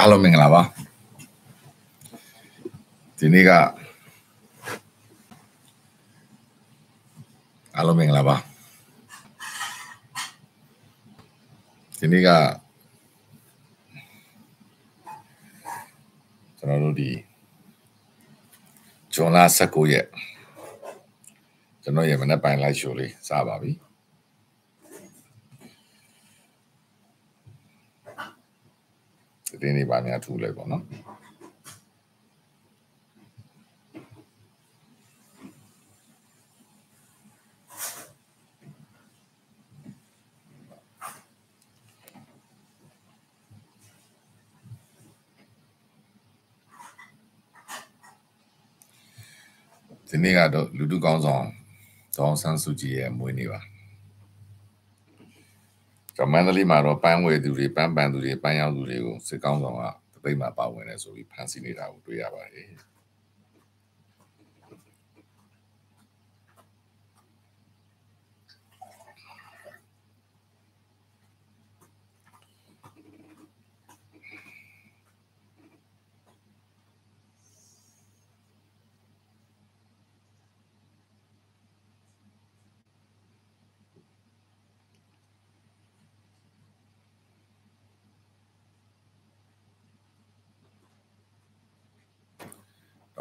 အားလုံးမင်္ဂလာပါဒီနေ့ကအားလုံးမင်္ဂလာပါဒီနေ့ကကျွန်တော်တို့ဒီဂျွန်လာ19ရက်ကျွန်တော်ရဲ့မနေ့ပိုင်းလိုက်ရှိုးလေးစပါပြီ ဒီနေ့ပါများထူလိုက်ပေါ့နော်ဒီနေ့ကတော့လူတုကောင်းဆောင်ဒေါအောင်ဆန်းစုကြည်ရဲ့မွေးနေ့ပါ ကျွန်တော်မန္တလေးမှာတော့ပန်းဝယ်သူတွေပန်းပန်သူတွေပန်းရောက်သူတွေကိုစစ်ကောင်းဆောင်ကတပိတ်မှာပါဝင်နေဆိုပြီးဖမ်းဆီးနေတာကိုတွေ့ရပါတယ်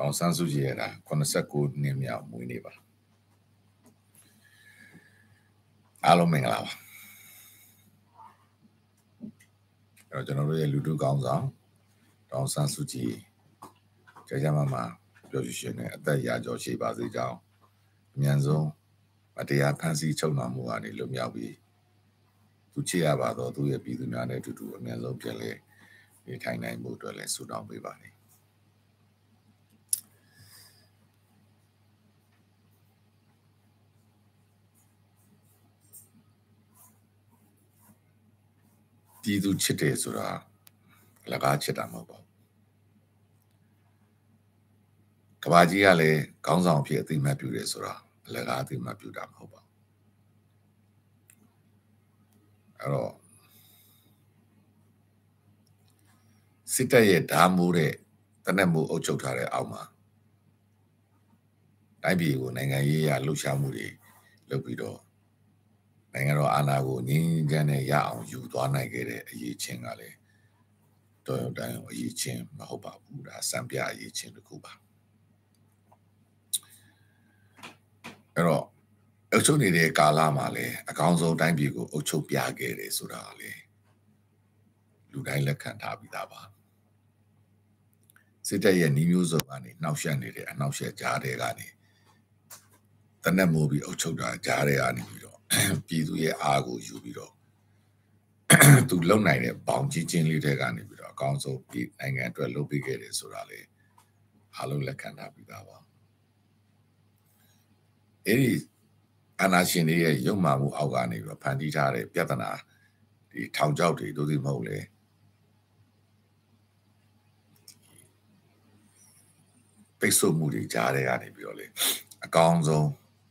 အောင်ဆန်းစုကြည်ရတာ89နှစ်မြောက်မွေးနေ့ပါအားလုံးမင်္ဂလာပါအဲ့တော့ကျွန်တော်တို့ရဲ့လူထုကောင်းဆောင်တောင်ဆန်းစုကြည်ကြာကြာမှမှပြောရရှင်နဲ့အသက်ရာကျော်ရှိပါစေကြောင်းအမြန်ဆုံးမတရားဖန်ဆီးချုပ်နှောင်မှုကနေလွတ်မြောက်ပြီးသူချစ်ရပါတော့သူ့ရဲ့ပြည်သူများနဲ့အတူတူအမြန်ဆုံးပြန်လဲနေထိုင်နိုင်မှုအတွက်လည်းဆုတောင်းပေးပါနေ ပြည်သူချစ်တယ်ဆိုတာလကားချစ်တာမဟုတ်ပါဘူးကဘာကြီးကလည်းခေါင်းဆောင်ဖြစ်အသိမှတ်ပြုတယ်ဆိုတာလကားအသိမှတ်ပြုတာမဟုတ်ပါဘူးအဲ့တော့စစ်တပ်ရဲ့ဓာမိုးတဲ့တနက်မိုးအုပ်ချုပ်ထားတဲ့အောက်မှာတိုင်းပြည်ကိုနိုင်ငံရေးရလှုပ်ရှားမှုတွေလုပ်ပြီးတော့ နိုင်ငံတော်အာဏာကိုငြင်းချမ်းနဲ့ရအောင်ယူသွားနိုင်ခဲ့တဲ့အရေးချင်းကလည်းတော်ရုံတိုင်းအရေးချင်းမဟုတ်ပါဘူးဒါစံပြအရေးချင်းတစ်ခုပါအဲ့တော့အုပ်ချုပ်နေတဲ့ကာလမှာလည်းအကောင်းဆုံးတိုင်းပြည်ကိုအုပ်ချုပ်ပြခဲ့တယ်ဆိုတာလေလူတိုင်းလက်ခံထားပြီးသားပါစစ်တပ်ရဲ့နှီးမျိုးစုံကနေနှောက်ယှက်နေတဲ့အနှောက်ယှက်ကြားတွေကနေတနက်မိုးပြီးအုပ်ချုပ်တာကြားတွေကနေပြီးတော့ ပြည်သူရဲ့အားကိုယူပြီးတော့သူလုံနိုင်တဲ့ဘောင်ကြီးချင်းလေးတွေကနေပြီးတော့အကောင်းဆုံးပြည်နိုင်ငံအတွက်လုပ်ပေးခဲ့တယ်ဆိုတာလေအားလုံးလက်ခံထားပြီးသားပါအဲ့ဒီအနာရှင်တွေရဲ့ရုပ်မာမှုအောက်ကနေပြီးတော့ဖန်တီးထားတဲ့ပြဿနာဒီထောင်ချောက်တွေတို့ဒီမဟုတ်လေပိတ်ဆို့မှုတွေကြားတဲ့ကနေပြီးတော့လေအကောင်းဆုံး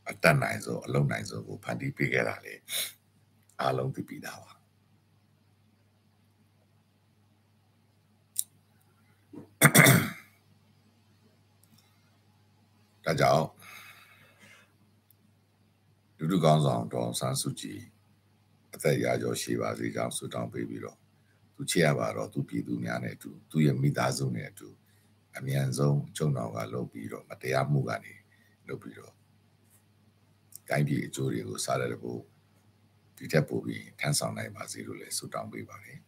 အတက်နိုင်ဆုံးအလုံးနိုင်ဆုံးကိုဖန်တီးပေးခဲ့တာလေအားလုံးသိပြီးသားပါဒါကြောင့်လူလူကောင်းဆောင်တော်ဆန်းစုကြည်အသက်ရာကျော်ရှိပါစေကြောင်းဆုတောင်းပေးပြီးတော့သူချစ်ရပါတော့သူပြည်သူများနဲ့အတူသူရဲ့မိသားစုနဲ့အတူအမြန်ဆုံးကျုံတော်ကလုပ်ပြီးတော့မတရားမှုကနေလုပ်ပြီးတော့ တိုင်းပြည်အကျိုးတွေကိုစားရတဲ့ဖို့ဒီထက်ပိုပြီးထမ်းဆောင်နိုင်ပါစေလို့လည်းဆုတောင်းပေးပါတယ်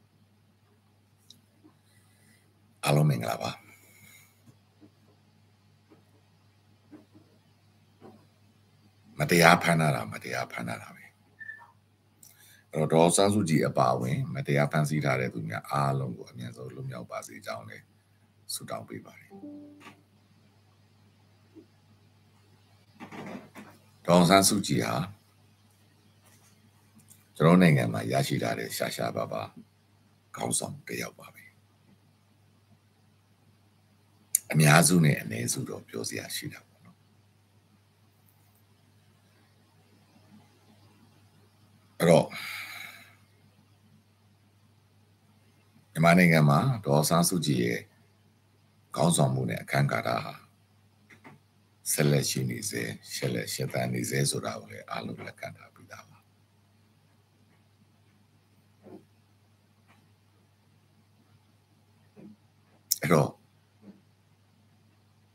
အားလုံးမင်္ဂလာပါမတရားဖမ်းတာမတရားဖမ်းတာပဲအဲ့တော့ဒေါ်ဆန်းစုကြည်အပါဝင် မတရားဖမ်းဆီးထားတဲ့သူများအားလုံးကိုအမြန်ဆုံးလွတ်မြောက်ပါစေကြောင်းလည်းဆုတောင်းပေးပါတယ် ဒေါ်ဆန်းစုကြည်ဟာကျွန်တော်နိုင်ငံမှာရရှိထားတဲ့ရှာရှာပါပါခေါင်းဆောင်တစ်ယောက်ပါပဲအများစုနဲ့အနည်းစုတော့ပြောစရာရှိတာပေါ့နော်အဲ့တော့မြန်မာနိုင်ငံမှာဒေါ်ဆန်းစုကြည်ရဲ့ခေါင်းဆောင်မှုနဲ့အခမ်းကဏ္ဍဟာ ဆက်လက်ရှိနေစေရှက်လက်ရှက်တန်နေစေဆိုတာကိုလည်းအားလုံးလက်ခံထားပြီးသားပါအဲ့တော့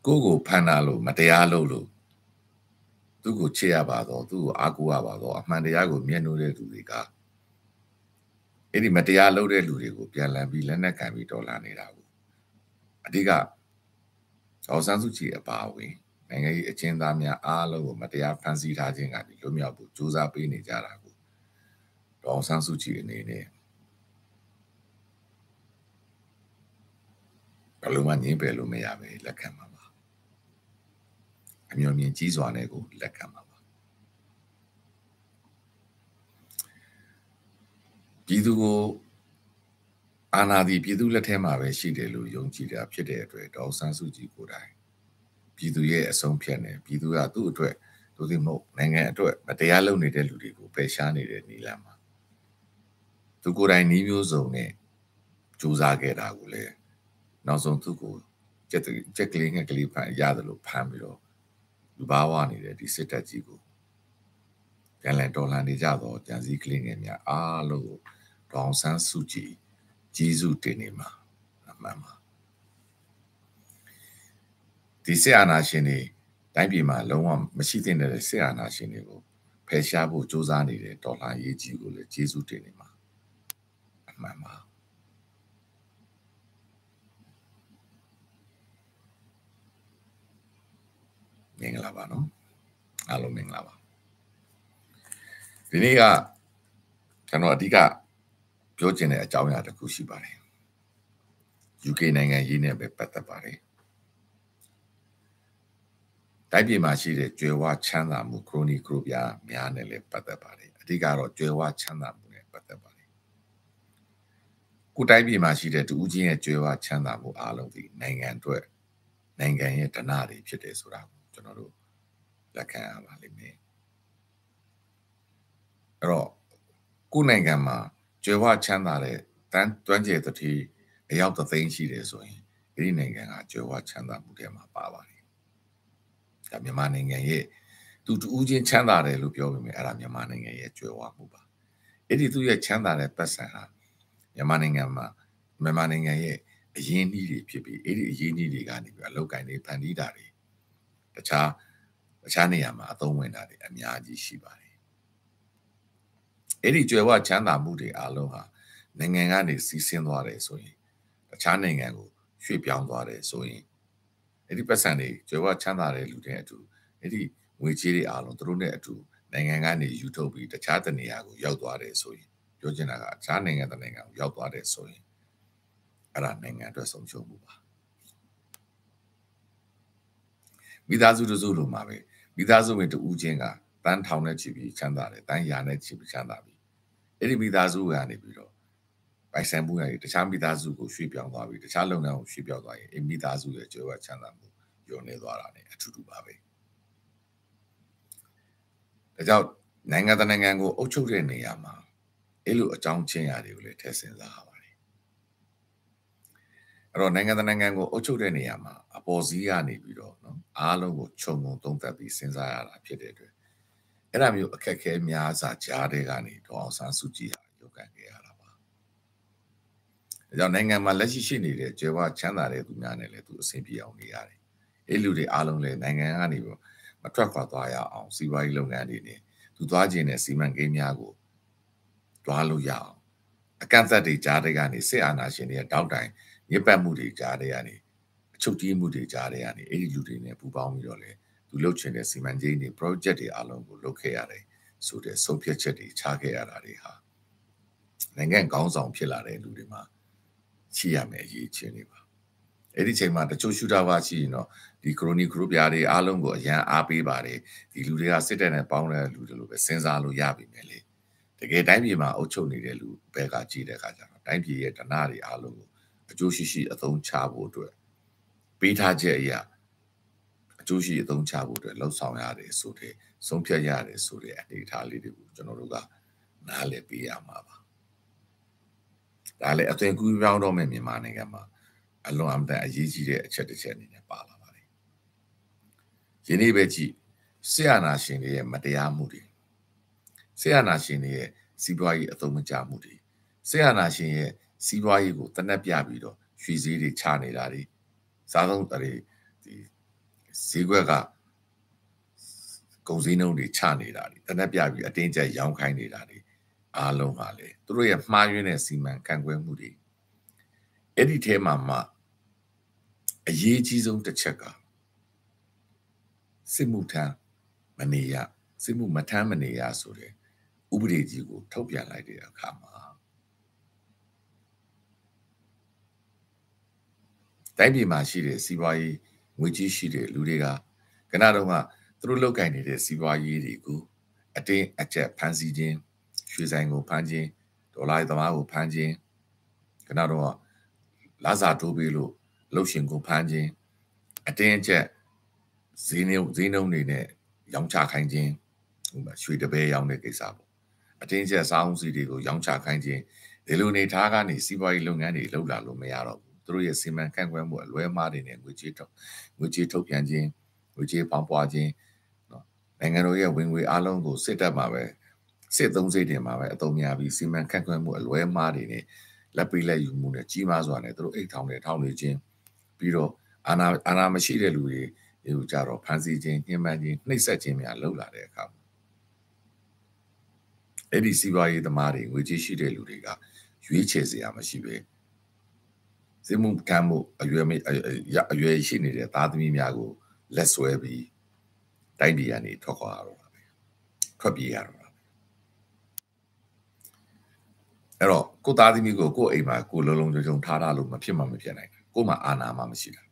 ကိုကိုဖန်တာလို့မတရားလို့လို့သူ့ကိုချစ်ရပါတော့သူ့ကိုအားကိုးရပါတော့အမှန်တရားကိုမျက်နှာတဲ့သူတွေကအဲ့ဒီမတရားလုပ်တဲ့လူတွေကိုပြန်လည်ပြီးလက်နက်ခံပြီးတော်လာနေတာကိုအဓိကဒေါ်စန်းစုကြည်အပါအဝင် နိုင်ငံရေးအကျဉ်းသားများအားလုံးကိုမတရားဖမ်းဆီးထားခြင်းကနေလွတ်မြောက်ဖို့ကြိုးစားပေးနေကြတာကိုဒေါ်စန်းစုကြည်အနေနဲ့ဘယ်လိုမှငြင်းပယ်လို့မရပဲလက်ခံမှာပါအမျိုးမြင်ကြီးစွာနဲ့ကိုလက်ခံမှာပါပြည်သူကိုအာဏာဒီပြည်သူလက်ထဲမှာပဲရှိတယ်လို့ယုံကြည်တာဖြစ်တဲ့အတွက်ဒေါ်ဆန်းစုကြည်ကိုယ်တိုင် ပြည်သူရဲ့အဆုံးဖြတ်နဲ့ပြည်သူကသူ့အတွက်သူဒီမဟုတ်နိုင်ငံအတွက်မတရားလုပ်နေတဲ့လူတွေကိုပယ်ရှားနေတဲ့နီလန်မှာသူကိုယ်တိုင်နှီးမျိုးစုံနဲ့ကြိုးစားခဲ့တာကိုလည်းနောက်ဆုံးသူ့ကိုကြက်ကြက်ကလေးငယ်ကလေးဖန်ရတယ်လို့ဖမ်းပြီးတော့လူဘာဝနေတဲ့ဒီစစ်တပ်ကြီးကိုပြန်လည်တော်လှန်နေကြတော့ကြံစည်ကလေးငယ်များအားလုံးကိုဒေါအောင်ဆန်းစုကြည်ကြီးစုတင်နေမှာအမှန်ပါ ဒီဆရာနာရှင်တွေတိုင်းပြည်မှာလုံးဝမရှိသင့်တဲ့ဆရာနာရှင်တွေကိုဖယ်ရှားဖို့စ조사နေတဲ့ဒေါ်လာရေးကြီးကိုလည်းကျေးဇူးတင်နေမှာအမှန်ပါမင်္ဂလာပါနော်အားလုံးမင်္ဂလာပါဒီနေ့ကကျွန်တော်အဓိကပြောချင်တဲ့အကြောင်းအရာတစ်ခုရှိပါတယ် UK နိုင်ငံရေးနဲ့ပဲပတ်သက်ပါတယ် တိုင်းပြည်မှာရှိတဲ့ကျွယ်ဝချမ်းသာမှုခရိုနီခရိုပြားများနဲ့လည်းပတ်သက်ပါတယ်အဓိကတော့ကျွယ်ဝချမ်းသာမှုနဲ့ပတ်သက်ပါတယ်ကိုတိုင်းပြည်မှာရှိတဲ့တူဦးချင်းရဲ့ကျွယ်ဝချမ်းသာမှုအားလုံးဒီနိုင်ငံအတွက်နိုင်ငံရဲ့တဏှာတွေဖြစ်တယ်ဆိုတာကိုကျွန်တော်တို့လက်ခံရပါလိမ့်မယ်အဲ့တော့ကိုနိုင်ငံမှာကျွယ်ဝချမ်းသာတဲ့တန်းတွန်းကျယ်တတိအယောက်သသိန်းရှိတယ်ဆိုရင်ဒီနိုင်ငံကကျွယ်ဝချမ်းသာမှုထဲမှာပါပါတယ် ဒါမြန်မာနိုင်ငံရဲ့သူတူးချင်းချမ်းသာတယ်လို့ပြောပေမဲ့အဲ့ဒါမြန်မာနိုင်ငံရဲ့ကျွယ်ဝမှုပါအဲ့ဒီသူရဲ့ချမ်းသာတဲ့ပတ်စံဟာမြန်မာနိုင်ငံမှာမြန်မာနိုင်ငံရဲ့အရင်းနှီးတွေဖြစ်ပြီးအဲ့ဒီအရင်းနှီးတွေကနေပြီးအလောက်ကိုင်းတွေဖန်တီးတာတွေတခြားတခြားနေရာမှာအသုံးဝင်တာတွေအများကြီးရှိပါတယ်အဲ့ဒီကျွယ်ဝချမ်းသာမှုတွေအလုံးဟာနိုင်ငံကနေစီးဆင်းသွားတယ်ဆိုရင်တခြားနိုင်ငံကိုရွှေ့ပြောင်းသွားတယ်ဆိုရင် အဲ့ဒီပတ်စံတွေကျွယ်ဝချမ်းသာတဲ့လူတွေအတူအဲ့ဒီငွေကြေးတွေအားလုံးသူတို့နဲ့အတူနိုင်ငံကနေယူထုတ်ပြီးတခြားတနေရာကိုရောက်သွားတယ်ဆိုရင်ပြောချင်တာကအခြားနိုင်ငံတနိုင်ငံကိုရောက်သွားတယ်ဆိုရင်အဲ့ဒါနိုင်ငံအတွက်ဆုံးရှုံးမှုပါမိသားစုတစုလိုမှာပဲမိသားစုဝင်တူးချင်းကတန်းထောင်နဲ့ချီပြီးချမ်းသာတယ်တန်းရာနဲ့ချီပြီးချမ်းသာပြီအဲ့ဒီမိသားစုကနေပြီးတော့ ပိုင်ဆိုင်မှုရည်တခြားမိသားစုကိုရွှေ့ပြောင်းသွားပြီးတခြားလုပ်ငန်းကိုရွှေ့ပြောင်းသွားရင်အမိသားစုရဲ့ကြွယ်ဝချမ်းသာမှုညှော်နေသွားတာ ਨੇ အထူးတူပါပဲဒါကြောင့်နိုင်ငံတကာနိုင်ငံကိုအုပ်ချုပ်တဲ့နေရာမှာအဲ့လိုအကြောင်းချင်းရာတွေကိုလည်းထည့်စဉ်းစားရပါတယ်အဲ့တော့နိုင်ငံတကာနိုင်ငံကိုအုပ်ချုပ်တဲ့နေရာမှာအပေါ်စီးကနေပြီးတော့နော်အားလုံးကိုခြုံငုံသုံးသပ်ပြီးစဉ်းစားရတာဖြစ်တဲ့အတွက်အဲ့ဒါမျိုးအခက်ခဲများစွာကြားတဲ့ကနေတော့အောင်ဆန်းစုကြည်ဟာရုပ်ကန်ခဲ့ရ ဒါကြောင့်နိုင်ငံမှာလက်ရှိရှိနေတဲ့ကျေဝချမ်းသာတဲ့သူများနဲ့လည်းသူအဆင်ပြေအောင်နေရတယ်။အဲ့လူတွေအားလုံးလည်းနိုင်ငံကနေပြီးမထွက်ခွာသွားရအောင်စီးပွားရေးလုပ်ငန်းတွေနဲ့သူသွားခြင်းနဲ့စီမံကိန်းများကိုတွားလို့ရအောင်အကန့်အသတ်တွေကြားတဲ့ကနေစစ်အာဏာရှင်တွေတောက်တိုင်ညစ်ပတ်မှုတွေကြားတဲ့ကနေအချုပ်ကြီးမှုတွေကြားတဲ့ကနေအဲ့ဒီလူတွေနဲ့ပူးပေါင်းပြီးတော့လေသူလုပ်ချင်တဲ့စီမံကိန်းတွေ project တွေအားလုံးကိုလုပ်ခဲ့ရတယ်ဆိုတဲ့ဆုံးဖြတ်ချက်တွေချခဲ့ရတာတွေဟာနိုင်ငံကောင်းဆောင်ဖြစ်လာတဲ့လူတွေမှာ ရှိရမယ်အရေးချင်းတွေပါအဲ့ဒီချိန်မှာတချို့ရှူတာပါရှိရင်တော့ဒီခရိုနီဂရုပြားတွေအားလုံးကိုအရန်အားပေးပါတယ်ဒီလူတွေကစစ်တပ်နဲ့ပေါင်းတဲ့လူတွေလိုပဲစဉ်းစားလို့ရပြီမယ်လေတကယ်တိုင်းပြည်မှာအုပ်ချုပ်နေတဲ့လူဘက်ကကြည့်တဲ့အခါကျတော့တိုင်းပြည်ရဲ့ဒနာတွေအားလုံးကိုအကျိုးရှိရှိအသုံးချဖို့အတွက်ပေးထားချက်အရာအကျိုးရှိအသုံးချဖို့အတွက်လှုံ့ဆော်ရတယ်ဆိုတဲ့ဆုံးဖြတ်ရတယ်ဆိုတဲ့အနေအထားလေးတွေကိုကျွန်တော်တို့ကနားလည်ပေးရမှာပါ ဒါလည်းအသွင်ကူးပြောင်းတော့မဲ့မြန်မာနိုင်ငံမှာအလွန်အမတန်အရေးကြီးတဲ့အချက်တစ်ချက်အနေနဲ့ပါလာပါတယ်ယနေ့ပဲကြည့်ဆရာနာရှင်တွေရဲ့မတရားမှုတွေဆရာနာရှင်တွေရဲ့စီးပွားရေးအသုံးမကျမှုတွေဆရာနာရှင်ရဲ့စီးပွားရေးကိုတနက်ပြပြီးတော့ရွှေစည်းတွေချနေတာတွေစားသုံးတွေဒီဈေးကွက်ကကုန်စည်နှုန်းတွေချနေတာတွေတနက်ပြပြီးအတင်းကျပ်ရောင်းခိုင်းနေတာတွေ အားလုံးဟာလေသူတို့ရဲ့မှားယွင်းတဲ့စီမံခန့်ခွဲမှုတွေအဲ့ဒီထဲမှာမှအရေးကြီးဆုံးတစ်ချက်ကစစ်မှုထမ်းမနေရစစ်မှုမထမ်းမနေရဆိုတဲ့ဥပဒေကြီးကိုထုတ်ပြန်လိုက်တဲ့အခါမှာတိုင်းပြည်မှာရှိတဲ့စီးပွားရေးငွေကြီးရှိတဲ့လူတွေကကနတော့ကသူတို့လောက်ကင်နေတဲ့စီးပွားရေးတွေကိုအတင်းအကျပ်ဖန်ဆီးခြင်း ရွှေဆိုင်ကိုဖမ်းခြင်းဒေါ်လာသမားကိုဖမ်းခြင်းခဏတော့လာစာတိုးပေးလို့လှုပ်ရှင်ကိုဖမ်းခြင်းအတင်းအကျပ်ဈေးနှုန်းဈေးနှုန်းတွေနဲ့ရောင်းချခိုင်းခြင်းဟိုမှာရွှေတပဲရောင်းတဲ့ကိစ္စပေါ့အတင်းကျပ်စားအုံးစီတွေကိုရောင်းချခိုင်းခြင်းဒီလိုနေထားကနေစီးပွားရေးလုပ်ငန်းတွေလုပ်လာလို့မရတော့ဘူးသူတို့ရဲ့စီမံခန့်ခွဲမှုအလွဲမှားတွေနဲ့ငွေကြေးထုတ်ငွေကြေးထုတ်ပြန်ခြင်းငွေကြေးပေါင်းပွားခြင်းနော်နိုင်ငံတော်ရဲ့ဝင်ငွေအလုံးကိုစစ်တပ်မှာပဲ စစ်သုံးစိတ်တင်မှာပဲအသုံးများပြီးစီမံခန့်ခွဲမှုအလွဲမှားတွေနဲ့လက်ပိလက်ယူမှုနဲ့ကြီးမားစွာနဲ့သူတို့အိတ်ထောင်တွေထောင်နေခြင်းပြီးတော့အာနာအာနာမရှိတဲ့လူတွေဒီလိုကြတော့ဖန်ဆီးခြင်းညှဉ်းပန်းခြင်းနှိပ်စက်ခြင်းများလုပ်လာတဲ့အခါအဲ့ဒီစီးပွားရေးသမားတွေငွေကြေးရှိတဲ့လူတွေကရွေးချယ်စရာမရှိပဲစစ်မှုကမ်းမှုအရွယ်အရွယ်ရှိနေတဲ့သားသမီးများကိုလက်ဆွဲပြီးတိုက်ပြည်ကနေထွက်ခွာရတော့တာပဲထွက်ပြေးရတော့ အဲ့တော့ကိုသားသမီးကိုကိုအိမ်မှာကိုလုံးလုံးကြုံကြုံထားထားလို့မဖြစ်မှမဖြစ်နိုင်ဘူးကိုမှအာနာမှမရှိတာအဲ့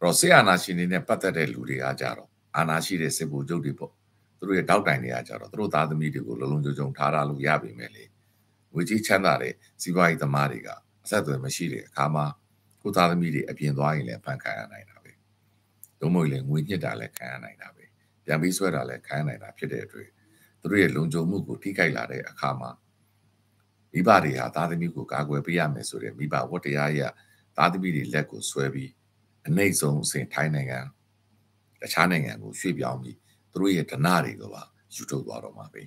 တော့ဆေးအာနာရှင်တွေနဲ့ပတ်သက်တဲ့လူတွေကကြတော့အာနာရှိတဲ့စစ်ဗိုလ်ချုပ်တွေပေါ့သူတို့ရဲ့တောက်တိုင်တွေကကြတော့သူတို့သားသမီးတွေကိုလုံးလုံးကြုံကြုံထားထားလို့ရပြီမဲ့လေငွေကြီးချမ်းသာတဲ့စီးပွားရေးသမားတွေကအဆက်အသွယ်မရှိတဲ့အခါမှာကိုသားသမီးတွေအပြင်သွားရင်လည်းဖန်ခံရနိုင်တာပဲ။ဒုမို့လည်းငွေညစ်တာလည်းခံရနိုင်တာပဲ။ပြန်ပြီးဆွဲတာလည်းခံရနိုင်တာဖြစ်တဲ့အတွက်သူတို့ရဲ့လုံခြုံမှုကိုထိခိုက်လာတဲ့အခါမှာ မိဘတွေဟာသားသမီးကိုကာကွယ်ပေးရမယ်ဆိုတဲ့မိဘဝတ္တရားရသားသမီးတွေလက်ကိုဆွဲပြီးအနှိမ့်ဆုံးအစဉ်ထိုင်းနိုင်ငံတခြားနိုင်ငံကိုရွှေ့ပြောင်းပြီးသူတို့ရဲ့ဒနာတွေကိုပါယူထုတ်သွားတော့မှာပဲ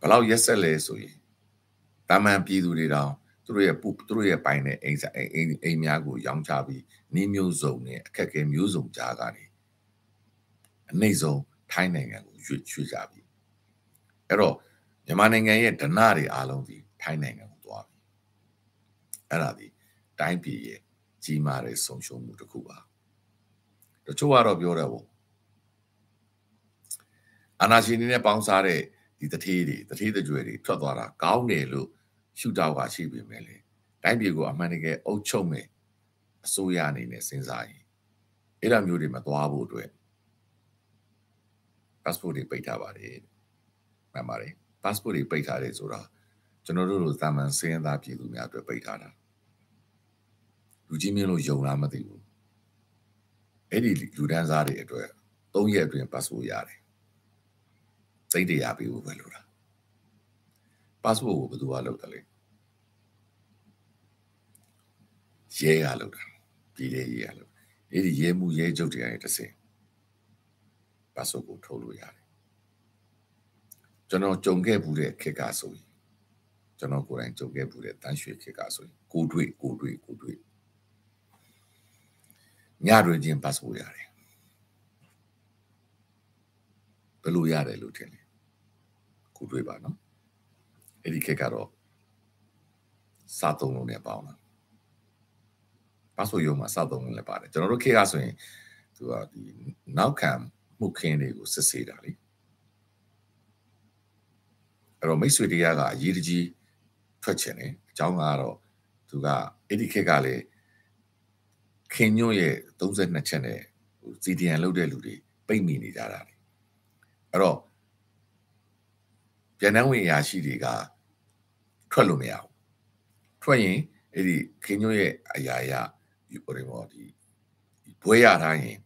ဘလောက်ရက်ဆက်လဲဆိုရင်တာမန်ပြည်သူတွေတောင်သူတို့ရဲ့ပုသူတို့ရဲ့ပိုင်တဲ့အိမ်အိမ်အိမ်များကိုရောင်းချပြီးနှီးမျိုးစုံနဲ့အခက်အခဲမျိုးစုံကြားကနေအနှိမ့်ဆုံးထိုင်းနိုင်ငံကိုရွှေ့ရွှေ့ကြပြီအဲ့တော့ မြန်မာနိုင်ငံရဲ့ဒဏတွေအားလုံးဒီထိုင်းနိုင်ငံကိုသွားပြီအဲ့ဒါဒီတိုင်းပြည်ရဲ့ကြီးမားတဲ့ဆုံးရှုံးမှုတစ်ခုပါတချို့ကတော့ပြောတယ်ဗောအာနာရှင်နေနဲ့ပေါင်းစားတဲ့ဒီတထေးတွေတထေးတကြွယ်တွေထွက်သွားတာကောင်းတယ်လို့ရှုထောက်ကရှိပေမဲ့လေတိုင်းပြည်ကိုအမှန်တကယ်အုပ်ချုပ်မယ်အစိုးရအနေနဲ့စဉ်းစားရင်အဲ့လိုမျိုးတွေမသွားဖို့အတွက် passport တွေပိတ်ထားပါတယ်မှန်ပါတယ် passport တွေပိတ်ထားတယ်ဆိုတာကျွန်တော်တို့လိုသာမန်စင်းသားပြည်သူများအတွက်ပိတ်ထားတာလူကြီးမင်းလို့ယုံလားမသိဘူးအဲ့ဒီလူဒန်းစားတွေအတွက်၃ရက်အတွင်း passport ရတယ်သိတရပေးဖို့ပဲလို့တာ passport ကိုဘယ်သူကလုပ်တယ်လဲရဲကလုပ်တာပြည်လေရဲကလုပ်အဲ့ဒီရဲမှုရဲချုပ်တွေကနေတစ်စင် passport ကိုထုတ်လို့ရတယ် ကျွန်တော်ကြုံခဲ့ဘူးတဲ့ခေတ်ကဆိုရင်ကျွန်တော်ကိုယ်တိုင်ကြုံခဲ့ဘူးတဲ့တန်းရွှေခေတ်ကဆိုရင်ကိုတွေ့ကိုတွေ့ကိုတွေ့ညတွင်ချင်း passport ရတယ်ဘယ်လိုရတယ်လို့ထင်လဲကိုတွေ့ပါနော်အဲ့ဒီခေတ်ကတော့စားသုံးလုံးနဲ့ပေါင်းတာ passport ရုံမှာစားသုံးလုံးလည်းပါတယ်ကျွန်တော်တို့ခေတ်ကဆိုရင်သူကဒီနောက်ခံမှုခင်းတွေကိုစစ်ဆေးတာလေ အဲ့တော့မိတ်ဆွေတရားကအရေးတကြီးထွက်ချင်တယ်အကြောင်းကတော့သူကအဲ့ဒီခေတ်ကလေခင်ညွန့်ရဲ့32ချက်နဲ့ဟို CDN လုပ်တဲ့လူတွေပိတ်မိနေကြတာလေအဲ့တော့ပြန်နှံဝင်ရာရှိတွေကထွက်လို့မရဘူးထွက်ရင်အဲ့ဒီခင်ညွန့်ရဲ့အရာရဟိုဒီမော်ဒီဘွဲရထားရင်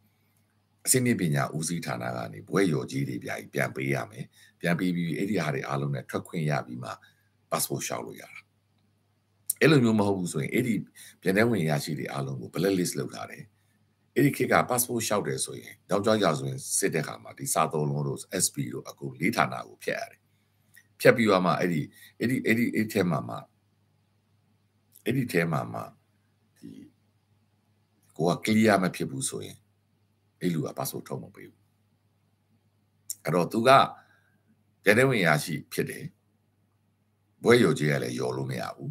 အစိမ့်မြပညာဦးစီးဌာနကနေဘွဲရော်ကြီးတွေပြားကြီးပြန်ပေးရမယ် ပြန်ပေးပြီးအဲ့ဒီဟာတွေအားလုံးနဲ့ထွက်ခွင့်ရပြီးမှ passport ရှောက်လို့ရတာအဲ့လိုမျိုးမဟုတ်ဘူးဆိုရင်အဲ့ဒီပြည်내ဝင်ရရှိတွေအားလုံးကို blacklist လုပ်ထားတယ်အဲ့ဒီခေတ်က passport ရှောက်တယ်ဆိုရင်ကြောက်ကြောက်ရဆိုရင်စစ်တဲ့ခါမှာဒီစာသုံးလုံးတို့ SP တို့အကုန်လေးဌာနကိုဖျက်ရတယ်ဖျက်ပြီးတော့မှအဲ့ဒီအဲ့ဒီအဲ့ဒီအဲ့ထဲမှာမှအဲ့ဒီထဲမှာမှဒီကိုက clear မဖြစ်ဘူးဆိုရင်အဲ့လူက passport ထုတ်မပေးဘူးအဲ့တော့သူက ပြည်내ဝင်ရရှိဖြစ်တယ်ဘွဲရုံကြီးကလည်းယော်လို့မရဘူး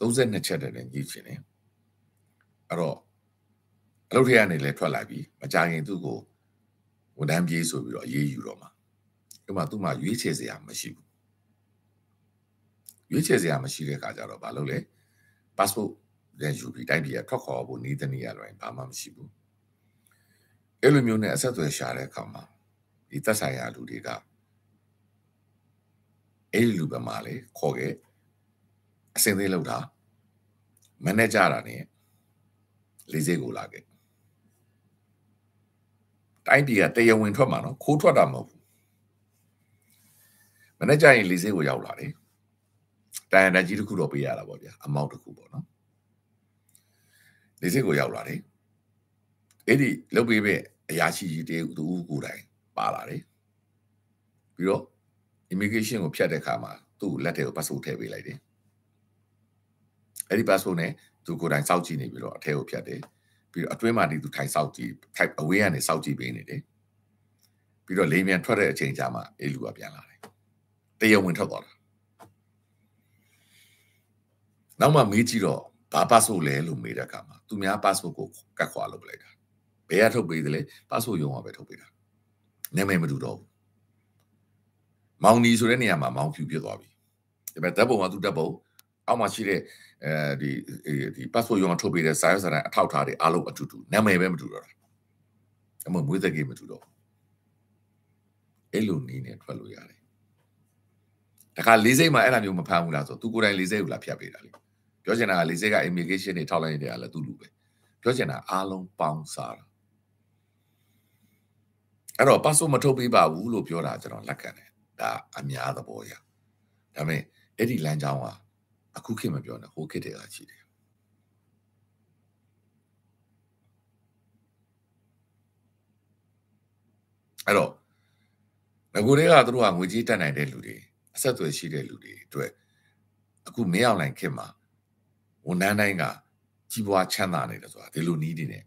32ချက်တည်းနဲ့ညှိချင်တယ်အဲ့တော့အလုပ်ထရကနေလည်းထွက်လာပြီမကြခင်သူ့ကိုဝန်ထမ်းပြေးဆိုပြီးတော့အေးယူတော့မှာဒီမှာသူ့မှာရွေးချယ်စရာမရှိဘူးရွေးချယ်စရာမရှိတဲ့အခါကျတော့ဘာလုပ်လဲ passport လည်းယူပြီးတိုင်းပြည်ကထွက်ခေါ်ဖို့နေတနည်းရလွယ်ဘာမှမရှိဘူးအဲ့လိုမျိုးနဲ့အဆက်အသွယ်ရှာတဲ့အခါမှာဒီသက်ဆိုင်ရာလူတွေက အဲ့ဒီလူပဲမှာလေခေါ်ခဲ့အစင်သေးလောက်တာမန်နေဂျာတာနဲ့လေးစိတ်ကိုလာခဲ့တိုင်းပြည်ကတရားဝင်ထွက်မှာနော်ခိုးထွက်တာမဟုတ်ဘူးမန်နေဂျာရင်လေးစိတ်ကိုရောက်လာတယ်တိုင်ရန်ကြီးတစ်ခုတော့ပေးရတာပေါ့ဗျာအမောက်တစ်ခုပေါ့နော်လေးစိတ်ကိုရောက်လာတယ်အဲ့ဒီလုတ်ပေးပဲအရာရှိကြီးတူဦးကိုယ်တိုင်ပါလာတယ်ပြီးတော့ immigration ကိုဖြတ်တဲ့အခါမှာသူ့လက်ထဲကို passport ထည့်ပေးလိုက်တယ်အဲ့ဒီ passport နဲ့သူကိုယ်တိုင်စောက်ကြည့်နေပြီးတော့အထဲကိုဖြတ်တယ်ပြီးတော့အတွင်းမှာဒီသူထိုင်စောက်ကြည့် type away ကနေစောက်ကြည့်ပေးနေတယ်ပြီးတော့လေးမြန်ထွက်တဲ့အချိန်ကြာမှအေးလူကပြန်လာတယ်တရားဝင်ထွက်သွားတာနောက်မှမေးကြည့်တော့ဘာ passport လဲလို့မေးတဲ့အခါမှာသူများ passport ကိုကတ်ခွာလုပ်ပလိုက်တာဘယ်ကထုတ်ပေးသလဲ passport ရုံးကပဲထုတ်ပေးတာနာမည်မတူတော့ဘူး မောင်နီဆိုတဲ့နေရာမှာမောင်ဖြူဖြစ်သွားပြီဒါပေမဲ့ဓာတ်ပုံကသူဓာတ်ပုံအောက်မှာရှိတဲ့အဲဒီဒီ passport ရုံးထုတ်ပေးတဲ့စာရွက်စာတမ်းအထောက်ထားတွေအားလုံးအတူတူနာမည်ပဲမတူတော့တာအမမွေးသက်ကြီးမတူတော့အဲ့လိုနေနဲ့ထွက်လို့ရတယ်တခါလေးစိတ်မှာအဲ့လိုမျိုးမဖမ်းဘူးလားဆိုသူကိုယ်တိုင်လေးစိတ်ကိုလာဖြတ်ပေးတာလေပြောချင်တာကလေးစိတ်က immigration တွေထောက်လိုက်နေတယ်ကလည်းသူ့လူပဲပြောချင်တာအားလုံးပေါင်းစားတာအဲ့တော့ passport မထုတ်ပေးပါဘူးလို့ပြောတာကျွန်တော်လက်ခံတယ် ဒါအများသဘောရဒါပေမဲ့အဲ့ဒီလမ်းကြောင်းကအခုခေတ်မပြောနဲ့ဟိုခေတ်တည်းကရှိတယ်အဲ့တော့ငကိုတွေကသူတို့ကငွေကြေးတက်နိုင်တဲ့လူတွေအဆက်အသွယ်ရှိတဲ့လူတွေအတွက်အခုမင်းအောင်လိုင်ခေတ်မှာဝန်ထမ်းတိုင်းကကြီးပွားချမ်းသာနေတယ်ဆိုတာဒီလိုနီးနေတယ်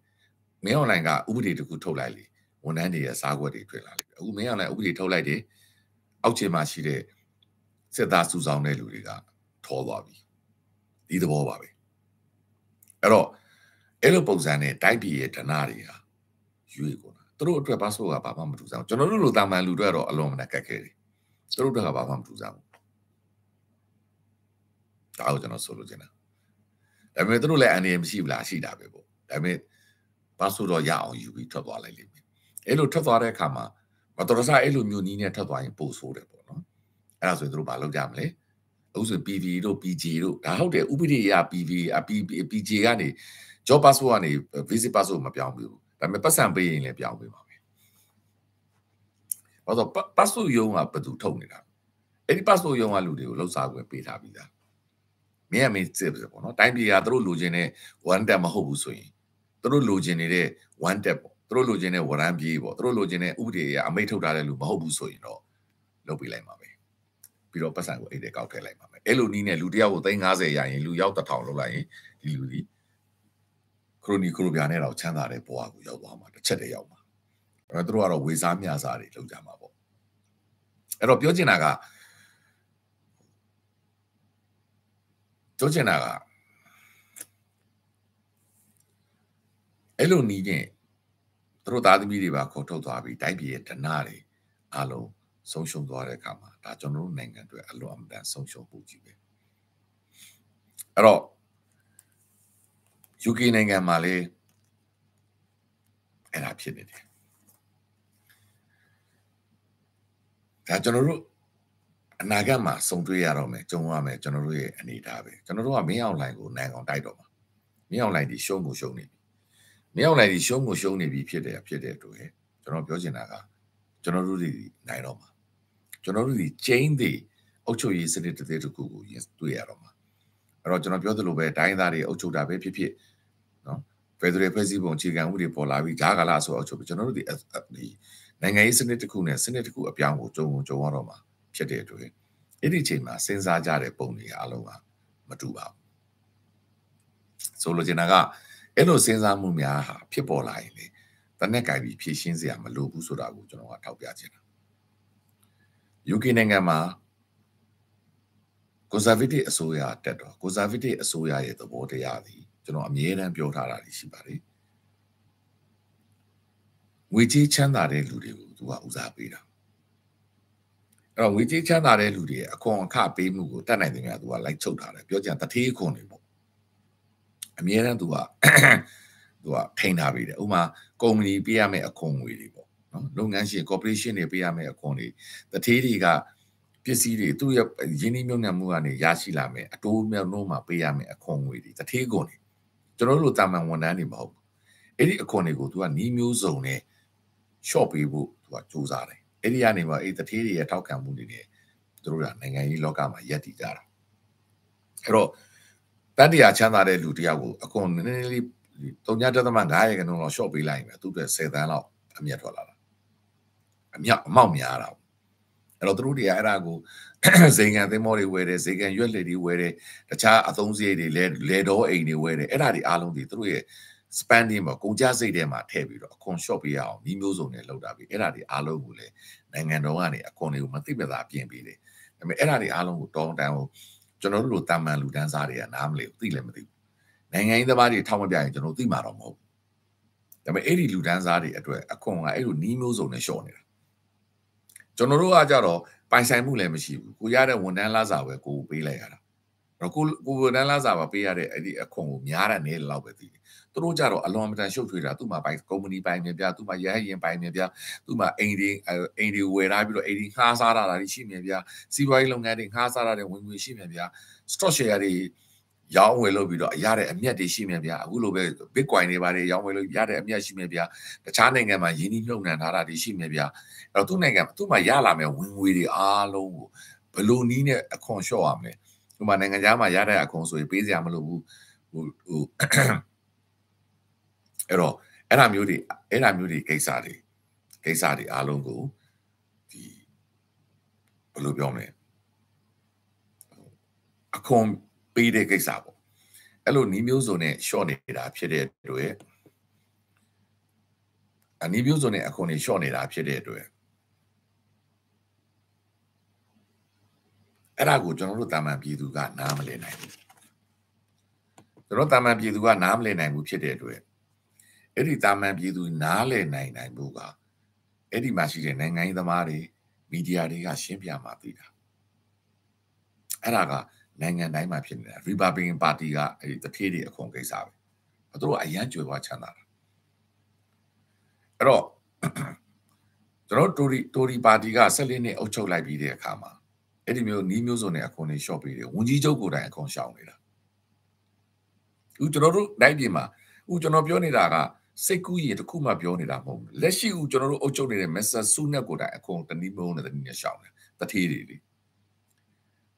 မင်းအောင်လိုင်ကဥပဒေတခုထုတ်လိုက်လေဝန်ထမ်းတွေရဲ့စားခွက်တွေတွေ့လာလိမ့်မယ်အခုမင်းအောင်လိုင်ဥပဒေထုတ်လိုက်တယ် အောက်ခြေမှာရှိတဲ့စစ်သားစုဆောင်တဲ့လူတွေကထောသွားပြီဒီသဘောပါပဲအဲ့တော့အဲ့လိုပုံစံနဲ့တိုက်ပြည်ရဲ့ဒနာတွေဟာရွေကုန်တာသူတို့အတွက်ပါဆိုကဘာမှမထူးစားကျွန်တော်တို့လိုတာမန်လူတွေကတော့အလွန်မနဲ့ကက်ခဲတယ်သူတို့တွေကဘာမှမထူးစားဘူးဒါကိုကျွန်တော်ဆိုလိုချင်တာဒါပေမဲ့သူတို့လည်းအန်ဒီမရှိဘူးလားရှိတာပဲပေါ့ဒါပေမဲ့ပါဆိုတော့ရအောင်ယူပြီးထွက်သွားလိုက်လိမ့်မယ်အဲ့လိုထွက်သွားတဲ့အခါမှာ မတော်တဆအဲ့လိုမျိုးနီးနဲ့ထွက်သွားရင်ပို့ဆိုးတယ်ပေါ့နော်အဲ့ဒါဆိုရင်တို့ဘာလုပ်ကြမလဲအခုဆို PV တို့ PG တို့ဒါဟုတ်တယ်ဥပဒေအရ PV PG ကနေ job passport ကနေ visit passport မပြောင်းဘူးဒါပေမဲ့ပတ်စံပေးရင်လည်းပြောင်းပေးပါမယ်ဘာလို့ passport ရုံးကဘယ်သူထုတ်နေတာအဲ့ဒီ passport ရုံးကလူတွေကိုလှုပ်ရှားခွင့်ပေးထားပြီးသားမင်းအမေစစ်ပဲပေါ့နော်တိုင်းပြည်ကသူတို့လိုချင်တဲ့ one step မဟုတ်ဘူးဆိုရင်သူတို့လိုချင်နေတဲ့ one step ပေါ့ သူတို့လိုချင်တဲ့ဝရမ်းပြေးပေါ့သူတို့လိုချင်တဲ့ဥပဒေအမိတ်ထုတ်ထားတဲ့လူမဟုတ်ဘူးဆိုရင်တော့လုပ်ပေးလိုက်ပါမယ်ပြီးတော့ပတ်စံကိုအဲ့ဒါကောက်ထည့်လိုက်ပါမယ်အဲ့လိုနီးနဲ့လူတယောက်ကို350ရရင်လူရောက်တစ်ထောင်လောက်လိုက်ရင်ဒီလူဒီခရိုနီခရိုပြာနဲ့တော့ချမ်းသာတဲ့ဘဝကိုရောက်သွားမှာတစ်ချက်တည်းရောက်မှာအဲ့တော့သူတို့ကတော့ဝေစားမျှစားတွေလုပ်ကြမှာပေါ့အဲ့တော့ပြောချင်တာကပြောချင်တာကအဲ့လိုနီးချင်း သူတို့သားသမီးတွေပါခေါ်ထုတ်သွားပြီးတိုင်းပြည်ရဲ့ဒဏတွေအလုံးဆုံးရှုံးသွားတဲ့အခါမှာဒါကျွန်တော်တို့နိုင်ငံအတွက်အလွန်အမတန်ဆုံးရှုံးမှုကြီးပဲအဲ့တော့ UK နိုင်ငံမှာလေအဲ့ဒါဖြစ်နေတယ်ဒါကျွန်တော်တို့အနာဂတ်မှာစုံတွေ့ရတော့မယ်ကြုံရမယ်ကျွန်တော်တို့ရဲ့အနေအထားပဲကျွန်တော်တို့ကမင်းအောင်လိုင်းကိုနိုင်အောင်တိုက်တော့မှာမင်းအောင်လိုင်းဒီရှုံးကိုရှုံးနေပြီ မင်းအောင်လိုင်းဒီရှုံးကိုရှုံးနေပြီဖြစ်တယ်ဖြစ်တဲ့အတွက်ကျွန်တော်ပြောချင်တာကကျွန်တော်တို့ဒီနိုင်တော့မှာကျွန်တော်တို့ဒီ chain တွေအုပ်ချုပ်ရေးစနစ်တစ်သေးတစ်ခုကိုတွေ့ရတော့မှာအဲ့တော့ကျွန်တော်ပြောသလိုပဲတိုင်းသားတွေအုပ်ချုပ်တာပဲဖြစ်ဖြစ်နော်ဖက်ဒရယ်ဖွဲ့စည်းပုံအခြေခံဥပဒေပေါ်လာပြီးဂျာကာလာဆိုအုပ်ချုပ်ကျွန်တော်တို့ဒီဒီနိုင်ငံရေးစနစ်တစ်ခုနဲ့စနစ်တစ်ခုအပြောင်းကိုကြုံကြုံရတော့မှာဖြစ်တဲ့အတွက်အဲ့ဒီအချိန်မှာစဉ်းစားကြတဲ့ပုံတွေအားလုံးကမတူပါဘူးဆိုလိုချင်တာက အဲ့လိုစဉ်းစားမှုများဟာဖြစ်ပေါ်လာရင်လေတနက်ကြိုင်ပြီးဖြည့်ရှင်းစရာမလိုဘူးဆိုတာကိုကျွန်တော်ကထောက်ပြချင်တာ UK နိုင်ငံမှာ conservative အစိုးရတက်တော့ conservative အစိုးရရဲ့သဘောတရားသည်ကျွန်တော်အမြဲတမ်းပြောထားတာရှိပါတယ်ငွေကြေးချမ်းသာတဲ့လူတွေကိုသူကဦးစားပေးတာအဲ့တော့ငွေကြေးချမ်းသာတဲ့လူတွေအခွန်အခပေးမှုကိုတတ်နိုင်တယ်များသူကလိုက်ချုပ်ထားတယ်ပြောကြတထေးခွန်တွေပေါ့ အမြဲတမ်းသူကသူကထိန်းထားပေးတယ်ဥမာကုမ္ပဏီပေးရမယ့်အခွန်ငွေတွေပေါ့နော်လုပ်ငန်းရှင် corporation တွေပေးရမယ့်အခွန်တွေတထေးတွေကပစ္စည်းတွေသူ့ရဲ့ရင်းနှီးမြှုပ်နှံမှုကနေရရှိလာမယ်အတိုးမြောက်နှုန်းမှာပေးရမယ့်အခွန်ငွေတွေတထေးခွန်တွေကျွန်တော်တို့တာမန်ဝန်ထမ်းတွေမဟုတ်ဘူးအဲ့ဒီအခွန်တွေကိုသူကနီးမျိုးစုံနဲ့ short ပေးဖို့သူကစူးစမ်းတယ်အဲ့ဒီကနေမှအဲ့တထေးတွေရဲ့ထောက်ခံမှုတွေနဲ့သူတို့ကနိုင်ငံရေးလောကမှာယက်တည်ကြတာအဲ့တော့ တန်တရားချမ်းသာတဲ့လူတယောက်ကိုအခွန်နည်းနည်းလေး3.5ရေကတော့ short ပေးလိုက်ရင်သူ့အတွက်10တန်းလောက်အမြတ်ထွက်လာတာအမြောက်အမောက်များတာအဲ့တော့သူတို့တွေကအဲ့ဒါကိုဇိမ်ကန်သင်းမောတွေဝယ်တယ်ဇိမ်ကန်ရွက်လက်တွေဝယ်တယ်တခြားအသုံးစရိတ်တွေလဲလေတော်အိမ်တွေဝယ်တယ်အဲ့ဒါတွေအားလုံးဒီသူတို့ရဲ့ spending မှာကုန်ကျစရိတ်ထဲမှာထည့်ပြီးတော့အခွန် short ပေးရအောင်ဒီမျိုးစုံနဲ့လောက်တာပြီအဲ့ဒါတွေအားလုံးကိုလည်းနိုင်ငံတော်ကနေအခွန်တွေကိုမသိမသာပြင်ပေးတယ်ဒါပေမဲ့အဲ့ဒါတွေအားလုံးကိုတောင်းတန်းကို ကျွန်တော်တို့လိုတာမန်လူတန်းစားတွေကနားမလည်ဘူးသိလည်းမသိဘူးနိုင်ငံရေးသမားတွေထောက်မပြရင်ကျွန်တော်သိမှာတော့မဟုတ်ဘူးဒါပေမဲ့အဲ့ဒီလူတန်းစားတွေအတွက်အခွန်ကအဲ့လိုနီးမျိုးစုံနဲ့ short နေတာကျွန်တော်တို့ကကြတော့ပိုင်ဆိုင်မှုလည်းမရှိဘူးကိုရတဲ့ဝန်ထမ်းလစာပဲကိုပေးလိုက်ရတာတော့ကိုကိုဝန်ထမ်းလစာပါပေးရတဲ့အဲ့ဒီအခွန်ကိုများတဲ့နေလောက်ပဲသိတယ် သူတို့ကြတော့အလွန်မတန်ရှုပ်ထွေးတာသူ့မှာပိုင်ကုမ္ပဏီပိုင်မြပြသူ့မှာရဟရင်ပိုင်မြပြသူ့မှာအိမ်တွေအိမ်တွေဝယ်ထားပြီးတော့အိမ်တွေငှားစားတာတွေရှိမြပြစီးပွားရေးလုပ်ငန်းတွေငှားစားတာတွေဝင်ငွေရှိမြပြ stock share တွေရောင်းဝယ်လုပ်ပြီးတော့ရတဲ့အမြတ်တွေရှိမြပြအခုလိုပဲ bitcoin တွေပါတယ်ရောင်းဝယ်လို့ရတဲ့အမြတ်ရှိမြပြတခြားနိုင်ငံမှာယင်းနှိမ့်နှုတ်နှံထားတာတွေရှိမြပြအဲ့တော့သူ့နိုင်ငံသူ့မှာရလာမယ့်ဝင်ငွေတွေအားလုံးကိုဘယ်လိုနည်းနဲ့အခွန်လျှော့ရမလဲဥပမာနိုင်ငံခြားမှာရတဲ့အခွန်ဆိုရင်ပေးစရာမလိုဘူးဟိုဟို အဲ့တော့အဲ့ဒါမျိုးတွေအဲ့ဒါမျိုးတွေကိစ္စတွေကိစ္စတွေအားလုံးကိုဒီဘယ်လိုပြောမလဲအခွန်ပေးတဲ့ကိစ္စပေါ့အဲ့လိုနီးမျိုးစုံနဲ့ short နေတာဖြစ်တဲ့အတွက်အနီးမျိုးစုံနဲ့အခွန်တွေ short နေတာဖြစ်တဲ့အတွက်အဲ့ဒါကိုကျွန်တော်တို့တာမန်ပြည်သူကနားမလည်နိုင်ဘူးကျွန်တော်တာမန်ပြည်သူကနားမလည်နိုင်ဘူးဖြစ်တဲ့အတွက် အဲ့ဒီတာမန်ပြည်သူနားလည်နိုင်နိုင်ဖို့ကအဲ့ဒီမှာရှိတဲ့နိုင်ငံရေးသမားတွေမီဒီယာတွေကရှင်းပြမှသိတာအဲ့ဒါကနိုင်ငံတိုင်းမှာဖြစ်နေတာ Republican Party ကအဲ့ဒီတထေးတွေအခွန်ကိစ္စပဲသူတို့အရန်ကြွယ်ဝချမ်းသာတာအဲ့တော့ကျွန်တော်တိုရီတိုရီပါတီက၁၄နှစ်အုပ်ချုပ်လိုက်ပြီးတဲ့အခါမှာအဲ့ဒီမျိုးနီးမျိုးစုံနဲ့အခွန်တွေရှော့ပေးတယ်ဝန်ကြီးချုပ်ကိုယ်တိုင်အခွန်ရှောင်နေတာဥကျွန်တော်တို့တိုင်းပြည်မှာဥကျွန်တော်ပြောနေတာက စိတ်ကူးရည်တစ်ခုမှပြောနေတာမဟုတ်ဘူးလက်ရှိဥကျွန်တော်တို့အုပ်ချုပ်နေတဲ့မက်ဆာဆူနက်ကိုယ်တိုင်အခွန်တနည်းမဟုတ်နဲ့တနည်းနဲ့ရှောင်တယ်တထေးတွေလေ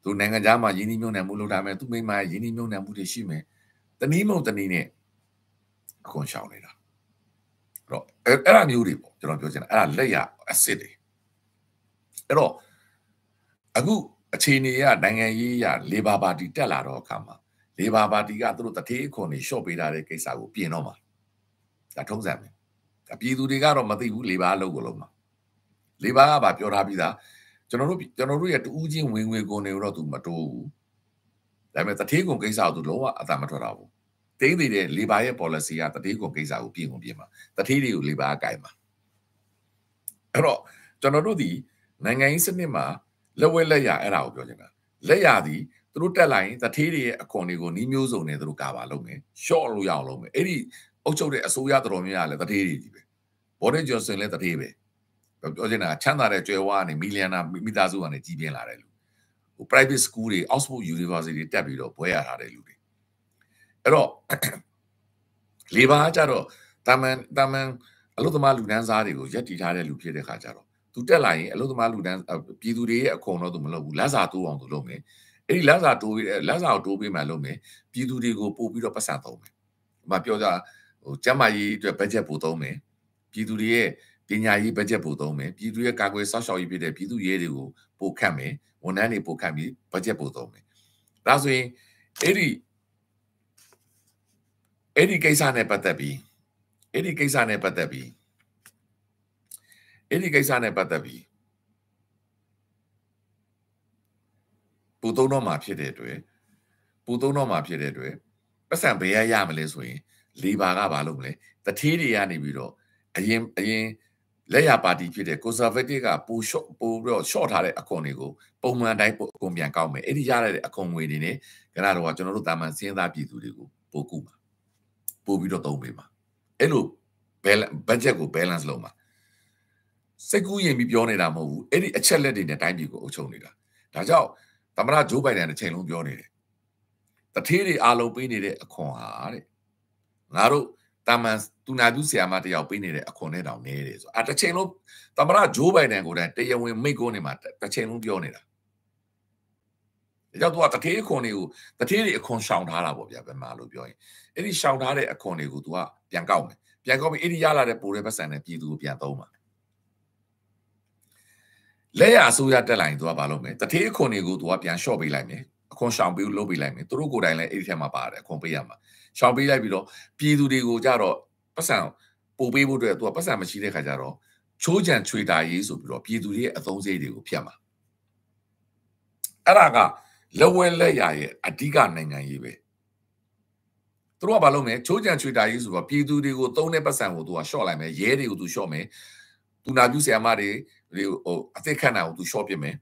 သူနိုင်ငံသားမှာယင်းနှိမ့်မြုံနယ်မှုလုပ်တာမယ်သူမိမယင်းနှိမ့်မြုံနယ်မှုတွေရှိမယ်တနည်းမဟုတ်တနည်းနဲ့အခွန်ရှောင်နေတာအဲ့တော့အဲ့အဲ့ဒါမျိုးတွေပေါ့ကျွန်တော်ပြောချင်တာအဲ့ဒါလက်ရအစ်စ်တွေအဲ့တော့အခုအခြေအနေကနိုင်ငံရေးရလေဘာပါတီတက်လာတော့အခါမှာလေဘာပါတီကသူတို့တထေးအခွန်တွေရှော့ပေးထားတဲ့ကိစ္စကိုပြင်တော့မှာ ဒါထုံးစံပဲပြည်သူတွေကတော့မသိဘူးလေဘာအလုပ်ကိုလုံးမှာလေဘာကဗာပြောထားပြီးသားကျွန်တော်တို့ကျွန်တော်တို့ရဲ့တူးချင်းဝင်ငွေကုန်တွေတော့သူမတိုးဘူးဒါပေမဲ့တထေးကုန်ကိစ္စကိုသူလုံးဝအသာမထွက်တော့ဘူးတိမ့်နေတဲ့ labor ရဲ့ policy ကတထေးကုန်ကိစ္စကိုပြင်ကုန်ပြင်မှာတထေးတွေကို labor ကကင်မှာအဲ့တော့ကျွန်တော်တို့ဒီနိုင်ငံရေးစနစ်မှာလက်ဝဲလက်ရအဲ့ဒါကိုပြောချင်တာလက်ရသည်သူတို့တက်လာရင်တထေးတွေရဲ့အခွန်တွေကိုနီးမျိုးစုံနဲ့သူတို့ကာပါလုပ်မယ် short လို့ရအောင်လုပ်မယ်အဲ့ဒီ အုပ်ချုပ်တဲ့အစိုးရတော်တော်များများလည်းတထေးတွေကြီးပဲဘော်ဒင်ဂျွန်ဆင်လည်းတထေးပဲပြောချင်တာချမ်းသာတဲ့ကျွယ်ဝကနေမီလီယံနာမိသားစုကနေကြီးပြင်းလာတဲ့လူဟို private school တွေ Oxford University တက်ပြီးတော့ဘွဲရထားတဲ့လူတွေအဲ့တော့လေဘာကြတော့တာမန်တာမန်အလုသမားလူတန်းစားတွေကိုရက်တီထားတဲ့လူဖြစ်တဲ့ခါကျတော့သူတက်လာရင်အလုပ်သမားလူတန်းပြည်သူတွေရဲ့အခွန်တော့သူမလုပ်ဘူးလက်စာတိုးအောင်သူလုပ်မယ်အဲ့ဒီလက်စာတိုးလက်စာကိုတိုးပေးမှလုပ်မယ်ပြည်သူတွေကိုပို့ပြီးတော့ပတ်စံသုံးမယ်။ဥပမာပြောကြ ဟိုကျန်းမာရေးအတွက်ဘတ်ဂျက်ပို့သုံးမယ်ပြည်သူတွေရဲ့ပညာရေးဘတ်ဂျက်ပို့သုံးမယ်ပြည်သူရဲ့ကာကွယ်စောင့်ရှောက်ရေးဖြစ်တဲ့ပြည်သူရေးတွေကိုပို့ခတ်မယ်ဝန်ထမ်းတွေပို့ခတ်ပြီးဘတ်ဂျက်ပို့သုံးမယ်။ဒါဆိုရင်အဲ့ဒီအဲ့ဒီကိစ္စနဲ့ပတ်သက်ပြီးအဲ့ဒီကိစ္စနဲ့ပတ်သက်ပြီးအဲ့ဒီကိစ္စနဲ့ပတ်သက်ပြီးပူသုံးတော့မှာဖြစ်တဲ့အတွက်ပူသုံးတော့မှာဖြစ်တဲ့အတွက်ပတ်စံဘယ်ရရမလဲဆိုရင် လီဘာကဘာလုပ်မလဲတထေးတွေကနေပြီးတော့အရင်အရင်လက်ရပါတီဖြစ်တဲ့ conservative ကပို short ပိုပြီးတော့ short ထားတဲ့အခွန်တွေကိုပုံမှန်တိုင်းပုံအခွန်ပြန်ကောက်မယ်အဲ့ဒီရတဲ့အခွန်ငွေတွေနဲ့ကနတော့ကျွန်တော်တို့တာမန်စဉ်းစားပြည်သူတွေကိုပိုကူမှာပိုပြီးတော့သုံးပေးမှာအဲ့လို budget ကို balance လုပ်မှာစိတ်ကူးရင်ပြီးပြောနေတာမဟုတ်ဘူးအဲ့ဒီအချက်လက်တွေနဲ့တိုင်းပြည်ကိုအုပ်ချုပ်နေတာဒါကြောင့်သမရဂျိုးဘိုင်ဒန်တစ်ချိန်လုံးပြောနေတယ်တထေးတွေအားလုံးပေးနေတဲ့အခွန်ဟာတဲ့ ငါတို့တာမန်သူနာပြုဆရာမတယောက်ပေးနေတဲ့အခွန်နဲ့တောင်နေတယ်ဆိုအာတစ်ချိန်လုံးသမရဂျိုးဘိုင်ဒန်ကိုယ်တိုင်တရားဝင်မိတ်ကုန်းနေမှာတစ်ချိန်လုံးပြောနေတာဒါကြောင့်သူကတထေးအခွန်တွေကိုတထေးတွေအခွန်ရှောင်ထားတာပေါ့ဗျာဘယ်မှာလို့ပြောရင်အဲ့ဒီရှောင်ထားတဲ့အခွန်တွေကိုသူကပြန်ကောက်မယ်ပြန်ကောက်ပြီးအဲ့ဒီရလာတဲ့ပိုတဲ့ပတ်စံနဲ့ပြည်သူကိုပြန်သုံးပါလက်ရအစိုးရတက်လာရင်သူကဘာလုပ်မလဲတထေးအခွန်တွေကိုသူကပြန်လျှော့ပေးလိုက်မယ်အခွန်ရှောင်ပေးလို့လုပ်ပေးလိုက်မယ်သူတို့ကိုယ်တိုင်လည်းအဲ့ဒီထဲမှာပါတယ်အခွန်ပေးရမှာ ရှောင်ပေးလိုက်ပြီးတော့ပြည်သူတွေကိုကြတော့ပတ်စံပို့ပေးဖို့အတွက် तू ကပတ်စံမရှိတဲ့ခါကျတော့ချိုးကြံချွေတာရေးဆိုပြီးတော့ပြည်သူတွေရဲ့အသုံးစရိတ်တွေကိုဖြတ်မှာအဲ့ဒါကလက်ဝဲလက်ရရဲ့အဓိကနိုင်ငံရေးပဲသူတို့ကဘာလုပ်မလဲချိုးကြံချွေတာရေးဆိုတော့ပြည်သူတွေကိုသုံးတဲ့ပတ်စံကိုသူကရှော့လိုက်မယ်ရဲတွေကိုသူရှော့မယ်သူနာပြုဆရာမတွေဟိုအသက်ခန့်တာကိုသူရှော့ပြမယ်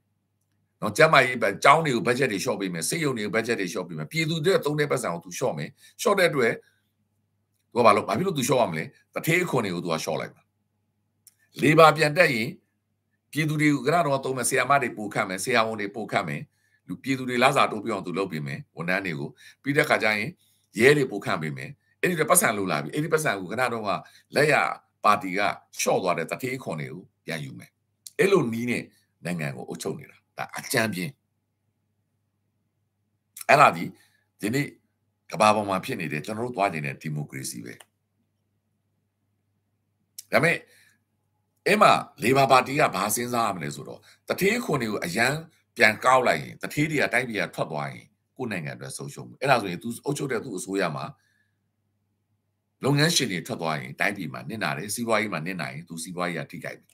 နော်ကျမကြီးပဲကျောင်းတွေကိုဘတ်ဂျက်တွေရှော့ပေးမယ်စေယုံတွေကိုဘတ်ဂျက်တွေရှော့ပေးမယ်ပြည်သူတွေသုံးတဲ့ပတ်စံကိုသူရှော့မယ်ရှော့တဲ့အတွက်သူကဘာလို့ဘာဖြစ်လို့သူရှော့ရမလဲတထေးအခွန်တွေကိုသူကရှော့လိုက်မှာလေဘာပြန်တက်ရင်ပြည်သူတွေကိုကတော့သုံးမယ်ဆရာမတွေပို့ခတ်မယ်ဆရာဝန်တွေပို့ခတ်မယ်လူပြည်သူတွေလာစာတိုးပြအောင်သူလုပ်ပေးမယ်ဝန်ထမ်းတွေကိုပြီးတဲ့ခါကျရင်ရဲတွေပို့ခန့်ပေးမယ်အဲ့ဒီတော့ပတ်စံလိုလာပြီအဲ့ဒီပတ်စံကိုခဏတော့ကလက်ရပါတီကရှော့သွားတဲ့တထေးခွန်တွေကိုပြန်ယူမယ်အဲ့လိုနီးနဲ့နိုင်ငံကိုအုပ်ချုပ်နေတာ ဒါအကြံပြင်းအဲ့ဒါဒီဒီနေ့ကဘာပေါ်မှာဖြစ်နေတယ်ကျွန်တော်တို့သွားနေတဲ့ဒီမိုကရေစီပဲဒါပေမဲ့အဲ့မှာလေဘာပါတီကဘာစဉ်းစားရမလဲဆိုတော့တထေးခွန်တွေကိုအရန်ပြန်ကောက်လိုက်ရင်တထေးတွေကတိုက်ပြည်ကထွက်သွားရင်ကိုယ်နိုင်ငံအတွက်ဆုံးရှုံးမှုအဲ့ဒါဆိုရင် तू အုပ်ချုပ်တဲ့သူအစိုးရမှာလုပ်ငန်းရှင်တွေထွက်သွားရင်တိုင်းပြည်မှာနစ်နာတယ်စီးပွားရေးမှာနစ်နာရင် तू စီးပွားရေးကထိခိုက်ပြီ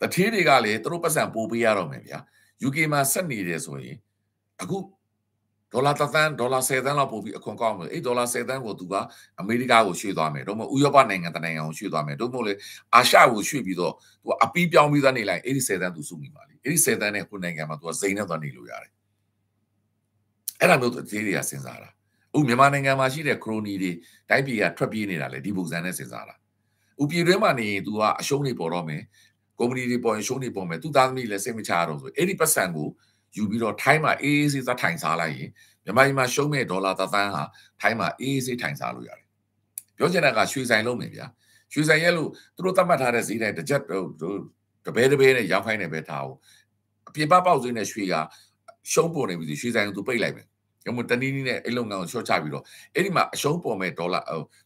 တထေးတွေကလည်းသူတို့ပတ်စံပိုးပေးရတော့မယ်ဗျာ UK မှာဆက်နေတယ်ဆိုရင်အခုဒေါ်လာသန်းဒေါ်လာ10သန်းလောက်ပို့ပြီးအခွန်ကောက်မယ်အဲ့ဒေါ်လာ10သန်းကိုသူကအမေရိကကိုရွှေ့သွားမယ်တော့မဟုတ်ဥရောပနိုင်ငံတနိုင်ငံကိုရွှေ့သွားမယ်တော့မဟုတ်လေအာရှကိုရွှေ့ပြီးတော့သူကအပီးပြောင်းပြီးသားနေလိုက်အဲ့ဒီ10သန်းသူစုမိပါလေအဲ့ဒီ10သန်းနဲ့ခုနိုင်ငံမှာသူကဇိမ်နဲ့သွားနေလို့ရတယ်အဲ့ဒါမျိုးသူသေးတွေကစဉ်းစားတာဥမြန်မာနိုင်ငံမှာရှိတဲ့ခရိုနီတွေတိုင်းပြည်ကထွက်ပြေးနေတာလေဒီပုံစံနဲ့စဉ်းစားတာဥပြည်တွင်းမှာနေရင် तू ကအရှုံးတွေပေါ်တော့မယ် ကုမ္ပဏီတွေပေါ်ရင်ရှုံးတွေပေါ်မယ်သူသားသမီးလည်းစိတ်မချရတော့ဆိုအဲ့ဒီပတ်စံကိုယူပြီးတော့ထိုင်းမှာအေးအေးဆေးသားထိုင်စားလိုက်ရင်မြန်မာပြည်မှာရှုံးမဲ့ဒေါ်လာသန်းဟာထိုင်းမှာအေးအေးဆေးထိုင်စားလို့ရတယ်ပြောချင်တာကရွှေဆိုင်လုံးမယ်ဗျာရွှေဆိုင်ရဲ့လို့သူတို့သတ်မှတ်ထားတဲ့ဈေးတိုင်းတစ်ချက်တပဲတပဲနဲ့ရောင်းခိုင်းနေပဲထားအောင်အပြစ်ပပေါက်ဈေးနဲ့ရွှေကရှုံးပေါ်နေပြီရွှေဆိုင်ကိုသူပိတ်လိုက်မယ်ရုံးမတနည်းနည်းနဲ့အဲ့လုပ်ငန်းကိုရှော့ချပြီးတော့အဲ့ဒီမှာအရှုံးပေါ်မဲ့ဒေါ်လာ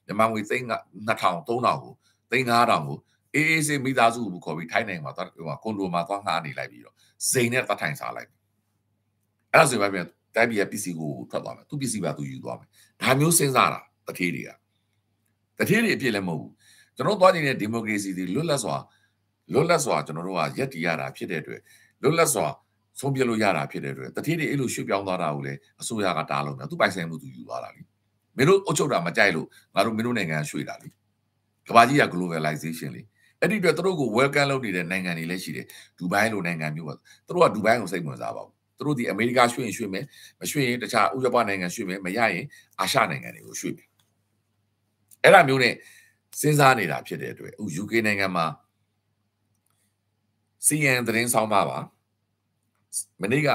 မြန်မာငွေသိန်းက2000 3000ကိုသိန်း9000ကို အေးအေးဆေးမိသားစုကိုခေါ်ပြီးထိုင်းနိုင်ငံမှာသွားဟိုကွန်ဒိုမှာသွားငှားနေလိုက်ပြီးတော့ဇိန်နဲ့တတ်ထိုင်စားလိုက်အဲ့ဒါဆိုရင်ပြန်တိုင်းပြည်ကပစ္စည်းကိုထွက်သွားမယ်သူပစ္စည်းပါသူယူသွားမယ်ဒါမျိုးစဉ်းစားတာတထေးတွေကတထေးတွေအပြည့်လည်းမဟုတ်ဘူးကျွန်တော်သွားနေတဲ့ဒီမိုကရေစီတွေလွတ်လပ်စွာလွတ်လပ်စွာကျွန်တော်တို့ကရက်တည်ရတာဖြစ်တဲ့အတွက်လွတ်လပ်စွာဆုံးပြလို့ရတာဖြစ်တဲ့အတွက်တတိတွေအဲ့လိုရွှေ့ပြောင်းသွားတာကိုလည်းအစိုးရကတားလို့များသူပိုင်ဆိုင်မှုသူယူသွားတာလीမင်းတို့အုပ်ချုပ်တာမကြိုက်လို့ငါတို့မင်းတို့နိုင်ငံရွှေ့တာလीကဘာကြီးက globalization လी အဲ့ဒီအတွက်သူတို့ကို welcome လုပ်နေတဲ့နိုင်ငံတွေလည်းရှိတယ်ဒူဘိုင်းလိုနိုင်ငံမျိုးပါသူတို့ကဒူဘိုင်းကိုစိတ်ဝင်စားပါဘူးသူတို့ဒီအမေရိကရွှေ့ရင်ရွှေ့မယ်မရွှေ့ရင်တခြားဥရောပနိုင်ငံရွှေ့မယ်မရရင်အာရှနိုင်ငံတွေကိုရွှေ့မယ်အဲ့ဒါမျိုးနဲ့စဉ်းစားနေတာဖြစ်တဲ့အတွက်ဥ UK နိုင်ငံမှာ CN သတင်းဆောင်ပါပါမနေ့က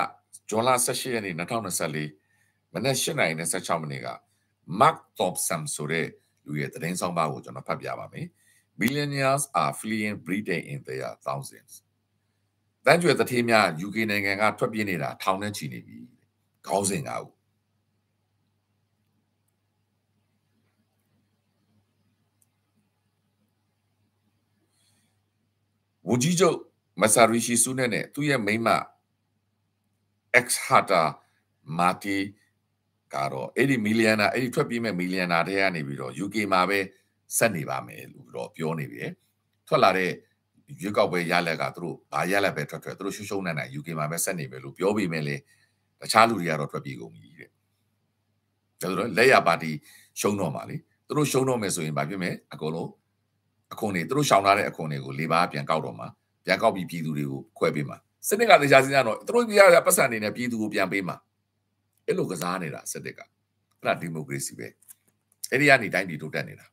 ဇွန်လ18ရက်နေ့2024မနက်8:16မိနစ်က Mark Thompson ဆိုတဲ့လူရဲ့သတင်းဆောင်ပါကိုကျွန်တော်ဖတ်ပြပါမယ် Millionaires are fleeing Britain in their thousands တန်းကျွယ်တထေးများ UK နိုင်ငံကထွက်ပြေးနေတာထောင်နဲ့ချီနေပြီခေါင်းစဉ်ကဦးဝူကြီးချုပ်မဆာရီရှီဆူနဲ့သူ့ရဲ့မိန်းမ ex hata မာတီကတော့အဲ့ဒီမီလီယံနာအဲ့ဒီထွက်ပြေးမဲ့မီလီယံနာတွေကနေပြီးတော့ UK မှာပဲ ဆက်နေပါမယ်လို့တော့ပြောနေပြီထွက်လာတဲ့ရွေးကောက်ပွဲရလက်ကသူတို့ဘာရလက်ပဲထွက်ထွက်သူတို့ရှုံရှုံနိုင်နိုင် UK မှာပဲဆက်နေမယ်လို့ပြောပြီးမဲ့လေတခြားလူတွေကတော့ထွက်ပြေးကုန်ပြီတဲ့ဒါဆိုတော့လက်ရပါတီရှုံတော့မှာလေသူတို့ရှုံတော့မယ်ဆိုရင်ဘာဖြစ်မလဲအကုန်လုံးအခွန်တွေသူတို့ရှောင်ထားတဲ့အခွန်တွေကိုလေပါပြန်ကောက်တော့မှာပြန်ကောက်ပြီးပြည်သူတွေကိုခွဲပေးမှာစနစ်ကတရားစင်းတော့သူတို့ပြရတဲ့ပတ်စံနေနဲ့ပြည်သူကိုပြန်ပေးမှာအဲ့လိုကစားနေတာစနစ်ကအဲ့ဒါဒီမိုကရေစီပဲအဲ့ဒီကနေတိုင်းပြည်တိုးတက်နေတာ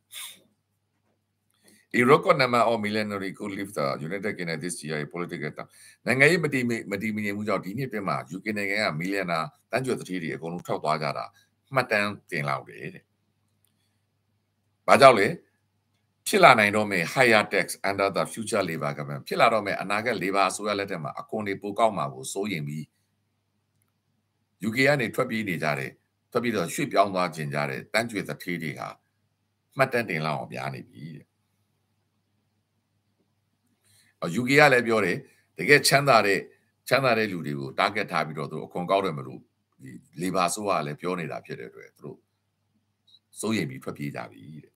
A record number of millionaires could live the United Kingdom this year political နိုင်ငံရေးမတည်မတည်မငြိမ်မှုကြောင့်ဒီနှစ်ပြင်မှာ UK နိုင်ငံကမီလီယံနာတန်းကျွယ်တတိတွေအကုန်လုံးထောက်သွားကြတာမှတ်တမ်းတင်လောက်တယ်တဲ့။ဘာကြောင့်လဲဖြစ်လာနိုင်တော့မယ် higher tax under the future labor government ဖြစ်လာတော့မယ်အနာဂတ် labor အစိုးရလက်ထက်မှာအခွန်တွေပိုကောက်မှာကိုစိုးရင်ပြီး UK ကနေထွက်ပြေးနေကြတယ်ထွက်ပြီးတော့ရွှေ့ပြောင်းသွားခြင်းကြတဲ့တန်းကျွေသထေးတွေဟာမှတ်တမ်းတင်လောက်အောင်များနေပြီတဲ့။ UK ကလည်းပြောတယ်တကယ်ချမ်းသာတဲ့ချမ်းသာတဲ့လူတွေကို target ထားပြီးတော့သူတို့အခွန်ကောက်တယ်မလို့ဒီ labor ဆိုကလည်းပြောနေတာဖြစ်တဲ့အတွက်သူတို့စိုးရိမ်ပြီးထွက်ပြေးကြပြီတဲ့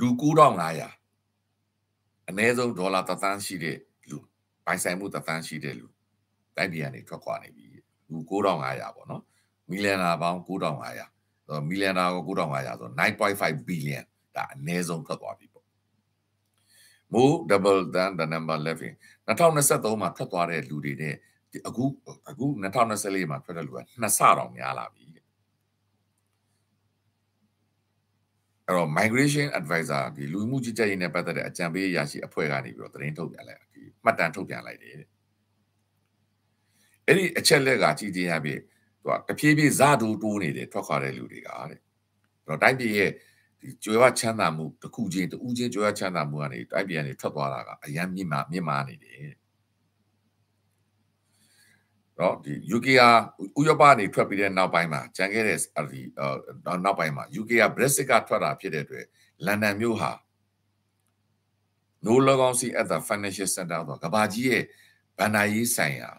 လူ9500အနည်းဆုံးဒေါ်လာသန်းရှိတဲ့လူပိုင်ဆိုင်မှုသန်းရှိတဲ့လူတိုင်းပြည်ကနေထွက်ခွာနေပြီလူ9500ပေါ့နော်မီလီယံနာပေါင်း9500ဆိုမီလီယံနာကို9500ဆို9.5 billion ဒါအနည်းဆုံးထွက်သွားပြီပေါ့ more double than the number living 2023မှာထွက်သွားတဲ့လူတွေတဲ့အခုအခု2024မှာထွက်တဲ့လူကနှစ်ဆတောင်များလာပြီအဲ့တော့ migration advisor ဒီလူမှုကြီးကြပ်ရေးနဲ့ပတ်သက်တဲ့အကြံပေးအရာရှိအဖွဲ့ကနေပြီးတော့သတင်းထုတ်ပြန်လိုက်ဒီမှတ်တမ်းထုတ်ပြန်လိုက်တယ်အဲ့ဒီအချက်လက်ကကြည်ကြည်ရပြီသူကတဖြည်းဖြည်းဇာတူတိုးနေတယ်ထွက်ခွာတဲ့လူတွေကတဲ့အဲ့တော့တိုင်းပြည်ရဲ့ ဒီကြွယ်ဝချမ်းသာမှုတစ်ခုချင်းတူးချင်းကြွယ်ဝချမ်းသာမှုကနေတိုင်းပြည်ကနေထွက်သွားတာကအယံမြင့်မာမြင့်မာနေတယ်နော်ဒီ UK ကဥရောပနေထွက်ပြီးတဲ့နောက်ပိုင်းမှာကြံခဲ့တဲ့ဒီနောက်ပိုင်းမှာ UK က Brexit ကထွက်တာဖြစ်တဲ့အတွက်လန်ဒန်မြို့ဟာ no longer see at the financial center တော့ကဘာကြီးရဲ့ဘဏ္ဍာရေးဆိုင်ရာ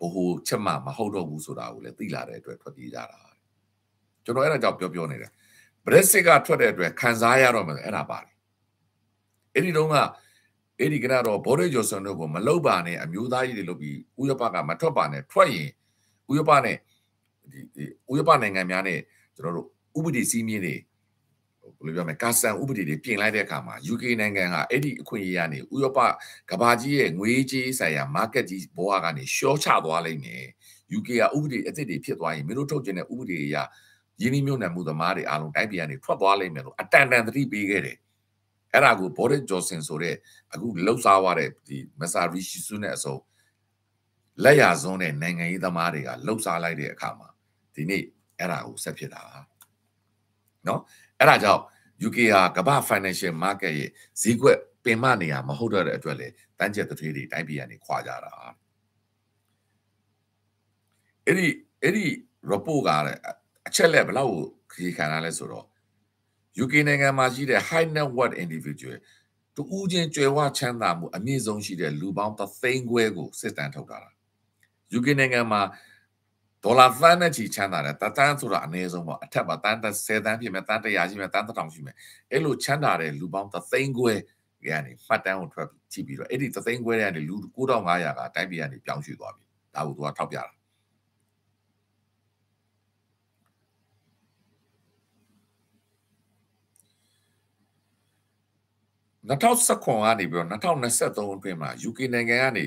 ဘ ਹੁ ချက်မှမဟုတ်တော့ဘူးဆိုတာကိုလည်းသိလာတဲ့အတွက်ထွက်ပြေးကြတာကျွန်တော်အဲ့ဒါကြောင့်ပြောပြောနေတ ယ် Brexit ကထွက်တဲ့အတွက်ခံစားရတော့မယ်အဲ့ဒါပါတယ်အဲ့ဒီတုန်းကအဲ့ဒီကတော့ဘော်ဒိုဂျိုဆန်တို့ကိုမလုတ်ပါနဲ့အမျိုးသားကြီးတွေလုပ်ပြီးဥရောပကမထွက်ပါနဲ့ထွက်ရင်ဥရောပနဲ့ဒီဥရောပနိုင်ငံများနဲ့ကျွန်တော်တို့ဥပဒေစည်းမျဉ်းတွေဘယ်လိုပြောမလဲကာဆန်ဥပဒေတွေပြင်လိုက်တဲ့အခါမှာ UK နိုင်ငံကအဲ့ဒီအခွင့်အရေးကနေဥရောပကဘာကြီးရဲ့ငွေကြေးဆိုင်ရာ market ကြီးဘောကနေရှော့ချသွားလိမ့်မယ် UK ကဥပဒေအသစ်တွေဖြစ်သွားရင်မင်းတို့ထုတ်ကျင်တဲ့ဥပဒေအရ ယင်းနှိမ့်မြုံနယ်မှုသမားတွေအားလုံးတိုင်းပြည်ကနေထွက်သွားလိမ့်မယ်လို့အတန်တန်သတိပေးခဲ့တယ်အဲ့ဒါကို Boris Johnson ဆိုတဲ့အခုလှုပ်ရှားသွားတဲ့ဒီမဆာရီရှီဆူနဲ့အစုံလက်ရစွန်းတဲ့နိုင်ငံရေးသမားတွေကလှုပ်ရှားလိုက်တဲ့အခါမှာဒီနေ့အဲ့ဒါကိုဆက်ဖြစ်တာเนาะအဲ့ဒါကြောင့် UK ဟာကမ္ဘာ financial market ရဲ့ဈေးကွက်ပင်မနေရမဟုတ်တော့တဲ့အတွက်လေတန်းကျက်တထွေးတွေတိုင်းပြည်ကနေခွာကြတာအဲ့ဒီအဲ့ဒီ report ကလည်း အချက်လက်ဘယ်လောက်ကိုခေခံရလဲဆိုတော့ UK နိုင်ငံမှာရှိတဲ့ high net worth individual တူဦးချင်းကြွယ်ဝချမ်းသာမှုအမြင့်ဆုံးရှိတဲ့လူပေါင်းသသိန်းခွဲကိုစစ်တမ်းထုတ်တာလား UK နိုင်ငံမှာဒေါ်လာသန်းနဲ့ချီချမ်းသာတယ်တသန်းဆိုတာအနည်းဆုံးပေါ့အထက်မှာတန်း10တန်းဖြစ်မယ်တန်း100ရှိမယ်တန်း1000ရှိမယ်အဲ့လိုချမ်းသာတဲ့လူပေါင်းသသိန်းခွဲကနေမှတ်တမ်းကိုထွက်ပြီးကြည့်ပြီးတော့အဲ့ဒီသသိန်းခွဲတဲ့ကနေလူ9500ကတိုင်းပြည်ကနေပြောင်းရွှေ့သွားပြီဒါကိုသူကထောက်ပြတာ 2019ကနေပြီးတော့2023အတွင်းမှာ UK နိုင်ငံကနေ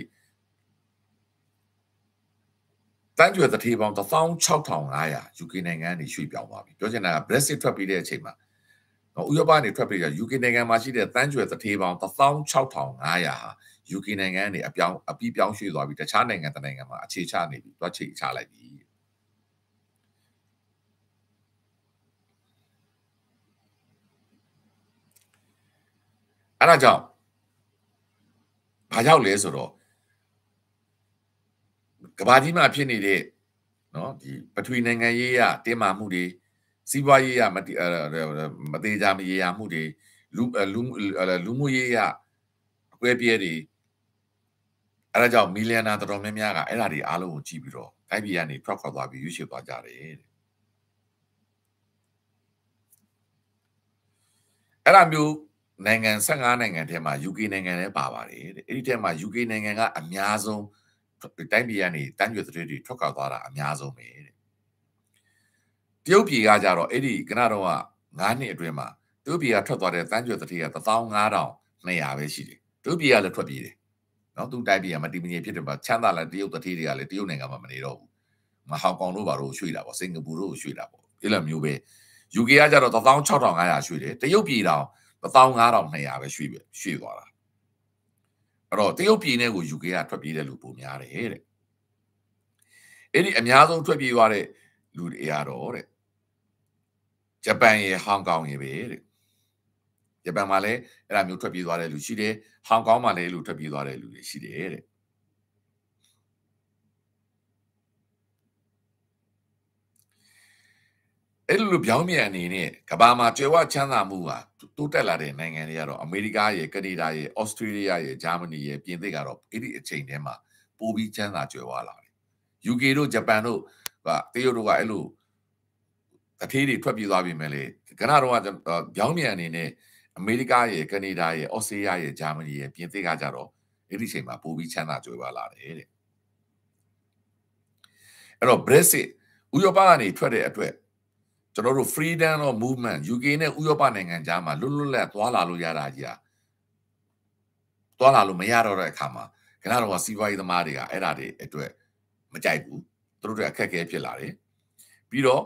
တန်းကျွယ်တထေးပေါင်း16500 UK နိုင်ငံကနေရွှေ့ပြောင်းသွားပြီပြောချင်တာက Brexit ထွက်ပြီးတဲ့အချိန်မှာနော်ဥရောပကနေထွက်ပြီးတော့ UK နိုင်ငံမှာရှိတဲ့တန်းကျွယ်တထေးပေါင်း16500ဟာ UK နိုင်ငံကနေအပြောင်းအပြီးပြောင်းရွှေ့သွားပြီးတခြားနိုင်ငံတနိုင်ငံမှာအခြေချနေပြီတွားချိတ်ချလိုက်ပြီ အဲ့ဒါကြောင့်ဘာကြောင့်လဲဆိုတော့ကဘာကြီးမှာဖြစ်နေတဲ့နော်ဒီပထဝီနိုင်ငံရေးရတင်းမာမှုတွေစီးပွားရေးရမမသေးကြမရေရာမှုတွေလူလူလူမှုရေးရအကွဲပြဲတွေအဲဒါကြောင့်မီလီယံနာတော်တော်များများကအဲ့ဒါတွေအားလုံးကိုကြည့်ပြီးတော့တိုင်းပြည်ကနေထွက်ခွာသွားပြီးရွှေ့ရှိသွားကြတယ်တဲ့အဲ့ဒါမျိုး နိုင်ငံ15နိုင်ငံထဲမှာ UK နိုင်ငံလည်းပါပါတယ်တဲ့အဲ့ဒီထဲမှာ UK နိုင်ငံကအများဆုံးတိုင်းပြည်ကနေတန်းကျွေတွေတွေထွက်ခွာသွားတာအများဆုံးပဲတဲ့တရုတ်ပြည်ကကြတော့အဲ့ဒီကနတော့က9နှစ်အတွင်းမှာတရုတ်ပြည်ကထွက်သွားတဲ့တန်းကျွေတွေက15200ပဲရှိတယ်တရုတ်ပြည်ကလည်းထွက်ပြေးတယ်နော်သူတိုက်ပြည်ကမတည်မငြိမ်ဖြစ်တယ်ပါချမ်းသာလာတရုတ်တတိတွေကလည်းတရုတ်နိုင်ငံမှာမနေတော့ဘူးမဟောင်ကောင်တို့ဘာလို့ရွှေ့တာပေါ့စင်ကာပူတို့ရွှေ့တာပေါ့အဲ့လိုမျိုးပဲ UK ကကြတော့16500ရွှေ့တယ်တရုတ်ပြည်တောင် 15200ပဲရွှေ့ပဲရွှေ့သွားတာအဲ့တော့တရုတ်ပြည်နဲ့ကို UK ကထွက်ပြေးတဲ့လူပုံများတယ်တဲ့အဲ့ဒီအများဆုံးထွက်ပြေးသွားတဲ့လူတွေရတော့တဲ့ဂျပန်ရေဟောင်ကောင်ရေပဲတဲ့ဂျပန်မှာလည်းအဲ့ဒါမျိုးထွက်ပြေးသွားတဲ့လူရှိတယ်ဟောင်ကောင်မှာလည်းလူထွက်ပြေးသွားတဲ့လူတွေရှိတယ်တဲ့ အဲ့လိုပြောင်းပြန်အနေနဲ့ကမ္ဘာမှာကျွယ်ဝချမ်းသာမှုဟာတိုးတက်လာတဲ့နိုင်ငံတွေကတော့အမေရိကရဲ့ကနေဒါရဲ့ဩစတြေးလျရဲ့ဂျာမနီရဲ့ပြင်သစ်ကတော့အဲ့ဒီအချိန်ထဲမှာပိုပြီးချမ်းသာကြွယ်ဝလာတယ်။ UK တို့ဂျပန်တို့ကတရုတ်တို့ကအဲ့လိုတထေးတွေထွက်ပြေးသွားပြီမဲ့လေကနတော့ကပြောင်းပြန်အနေနဲ့အမေရိကရဲ့ကနေဒါရဲ့ဩစတြေးလျရဲ့ဂျာမနီရဲ့ပြင်သစ်ကကြတော့အဲ့ဒီချိန်မှာပိုပြီးချမ်းသာကြွယ်ဝလာတယ်တဲ့အဲ့တော့ Brexit ဥရောပကနေထွက်တဲ့အတွက် ကျွန်တော်တို့ freedom of movement UK နဲ့ဥရောပနိုင်ငံကြားမှာလွတ်လွတ်လပ်သွားလာလို့ရတာကြီးอ่ะသွားလာလို့မရတော့တဲ့အခါမှာခဏတော့စီးပွားရေးသမားတွေကအဲ့ဒါတွေအတွက်မကြိုက်ဘူးသူတို့တွေအခက်အခဲဖြစ်လာတယ်ပြီးတော့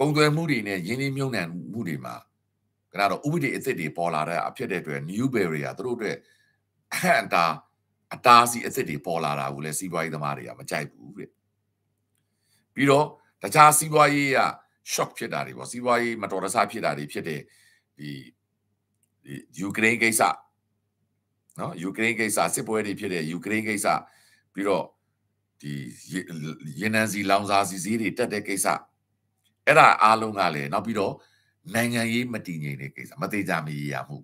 ကုန်သွယ်မှုတွေနဲ့ယင်းနှမြုံနှံမှုတွေမှာခဏတော့ဥပဒေအသစ်တွေပေါ်လာတဲ့အဖြစ်တဲ့အတွက် new barrier သူတို့အတွက်အဟံတာအတားစီအသစ်တွေပေါ်လာတာကိုလည်းစီးပွားရေးသမားတွေကမကြိုက်ဘူးတဲ့ပြီးတော့တခြားစီးပွားရေးက shock ဖြစ်တာတွေပေါ့စီးပွားရေးမတော်တဆဖြစ်တာတွေဖြစ်တဲ့ဒီဒီယူကရိန်းကိစ္စနော်ယူကရိန်းကိစ္စစစ်ပွဲတွေဖြစ်တဲ့ယူကရိန်းကိစ္စပြီးတော့ဒီရေနံစီလောင်စာစီစည်းတွေတက်တဲ့ကိစ္စအဲ့ဒါအားလုံးကလည်းနောက်ပြီးတော့နိုင်ငံရေးမတည်ငြိမ်တဲ့ကိစ္စမသေးကြမရရမှု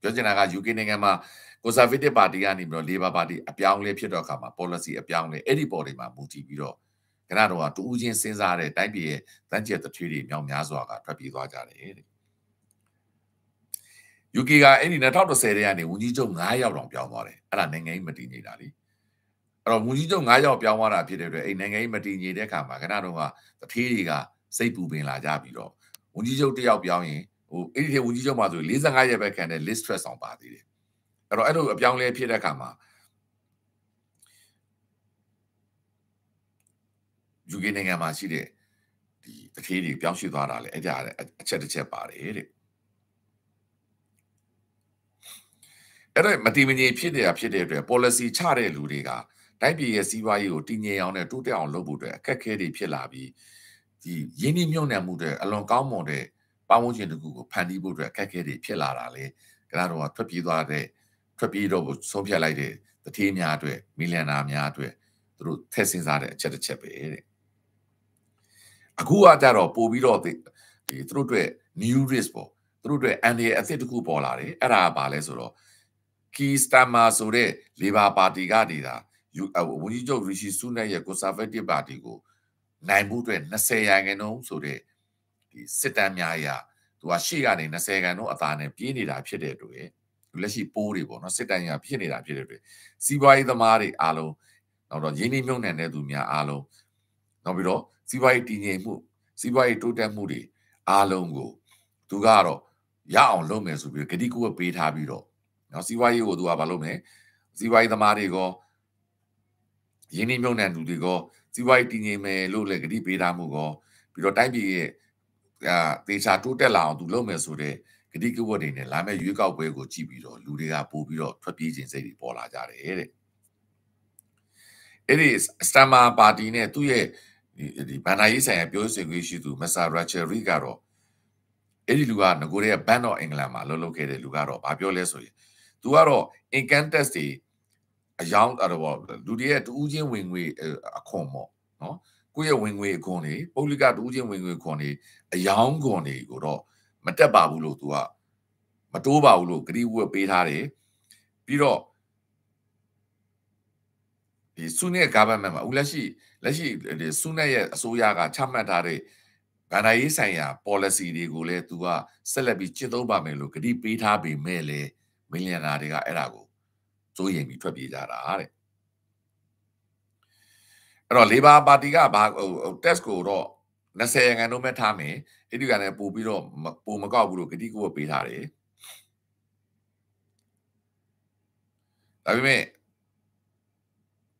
ပြောချင်တာက UK နိုင်ငံမှာ Conservative Party ကနေပြီးတော့ Labour Party အပြောင်းလဲဖြစ်တော့အခါမှာ policy အပြောင်းလဲအဲ့ဒီပေါ်တွေမှာမူတည်ပြီးတော့ ခဏတော့တူးချင်းစဉ်းစားတဲ့တိုင်းပြည်ရဲ့တန်းကျက်တထွေးတွေမြောင်များစွာကထွက်ပြေးသွားကြတယ်တဲ့ UK ကအဲ့ဒီ2010ထဲကနေဝန်ကြီးချုပ်9ယောက်တောင်ပြောင်းသွားတယ်အဲ့ဒါနိုင်ငံရေးမတည်ငြိမ်တာလीအဲ့တော့ဝန်ကြီးချုပ်9ယောက်ပြောင်းသွားတာဖြစ်တဲ့အတွက်အဲ့နိုင်ငံရေးမတည်ငြိမ်တဲ့အခါမှာခဏတော့ကတထေးတွေကစိတ်ပူပင်လာကြပြီးတော့ဝန်ကြီးချုပ်တယောက်ပြောင်းရင်ဟိုအဲ့ဒီဝန်ကြီးချုပ်မှဆို45ရက်ပဲခံတဲ့ list stress အောင်ပါသေးတယ်အဲ့တော့အဲ့လိုအပြောင်းလဲဖြစ်တဲ့အခါမှာ UK နိုင်ငံမှာရှိတဲ့ဒီတထေးတွေပြောင်းရွှေ့သွားတာလေအဲ့ကြအချက်တစ်ချက်ပါတယ်တဲ့အဲ့တော့မတိမငြိမ်ဖြစ်နေတာဖြစ်တဲ့အတွက် policy ချတဲ့လူတွေကတိုင်းပြည်ရဲ့စီးပွားရေးကိုတည်ငြိမ်အောင်နဲ့တိုးတက်အောင်လုပ်ဖို့အတွက်အခက်အခဲတွေဖြစ်လာပြီးဒီရင်းနှီးမြှုပ်နှံမှုတွေအလွန်ကောင်းမွန်တဲ့ပတ်ဝန်းကျင်တစ်ခုကိုဖန်တီးဖို့အတွက်အခက်အခဲတွေဖြစ်လာတာလေကနတော့ထွက်ပြေးသွားတဲ့ထွက်ပြေးတော့ဆုံးဖြတ်လိုက်တဲ့တထေးများအတွက်မီလီယံနာများအတွက်သူတို့ထည့်စဉ်းစားတဲ့အချက်တစ်ချက်ပဲတဲ့ အခုကကြတော့ပို့ပြီးတော့ဒီသူတို့အတွက် new risk ပေါ့သူတို့အတွက် annual အသစ်တစ်ခုပေါ်လာတယ်အဲ့ဒါကဘာလဲဆိုတော့ key stammer ဆိုတဲ့ labor party ကနေတာဝန်ကြီးချုပ် rishi sunak ရဲ့ conservative party ကိုနိုင်မှုအတွက်20ရာခိုင်နှုန်းဆိုတဲ့ဒီစစ်တမ်းများအရသူကရှေ့ကနေ20ခိုင်နှုန်းအသာနဲ့ပြေးနေတာဖြစ်တဲ့အတွက်လက်ရှိပိုးတွေပေါ့နော်စစ်တမ်းရဖြစ်နေတာဖြစ်တဲ့အတွက်စီးပွားရေးသမားတွေအားလုံးနောက်တော့ရင်းနှီးမြှုပ်နှံတဲ့သူများအားလုံးနောက်ပြီးတော့ စီးပွားရေးတည်ငြိမ်မှုစီးပွားရေးတိုးတက်မှုတွေအားလုံးကိုသူကတော့ရအောင်လုပ်မယ်ဆိုပြီးဂတိကူဝပေးထားပြီးတော့နော်စီးပွားရေးကိုသူကမလုပ်မယ်စီးပွားရေးသမားတွေကရင်းနှီးမြှုပ်နှံသူတွေကစီးပွားရေးတည်ငြိမ်မယ်လို့လည်းဂတိပေးထားမှုကောပြီးတော့တိုင်းပြည်ရဲ့အာတေချာတိုးတက်လာအောင်သူလုပ်မယ်ဆိုတဲ့ဂတိကဝတ်တွေနဲ့လာမယ့်ရွေးကောက်ပွဲကိုကြည့်ပြီးတော့လူတွေကပို့ပြီးတော့ထွက်ပြေးခြင်းစိတ်တွေပေါ်လာကြတယ်တဲ့အဲ့ဒီစတမ်မာပါတီနဲ့သူ့ရဲ့ ဒီဘန်နာရေးဆိုင်ရာပြောဆိုခွင့်ရှိသူမဆာရာချယ်ရီကတော့အဲ့ဒီလူကငကိုရဲဘန်တော့အင်္ဂလန်မှာလှုပ်လှုပ်ခဲ့တဲ့လူကတော့ဗာပြောလဲဆိုရင်သူကတော့ income tax တွေအယောင်းအဲ့တော့လူတွေရဲ့တူးချင်းဝင်ငွေအခွန်ပေါ့နော်ကိုယ့်ရဲ့ဝင်ငွေအခွန်တွေပုဂ္ဂလိကတူးချင်းဝင်ငွေခွန်တွေအယောင်းခွန်တွေကိုတော့မတက်ပါဘူးလို့သူကမတိုးပါဘူးလို့ဂရိဝတ်ပေးထားတယ်ပြီးတော့ဒီဆုနဲ့ government မှာဦးလက်ရှိ လက်ရှိဒီဆုနဲ့ရဲ့အစိုးရကချမှတ်ထားတဲ့ဗန္ဒာရေးဆိုင်ရာ policy တွေကိုလည်းသူကဆက်လက်ပြီးကျင့်သုံးပါမယ်လို့ဂတိပေးထားပေမဲ့လည်းမီလီယံနာတွေကအဲ့ဒါကိုစိုးရိမ်ပြီးထွက်ပြေးကြတာတဲ့အဲ့တော့ Labor Party ကဘာဟို test ကိုတော့20ရန်ကုန်မဲ့ထားမယ်အဲ့ဒီကလည်းပို့ပြီးတော့ပို့မကောက်ဘူးလို့ဂတိကိုပေးထားတယ်ဒါပေမဲ့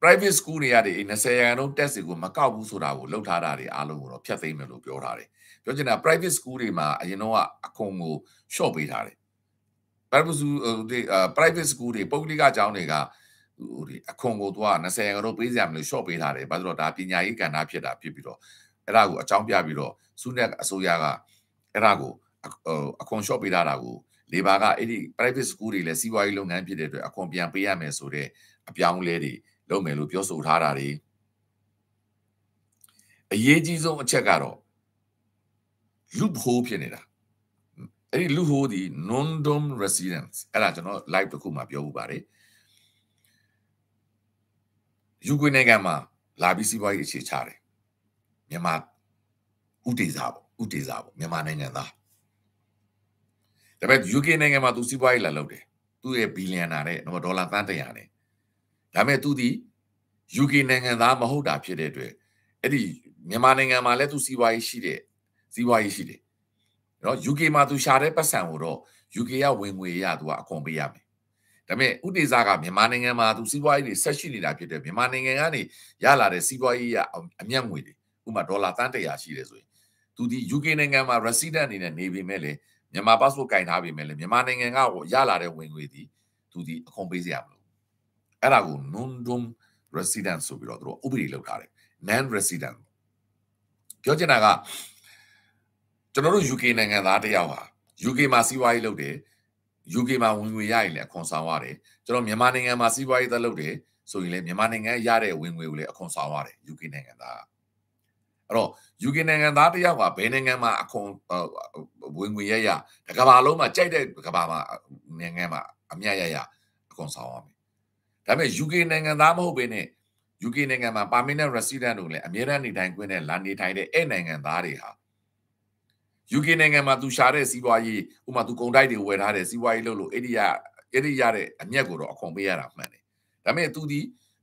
private school တွေရတယ်20ရာခိုင်နှုန်း test တွေကိုမကောက်ဘူးဆိုတာကိုလှုပ်ထားတာတွေအားလုံးကိုတော့ဖျက်သိမ်းမယ်လို့ပြောထားတယ်ပြောချင်တာ private school တွေမှာအရင်တော့အခွန်ကို short ပေးထားတယ် private school တွေ private school တွေပုဂ္ဂလိကကျောင်းတွေကဟိုဒီအခွန်ကိုသူက20ရာခိုင်နှုန်းပေးစရာမလို short ပေးထားတယ်ဘာလို့လဲဒါပညာရေးကဏ္ဍဖြစ်တာဖြစ်ပြီးတော့အဲ့ဒါကိုအကြောင်းပြပြီးတော့စုနဲ့အစိုးရကအဲ့ဒါကိုအခွန် short ပေးထားတာကိုလေဘာကအဲ့ဒီ private school တွေလည်းစီးပွားရေးလုပ်ငန်းဖြစ်တဲ့အတွက်အခွန်ပြန်ပေးရမယ်ဆိုတဲ့အပြောင်းလဲတွေ လုပ်မယ်လို့ပြောဆိုထားတာတွေအရေးကြီးဆုံးအချက်ကတော့လူဖို့ဖြစ်နေတာအဲ့ဒီလူဟိုဒီ non dom residence အဲ့ဒါကျွန်တော် live တစ်ခုမှာပြောဥပါတယ်ယူကရိန်းနိုင်ငံမှာလာပြီးစီးပွားရေးအခြေချတယ်မြန်မာဥတေစာပေါ့ဥတေစာပေါ့မြန်မာနိုင်ငံသားဒါပေမဲ့ UK နိုင်ငံမှာသူစီးပွားရေးလာလုပ်တယ်သူ့ရဲ့ဘီလီယံနာနဲ့ဒေါ်လာသန်း100နဲ့ ဒါပေမဲ့သူဒီ UK နိုင်ငံသားမဟုတ်တာဖြစ်တဲ့အတွက်အဲ့ဒီမြန်မာနိုင်ငံမှာလည်းသူစီးပွားရေးရှိတဲ့စီးပွားရေးရှိတယ်နော် UK မှာသူရှာတဲ့ပတ်စံကိုတော့ UK ကဝင်ငွေရသူကအခွန်ပေးရမယ်ဒါပေမဲ့ဥတေဇကမြန်မာနိုင်ငံမှာသူစီးပွားရေးတွေဆက်ရှိနေတာဖြစ်တဲ့မြန်မာနိုင်ငံကနေရလာတဲ့စီးပွားရေးရအမျက်ငွေတွေဥပမာဒေါ်လာတန်း100ရှိတယ်ဆိုရင်သူဒီ UK နိုင်ငံမှာ resident အနေနဲ့နေပေမဲ့လေမြန်မာ passport ကင်ထားပေမဲ့လေမြန်မာနိုင်ငံကရလာတဲ့ဝင်ငွေဒီသူဒီအခွန်ပေးစရာမလို အဲ့ဒါကို non dom resident ဆိုပြီးတော့သူတို့ဥပဒေလုပ်ထားတယ် non resident ပြောချင်တာကကျွန်တော်တို့ UK နိုင်ငံသားတယောက်ဟာ UK မှာစီးပွားရေးလုပ်တယ် UK မှာဝင်ငွေရရင်လည်းအခွန်ဆောင်ရတယ်ကျွန်တော်မြန်မာနိုင်ငံမှာစီးပွားရေးသက်လုပ်တယ်ဆိုရင်လည်းမြန်မာနိုင်ငံရတဲ့ဝင်ငွေကိုလည်းအခွန်ဆောင်ရတယ် UK နိုင်ငံသားအဲ့တော့ UK နိုင်ငံသားတယောက်ကဘယ်နိုင်ငံမှာအခွန်ဝင်ငွေရရတကဘာလုံးမှာကြိုက်တဲ့ကဘာမှာနိုင်ငံမှာအမြတ်ရရအခွန်ဆောင်ရမယ် ဒါပေမဲ့ UK နိုင်ငံသားမဟုတ်ဘဲနဲ့ UK နိုင်ငံမှာ permanent resident တို့လည်းအမြဲတမ်းနေထိုင်ခွင့်နဲ့လာနေထိုင်တဲ့အဲ့နိုင်ငံသားတွေဟာ UK နိုင်ငံမှာသူရှာတဲ့စီးပွားရေးဥမာသူကုန်တိုက်တွေဝယ်ထားတဲ့စီးပွားရေးလုပ်လို့အဲ့ဒီရအဲ့ဒီရတဲ့အမျက်ကိုတော့အခွန်ပေးရတာမှန်တယ်ဒါပေမဲ့သူဒီ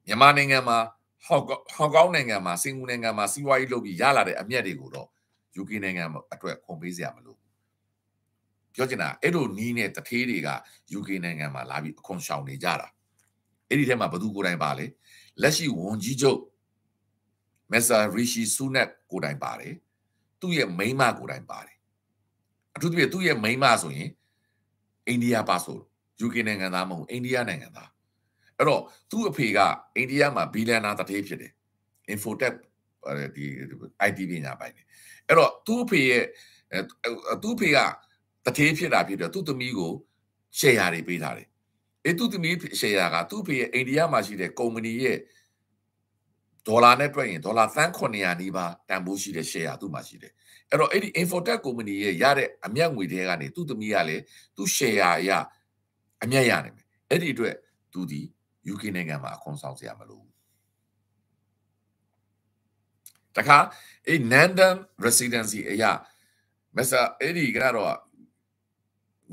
မြန်မာနိုင်ငံမှာဟောက်ဟောက်ကောင်းနိုင်ငံမှာစင်ကာပူနိုင်ငံမှာစီးပွားရေးလုပ်ပြီးရလာတဲ့အမျက်တွေကိုတော့ UK နိုင်ငံအတွက်ခွန်ပေးစရာမလိုဘူးပြောချင်တာအဲ့လိုနီးနဲ့တထေးတွေက UK နိုင်ငံမှာလာပြီးအခွန်ရှောင်နေကြတာ အဲ့ဒီထဲမှာဘသူကိုယ်တိုင်ပါလဲလက်ရှိဝန်ကြီးချုပ်မက်ဆာရီရှီဆူနက်ကိုယ်တိုင်ပါတယ်သူ့ရဲ့မိန်းမကိုယ်တိုင်ပါတယ်အထူးသဖြင့်သူ့ရဲ့မိန်းမဆိုရင်အိန္ဒိယပါဆို UK နိုင်ငံသားမဟုတ်အိန္ဒိယနိုင်ငံသားအဲ့တော့သူ့အဖေကအိန္ဒိယမှာဘီလန်နာတထေးဖြစ်တယ် Infotech ဒီ IT ပညာပိုင်းနေအဲ့တော့သူ့အဖေရဲ့သူ့အဖေကတထေးဖြစ်တာဖြစ်တော့သူ့သမီးကို share တွေပေးထားတယ် အဲသူသမီးရှယ်ယာကသူ့ဖေရဲ့အိန္ဒိယမှာရှိတဲ့ကုမ္ပဏီရဲ့ဒေါ်လာနဲ့တွက်ရင်ဒေါ်လာသန်း900နီးပါးတန်ဖိုးရှိတဲ့ရှယ်ယာသူ့မှာရှိတယ်အဲ့တော့အဲ့ဒီ Infotech ကုမ္ပဏီရဲ့ရတဲ့အမြတ်ငွေတွေကနေသူ့သမီးကလည်းသူ့ရှယ်ယာအရအမြတ်ရနိုင်မယ်အဲ့ဒီအတွက်သူဒီ UK နိုင်ငံမှာအခွန်ဆောင်စရာမလိုဘူးတခါအဲ့ Nandam residency အရာမက်ဆာအဲ့ဒီကတော့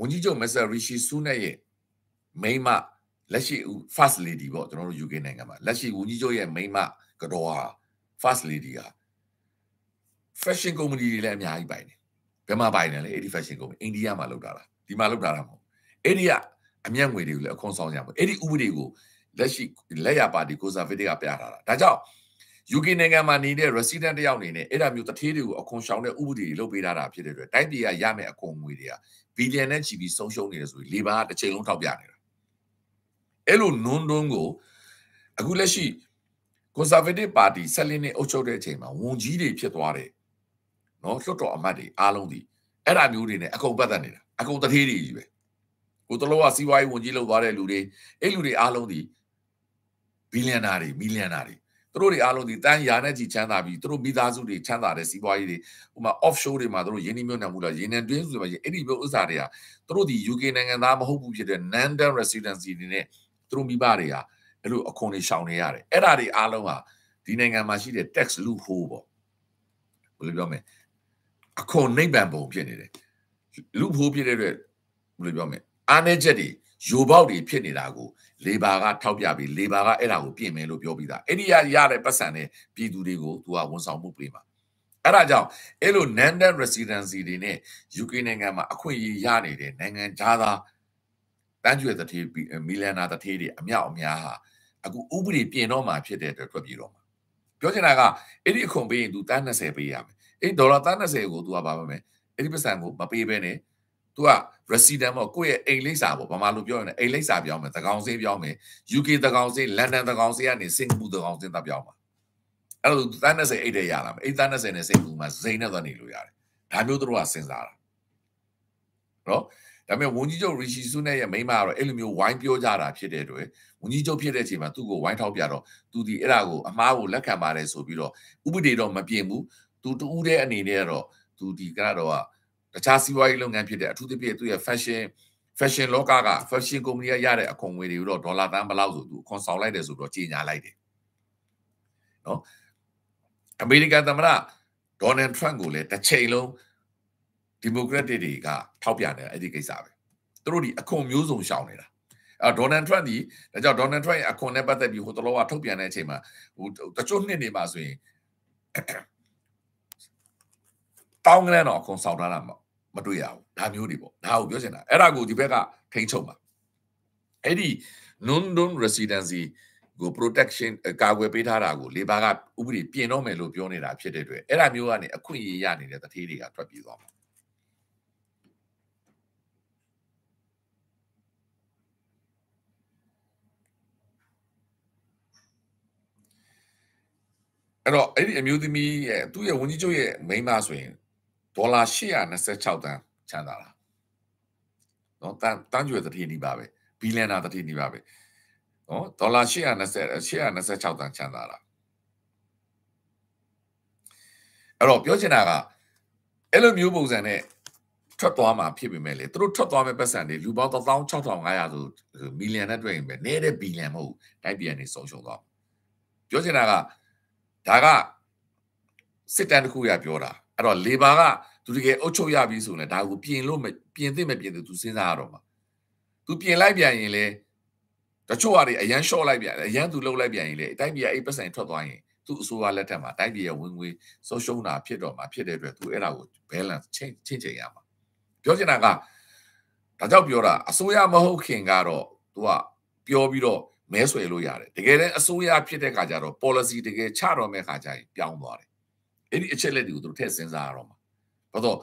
ဝန်ကြီးချုပ်မက်ဆာရီရှီဆူနဲ့ရဲ့ မိမလက်ရှိ first lady ပေါ့ကျွန်တော်တို့ UK နိုင်ငံမှာလက်ရှိဝန်ကြီးချုပ်ရဲ့မိမကတော့ဟာ first lady က fashion company တွေလည်းအများကြီးပိုင်တယ်ဘယ်မှာပိုင်တယ်လဲအဲ့ဒီ fashion company အိန္ဒိယမှာလုပ်တာလားဒီမှာလုပ်တာလားမဟုတ်အဲ့ဒီကအမျက်ငွေတွေကိုလည်းအခွန်ဆောင်ရမှာအဲ့ဒီဥပဒေကိုလက်ရှိလက်ရပါတီ conservative ကပြထားတာဒါကြောင့် UK နိုင်ငံမှာနေတဲ့ resident တယောက်အနေနဲ့အဲ့ဒါမျိုးတထေးတွေကိုအခွန်ရှောင်တဲ့ဥပဒေတွေလုပ်ပေးထားတာဖြစ်တဲ့အတွက်တိုင်းပြည်ကရမယ့်အခွန်ငွေတွေကဘီလီယံနဲ့ချီပြီးဆုံးရှုံးနေတယ်ဆိုပြီးလေဘာကတစ်ချိန်လုံးထောက်ပြနေတာ အဲ့လိုနွန်းတွန်းကိုအခုလက်ရှိ conservative party ဆက်လင်းနဲ့အုပ်ချုပ်တဲ့အချိန်မှာဝန်ကြီးတွေဖြစ်သွားတယ်နော်လွှတ်တော်အမတ်တွေအားလုံးဒီအဲ့ဒါမျိုးတွေနဲ့အကုန်ပတ်သက်နေတာအကုန်တထေးတွေကြီးပဲကိုတလောကစီးပွားရေးဝန်ကြီးလုပ်သွားတဲ့လူတွေအဲ့လူတွေအားလုံးဒီဘီလီယံနာတွေမီလီယံနာတွေသူတို့တွေအားလုံးဒီတန်းရာနဲ့ကြီးချမ်းသာပြီးသူတို့မိသားစုတွေချမ်းသာတဲ့စီးပွားရေးတွေဥပမာ offshore တွေမှာသူတို့ရင်းနှီးမြှုပ်နှံမှုလားရင်းနှံတွင်းဆိုမှာအဲ့ဒီမျိုးဥစ္စာတွေကသူတို့ဒီ UK နိုင်ငံသားမဟုတ်ဘူးဖြစ်တဲ့ non residency တွေနဲ့ သူတို့မိဘတွေကအဲ့လိုအခွန်တွေရှောင်နေရတယ်အဲ့ဒါတွေအားလုံးဟာဒီနိုင်ငံမှာရှိတဲ့ tax loophole ပေါ့ဘယ်လိုပြောမလဲအခွန်နှိပ်ပံပုံဖြစ်နေတယ် loophole ဖြစ်တဲ့အတွက်ဘယ်လိုပြောမလဲအားနည်းချက်တွေယိုပေါက်တွေဖြစ်နေတာကိုလေဘာကထောက်ပြပြီးလေဘာကအဲ့ဒါကိုပြင်မယ်လို့ပြောပြီးသားအဲ့ဒီရရတဲ့ပတ်စံနဲ့ပြည်သူတွေကိုသူကဝန်ဆောင်မှုပေးမှာအဲ့ဒါကြောင့်အဲ့လို non residency တွေနဲ့ UK နိုင်ငံမှာအခွင့်အရေးရနေတဲ့နိုင်ငံသားသား တန်းကျွေတထေးမီလန်နာတထေးတွေအမြောက်အများဟာအခုဥပဒေပြင်တော့မှာဖြစ်တဲ့အတွက်ထွက်ပြေးတော့မှာပြောချင်တာကအဲ့ဒီအခွန်ပေးရင် तू တန်း20ပေးရမယ်အဲ့ဒေါ်လာတန်း20ကို तू ကဘာမှမအဲ့ဒီပတ်စံကိုမပေးဘဲနဲ့ तू က resident ပေါ့ကိုယ့်ရဲ့အိမ်လိပ်စာပေါ့ဘာမှလို့ပြောရင်အိမ်လိပ်စာပြောင်းမယ်သကောင်စင်းပြောင်းမယ် UK သကောင်စင်းလန်ဒန်သကောင်စင်းကနေစင်ကာပူသကောင်စင်းတပ်ပြောင်းမှာအဲ့လိုတန်း20အိတ်တည်းရလာမယ်အိတ်တန်း20နဲ့စင်ကာပူမှာဇိန်နဲ့သွားနေလို့ရတယ်ဒါမျိုးတို့ကစဉ်းစားတာနော် ဒါပေမဲ့ဝန်ကြီးချုပ်ရီရှီဆူနဲ့ရဲ့မိမကတော့အဲ့လိုမျိုးဝိုင်းပြောကြတာဖြစ်တဲ့အတွက်ဝန်ကြီးချုပ်ဖြစ်တဲ့အချိန်မှာသူ့ကိုဝိုင်းထောက်ပြတော့သူဒီအဲ့ဒါကိုအမားကိုလက်ခံပါတယ်ဆိုပြီးတော့ဥပဒေတော့မပြင်ဘူးသူတူးတဲ့အနေနဲ့တော့သူဒီကတော့တခြားစီးပွားရေးလုပ်ငန်းဖြစ်တဲ့အထူးသဖြင့်သူ့ရဲ့ fashion fashion လောကက fashion company ကရတဲ့အခွန်ငွေတွေကိုတော့ဒေါ်လာတန်းဘလောက်ဆိုသူအခွန်ဆောင်လိုက်တယ်ဆိုတော့ကြေညာလိုက်တယ်နော်အမေရိကန်သမ္မတဒေါ်နယ်ထရန့်ကိုလည်းတစ်ချိန်လုံး ဒီမိုကရက်တစ်တွေကထောက်ပြနေအဲ့ဒီကိစ္စပဲသူတို့ဒီအခွန်မျိုးစုံရှောင်နေတာအဲဒေါ်နယ်ထရန့်ဒီဒါကြောင့်ဒေါ်နယ်ထရန့်ရဲ့အခွန်နဲ့ပတ်သက်ပြီးဟိုတလောကထုတ်ပြန်တဲ့အချိန်မှာဟိုတချို့နှစ်နေမှာဆိုရင်တောင်းကလေးတော့အခွန်ဆောင်ထားတာမတွေ့ရဘူးဒါမျိုးတွေပေါ့ဒါကိုပြောချင်တာအဲ့ဒါကိုဒီဘက်ကထိန်းချုပ်မှာအဲ့ဒီ non non residency ကို protection ကာကွယ်ပေးထားတာကိုလေဘာကဥပဒေပြင်တော့မယ်လို့ပြောနေတာဖြစ်တဲ့အတွက်အဲ့ဒါမျိုးကနေအခွင့်အရေးရနေတဲ့တထေးတွေကထွက်ပြေးသွားမှာ အဲ့တော့အဲ့ဒီအမျိုးသမီးရဲ့သူ့ရဲ့ဝန်ကြီးချုပ်ရဲ့မိန်းမဆိုရင်ဒေါ်လာ826တန်းချမ်းသာတာနော်တန်းတန်းကျွေတတိနီးပါပဲဘီလီယံနာတတိနီးပါပဲနော်ဒေါ်လာ820 826တန်းချမ်းသာတာအဲ့တော့ပြောချင်တာကအဲ့လိုမျိုးပုံစံနဲ့ထွက်သွားမှာဖြစ်ပေမဲ့လေသူတို့ထွက်သွားမဲ့ပတ်စံတွေလူပေါင်း16500ဆိုမီလီယံနဲ့တွေ့ရင်ပဲနေတဲ့ဘီလီယံမဟုတ်တိုက်ပြည်ကနေဆုံးရှုံးသွားပြောချင်တာက ဒါကစစ်တမ်းတစ်ခုရပြောတာအဲ့တော့ labor ကသူတကယ်အုပ်ချုပ်ရပြီဆိုရင်ဒါကိုပြင်လို့ပြင်သင့်မပြင်သင့်သူစဉ်းစားရတော့မှာသူပြင်လိုက်ပြန်ရင်လေတချို့ဟာတွေအရန်ရှော့လိုက်ပြန်အရန်သူလှုပ်လိုက်ပြန်ရင်လေအတိုင်းပြည်အိတ်ပတ်စံထွက်သွားရင်သူ့အစိုးရလက်ထက်မှာတိုင်းပြည်ရဲ့ဝင်ငွေဆုံးရှုံးတာဖြစ်တော့မှာဖြစ်တဲ့အတွက်သူအဲ့ဒါကို balance ချင်းချင်းချင်းရမှာပြောချင်တာကဒါကြောင့်ပြောတာအစိုးရမဟုတ်ခင်ကတော့သူကပြောပြီးတော့ မဲဆွယ်လို့ရတယ်တကယ်တမ်းအစိုးရဖြစ်တဲ့ခါကျတော့ policy တကယ်ချတော့မဲ့ခါကျရင်ပြောင်းသွားတယ်အဲ့ဒီအချက်လက်တွေကိုသူတို့ထည့်စဉ်းစားရတော့မှာဘာလို့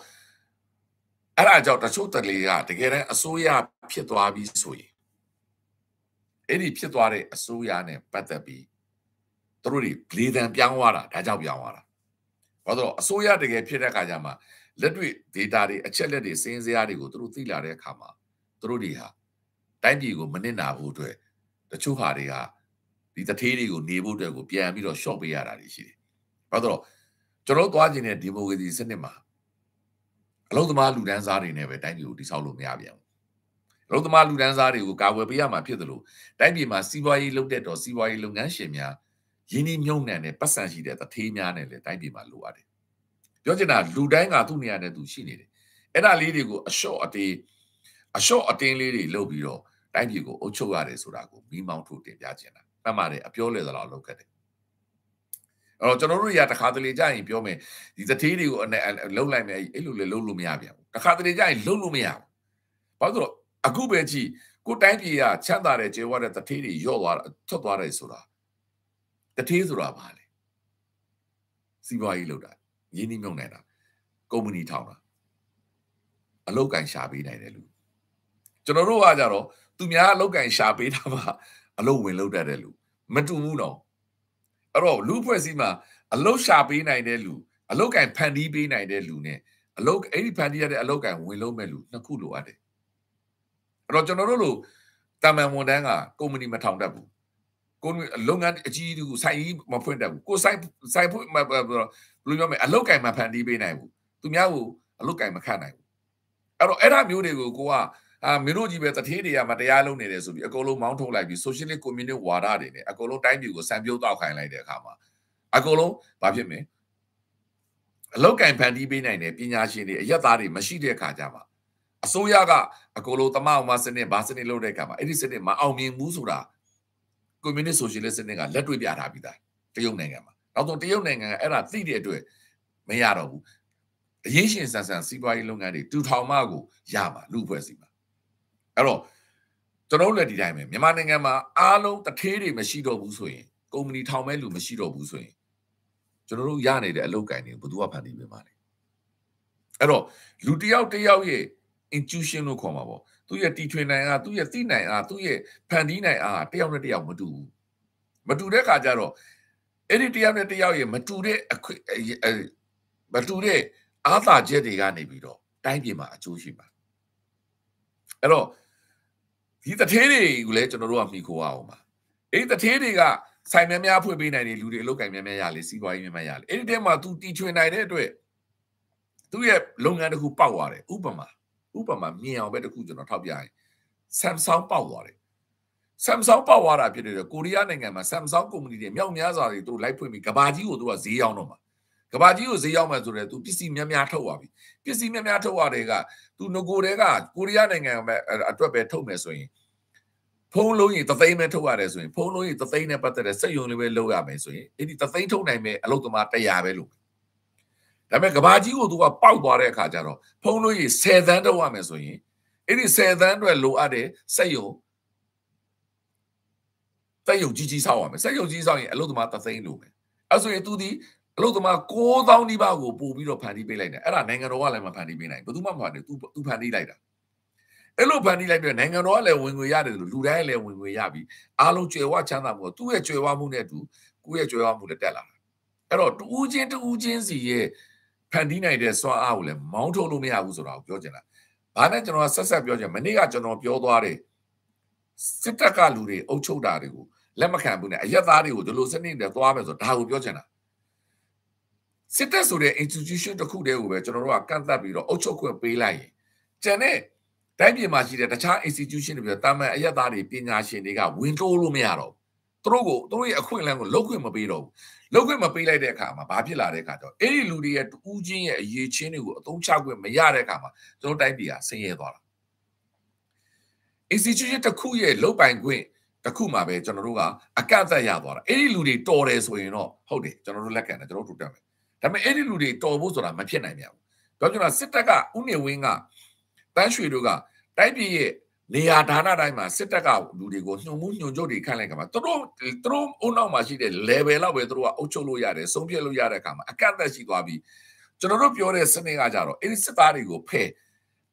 အဲ့ဒါကြောင့်တချို့တလေကတကယ်တမ်းအစိုးရဖြစ်သွားပြီဆိုရင်အဲ့ဒီဖြစ်သွားတဲ့အစိုးရနဲ့ပတ်သက်ပြီးသူတို့တွေလေတံပြောင်းသွားတာဒါကြောင့်ပြောင်းသွားတာဘာလို့အစိုးရတကယ်ဖြစ်တဲ့ခါကျမှလက်တွေ့ data တွေအချက်လက်တွေစင်းစရာတွေကိုသူတို့သိလာတဲ့အခါမှာသူတို့တွေဟာတိုင်းပြည်ကိုမနစ်နာဖို့အတွက် တချို့ဟာတွေကဒီတထေးတွေကိုနေဖို့အတွက်ကိုပြန်ပြီးတော့ short ပေးရတာတွေရှိတယ်။ဘာလို့ကျွန်တော်သွားခြင်းတဲ့ဒီမိုကရေစီစနစ်မှာအလုံးသမားလူဒန်းစားတွေနဲ့ပဲတိုင်းပြည်ကိုတိဆောက်လို့မရပြန်ဘူး။အလုံးသမားလူဒန်းစားတွေကိုကာကွယ်ပေးရမှာဖြစ်တယ်လို့တိုင်းပြည်မှာစီးပွားရေးလုပ်တဲ့တော့စီးပွားရေးလုပ်ငန်းရှင်များရင်းနှီးမြှုပ်နှံတဲ့ပတ်စံရှိတဲ့တထေးများနဲ့လည်းတိုင်းပြည်မှာလိုအပ်တယ်။ပြောချင်တာလူတိုင်းကသူ့နေရာနဲ့သူရှိနေတယ်။အဲ့ဒါလေးတွေကိုအလျှော့အတေးအလျှော့အတင်းလေးတွေလုပ်ပြီးတော့ တိုင်းပြည်ကိုအုပ်ချုပ်ရတယ်ဆိုတာကိုမိမောင်းထုတ်တင်ပြခြင်းတာမှတ်ပါတယ်အပြောလေသလားလောက်ခဲ့တယ်အဲ့တော့ကျွန်တော်တို့ရတခါတလေကြာရင်ပြောမယ်ဒီသတိတွေကိုလှုပ်လိုက်မယ်အဲ့လိုလေလှုပ်လို့မရပြန်ဘူးတခါတလေကြာရင်လှုပ်လို့မရဘူးဘာလို့လဲအခုပဲကြည့်ကိုတိုင်းပြည်ကချမ်းသာတဲ့ကျေဝတဲ့သတိတွေရော့သွားတာထွက်သွားတယ်ဆိုတာတတိဆိုတာဘာလဲစီးပွားရေးလုပ်တာရင်းနှီးမြှုပ်နှံတာကုမ္ပဏီထောင်တာအလုပ်ကန်ရှာပေးနိုင်တယ်လူကျွန်တော်တို့ကကြတော့ သူများအလောက်ကင်ရှာပေးတာမှအလုပ်ဝင်လုပ်တတ်တဲ့လူမတူဘူးနော်အဲ့တော့လူဖွဲ့စည်းမှာအလုပ်ရှာပေးနိုင်တဲ့လူအလောက်ကင်ဖန်တီးပေးနိုင်တဲ့လူ ਨੇ အလုပ်အဲ့ဒီဖန်တီးရတဲ့အလောက်ကင်ဝင်လုပ်မဲ့လူနှစ်ခုလိုအပ်တယ်အဲ့တော့ကျွန်တော်တို့လိုတာမန်ဝန်တန်းကကုမ္ပဏီမထောင်တတ်ဘူးကိုလုပ်ငန်းအကြီးကြီးကိုစိုက်ကြီးမဖွင့်တတ်ဘူးကိုစိုက်စိုက်ဖွင့်ဘယ်လိုပြောမလဲအလုတ်ကင်မဖန်တီးပေးနိုင်ဘူးသူများကိုအလုတ်ကင်မခတ်နိုင်ဘူးအဲ့တော့အဲ့ဒါမျိုးတွေကိုကိုက အာမင်းတို့ကြီးပဲတထေးတွေကမတရားလုပ်နေတယ်ဆိုပြီးအကုန်လုံးမောင်းထုတ်လိုက်ပြီး socialist communist ဝါဒတွေနဲ့အကုန်လုံးတိုင်းပြည်ကိုစံပြုတ်တောက်ခိုင်းလိုက်တဲ့အခါမှာအကုန်လုံးဘာဖြစ်မလဲအလောက်ကင်ဖန်တီးပေးနိုင်တဲ့ပညာရှင်တွေအရက်သားတွေမရှိတဲ့အခါကျမှအစိုးရကအကုန်လုံးတမအောင်မစနစ်ဘာစနစ်လုပ်တဲ့အခါမှာအဲ့ဒီစနစ်မအောင်မြင်ဘူးဆိုတာကွန်မြူနစ်ဆိုရှယ်လစ်စနစ်ကလက်တွေ့ပြထားပြီးသားတရုတ်နိုင်ငံမှာနောက်ဆုံးတရုတ်နိုင်ငံကအဲ့ဒါသိတဲ့အတွက်မရတော့ဘူးအရေးရှင်ဆန်ဆန်စီးပွားရေးလုပ်ငန်းတွေတူထောင်မကိုရမှာလူဖွဲ့စီမှာ အဲ့တော့ကျွန်တော်လည်းဒီတိုင်းပဲမြန်မာနိုင်ငံမှာအားလုံးတထေးတွေမရှိတော့ဘူးဆိုရင်ကုမ္ပဏီထောင်မဲ့လူမရှိတော့ဘူးဆိုရင်ကျွန်တော်တို့ရနေတဲ့အလုပ်ကိုင်တွေဘယ်သူကဖန်တီးပေးမှာလဲအဲ့တော့လူတယောက်တယောက်ရဲ့ intuition လို့ခေါ်မှာပေါ့သူရဲ့တီထွင်နိုင်အားသူရဲ့သိနိုင်အားသူရဲ့ဖန်တီးနိုင်အားတယောက်နဲ့တယောက်မတူဘူးမတူတဲ့ခါကျတော့အဲ့ဒီတယောက်နဲ့တယောက်ရဲ့မတူတဲ့အခွင့်မတူတဲ့အားသာချက်တွေကနေပြီးတော့တိုင်းပြည်မှာအကျိုးရှိမှာအဲ့တော့ ဒီတထေးတွေကိုလည်းကျွန်တော်တို့ကမိခိုးအောင်ပါအဲ့ဒီတထေးတွေကဆိုင်များများဖွင့်ပေးနိုင်တဲ့လူတွေအလုပ်ကိုင်များများရလေစီးပွားရေးများများရလေအဲ့ဒီတဲမှာ तू တီထွင်နိုင်တဲ့အတွက်သူ့ရဲ့လုပ်ငန်းတစ်ခုပေါက်သွားတယ်ဥပမာဥပမာမြင်အောင်ပဲတစ်ခုကျွန်တော်ထောက်ပြရင် Samsung ပေါက်သွားတယ် Samsung ပေါက်သွားတာဖြစ်တဲ့ကိုရီးယားနိုင်ငံမှာ Samsung ကုမ္ပဏီတွေမြောက်များစွာတွေသူတို့လိုက်ဖွင့်ပြီးကဘာကြီးကိုသူကဈေးရောက်တော့မှာကဘာကြီးကိုဈေးရောက်မှဆိုတော့ तू ပစ္စည်းများများထုတ်သွားပြီပစ္စည်းများများထုတ်သွားတဲ့က तू ငကိုတဲကကိုရီးယားနိုင်ငံမှာအတွက်ပဲထုတ်မယ်ဆိုရင် ဖုံးလုံးရင်သသိန်းပဲထုတ်ရတယ်ဆိုရင်ဖုံးလုံးရင်သသိန်းနဲ့ပတ်သက်တဲ့စက်ယုံလေးပဲလုပ်ရမယ်ဆိုရင်အဲ့ဒီသသိန်းထုတ်နိုင်မယ်အလုပ်သမား100ပဲလို့ဒါပေမဲ့ကဘာကြီးကိုသူကပေါက်သွားတဲ့အခါကျတော့ဖုံးလို့ရ10သန်းတော့ရမယ်ဆိုရင်အဲ့ဒီ10သန်းအတွက်လိုအပ်တဲ့စက်ရုံစက်ရုံကြီးကြီးဆောက်ရမယ်စက်ရုံကြီးဆောက်ရင်အလုပ်သမားသသိန်းလိုမယ်အဲ့ဆိုရင်သူဒီအလုပ်သမား9000နီးပါးကိုပို့ပြီးတော့ဖန်တီးပေးလိုက်တယ်အဲ့ဒါနိုင်ငံတော်ကလည်းမဖန်တီးပေးနိုင်ဘယ်သူမှမဖန်တီးသူသူဖန်တီးလိုက်တာ အဲ့လိုဖန်တီးလိုက်ပြီးနိုင်ငံတော်ကလည်းဝင်ငွေရတယ်လို့လူတိုင်းလည်းဝင်ငွေရပြီးအားလုံးကျွယ်ဝချမ်းသာမှုသူ့ရဲ့ကျွယ်ဝမှုနဲ့တူကိုယ့်ရဲ့ကျွယ်ဝမှုလည်းတက်လာတာအဲ့တော့တူးချင်းတူးချင်းစီရဲ့ဖန်တီးနိုင်တဲ့စွမ်းအားကိုလည်းမောင်းထုတ်လို့မရဘူးဆိုတာကိုပြောချင်တာ။ဘာနဲ့ကျွန်တော်ဆက်ဆက်ပြောချင်မနေ့ကကျွန်တော်ပြောသွားတဲ့စစ်တပ်ကလူတွေအုပ်ချုပ်တာတွေကိုလက်မခံဘူးနဲ့အရက်သားတွေကိုဒီလိုစနစ်နဲ့သွားမယ်ဆိုဒါကိုပြောချင်တာ။စစ်တပ်ဆိုတဲ့ institution တစ်ခုတည်းကိုပဲကျွန်တော်တို့ကကန့်သတ်ပြီးတော့အုပ်ချုပ်ခွင့်ပေးလိုက်ရင်ကျန်တဲ့ တိုင်းပြည်မှာရှိတဲ့တခြား institution တွေပြီးတာမန်အရက်သားတွေပညာရှင်တွေကဝင်တိုးလို့မရတော့ဘူး။သူတို့ကိုသူတို့ရဲ့အခွင့်အလမ်းကိုလောက်ခွင့်မပေးတော့ဘူးလောက်ခွင့်မပေးလိုက်တဲ့အခါမှာဘာဖြစ်လာတဲ့အခါတော့အဲ့ဒီလူတွေရဲ့တူးချင်းရဲ့အရေးချင်းတွေကိုအသုံးချခွင့်မရတဲ့အခါမှာကျွန်တော်တိုင်းပြည်ကဆင်းရဲသွားတာ institution တစ်ခုရဲ့လုတ်ပိုင်ခွင့်တစ်ခုမှာပဲကျွန်တော်တို့ကအကန့်အသတ်ရသွားတာအဲ့ဒီလူတွေတော်တယ်ဆိုရင်တော့ဟုတ်တယ်ကျွန်တော်တို့လက်ခံတယ်ကျွန်တော်တို့တက်မယ်ဒါပေမဲ့အဲ့ဒီလူတွေတော်ဖို့ဆိုတာမဖြစ်နိုင်ပြန်ဘူးပြောကျွန်တော်စစ်တပ်ကဥနေဝင်းကတန်းရွှေတို့က တိုင်းပြည်ရဲ့နေရာဌာနတိုင်းမှာစစ်တပ်ကလူတွေကိုညှုံမှုညှုံချုပ်တွေခန့်လိုက်ကမှာသူတို့သူတို့အုံနောက်မှာရှိတဲ့ level လောက်ပဲသူတို့ကအုပ်ချုပ်လို့ရတယ်ဆုံးဖြတ်လို့ရတဲ့အခါမှာအကန့်အသတ်ရှိသွားပြီးကျွန်တော်တို့ပြောတဲ့စနစ်ကကြတော့အဲ့ဒီစစ်သားတွေကိုဖဲ့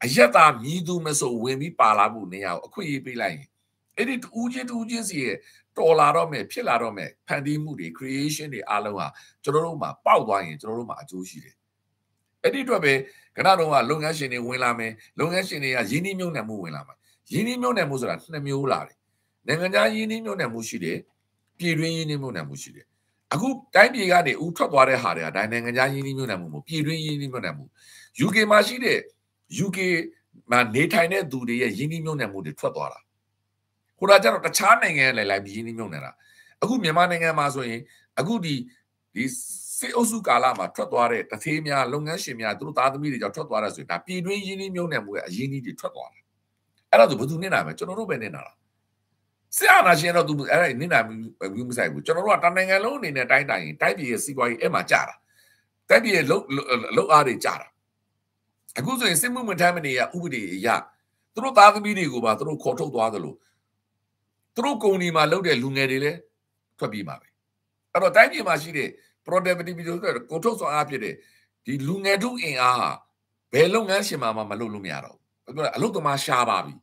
အယက်သားမြည်သူမဆိုဝင်ပြီးပါလာမှုနေရာကိုအခွင့်အရေးပေးလိုက်ရင်အဲ့ဒီတူးချင်းတူးချင်းစီရဲ့တော်လာတော့မယ်ဖြစ်လာတော့မယ်ဖန်တီးမှုတွေ creation တွေအားလုံးဟာကျွန်တော်တို့မှာပေါက်သွားရင်ကျွန်တော်တို့မှာအကျိုးရှိတယ်အဲ့ဒီအတွက်ပဲ ခဏတော့ကလုပ်ငန်းရှင်တွေဝင်လာမယ်လုပ်ငန်းရှင်တွေကရင်းနှီးမြှုပ်နှံမှုဝင်လာမှာရင်းနှီးမြှုပ်နှံမှုဆိုတာနှစ်မျိုးလာတယ်နိုင်ငံခြားရင်းနှီးမြှုပ်နှံမှုရှိတယ်ပြည်တွင်းရင်းနှီးမြှုပ်နှံမှုရှိတယ်အခုတိုင်းပြည်ကနေဥထွက်သွားတဲ့ဟာတွေကဒိုင်နိုင်ငံခြားရင်းနှီးမြှုပ်နှံမှုမပြည်တွင်းရင်းနှီးမြှုပ်နှံမှု UK မှာရှိတဲ့ UK မှာနေထိုင်တဲ့သူတွေရဲ့ရင်းနှီးမြှုပ်နှံမှုတွေထွက်သွားတာဟိုဒါကြတော့တခြားနိုင်ငံလည်းလိုက်ပြီးရင်းနှီးမြှုပ်နှံတာအခုမြန်မာနိုင်ငံမှာဆိုရင်အခုဒီဒီ စေအုပ်စုကာလမှာထွက်သွားတဲ့တသေးများလုပ်ငန်းရှင်များသူတို့သားသမီးတွေကြောင့်ထွက်သွားတာဆိုရင်ဒါပြည်တွင်းရင်းနှီးမြှုပ်နှံမှုရဲ့အရင်းနှီးတွေထွက်သွားတာအဲ့ဒါဆိုဘယ်သူနစ်နာမလဲကျွန်တော်တို့ပဲနစ်နာတာဆရာနာရှင်တော့သူအဲ့ဒါနစ်နာဘူးမဆိုင်ဘူးကျွန်တော်တို့ကတနိုင်ငံလုံးအနေနဲ့တိုင်းတိုင်းတိုင်းပြည်ရဲ့စီးပွားရေးအဲ့မှာကြာတာတိုင်းပြည်ရဲ့လုံလုံအားတွေကြာတာအခုဆိုရင်စစ်မှုမထမ်းမနေရဥပဒေအရသူတို့သားသမီးတွေကိုပါသူတို့ခေါ်ထုတ်သွားသလိုသူတို့ကုမ္ပဏီမှာလုပ်တဲ့လူငယ်တွေလည်းထွက်ပြေးမှာပဲအဲ့တော့တိုင်းပြည်မှာရှိတဲ့ productivity ဆိုတဲ့ကိုထုတ်စွာအားဖြစ်တဲ့ဒီလူငယ်တို့အင်အားဟာဘယ်လုပ်ငန်းရှင်မှမလုပ်လို့မရတော့ဘူးပြောအလုပ်သမားရှားပါပြီ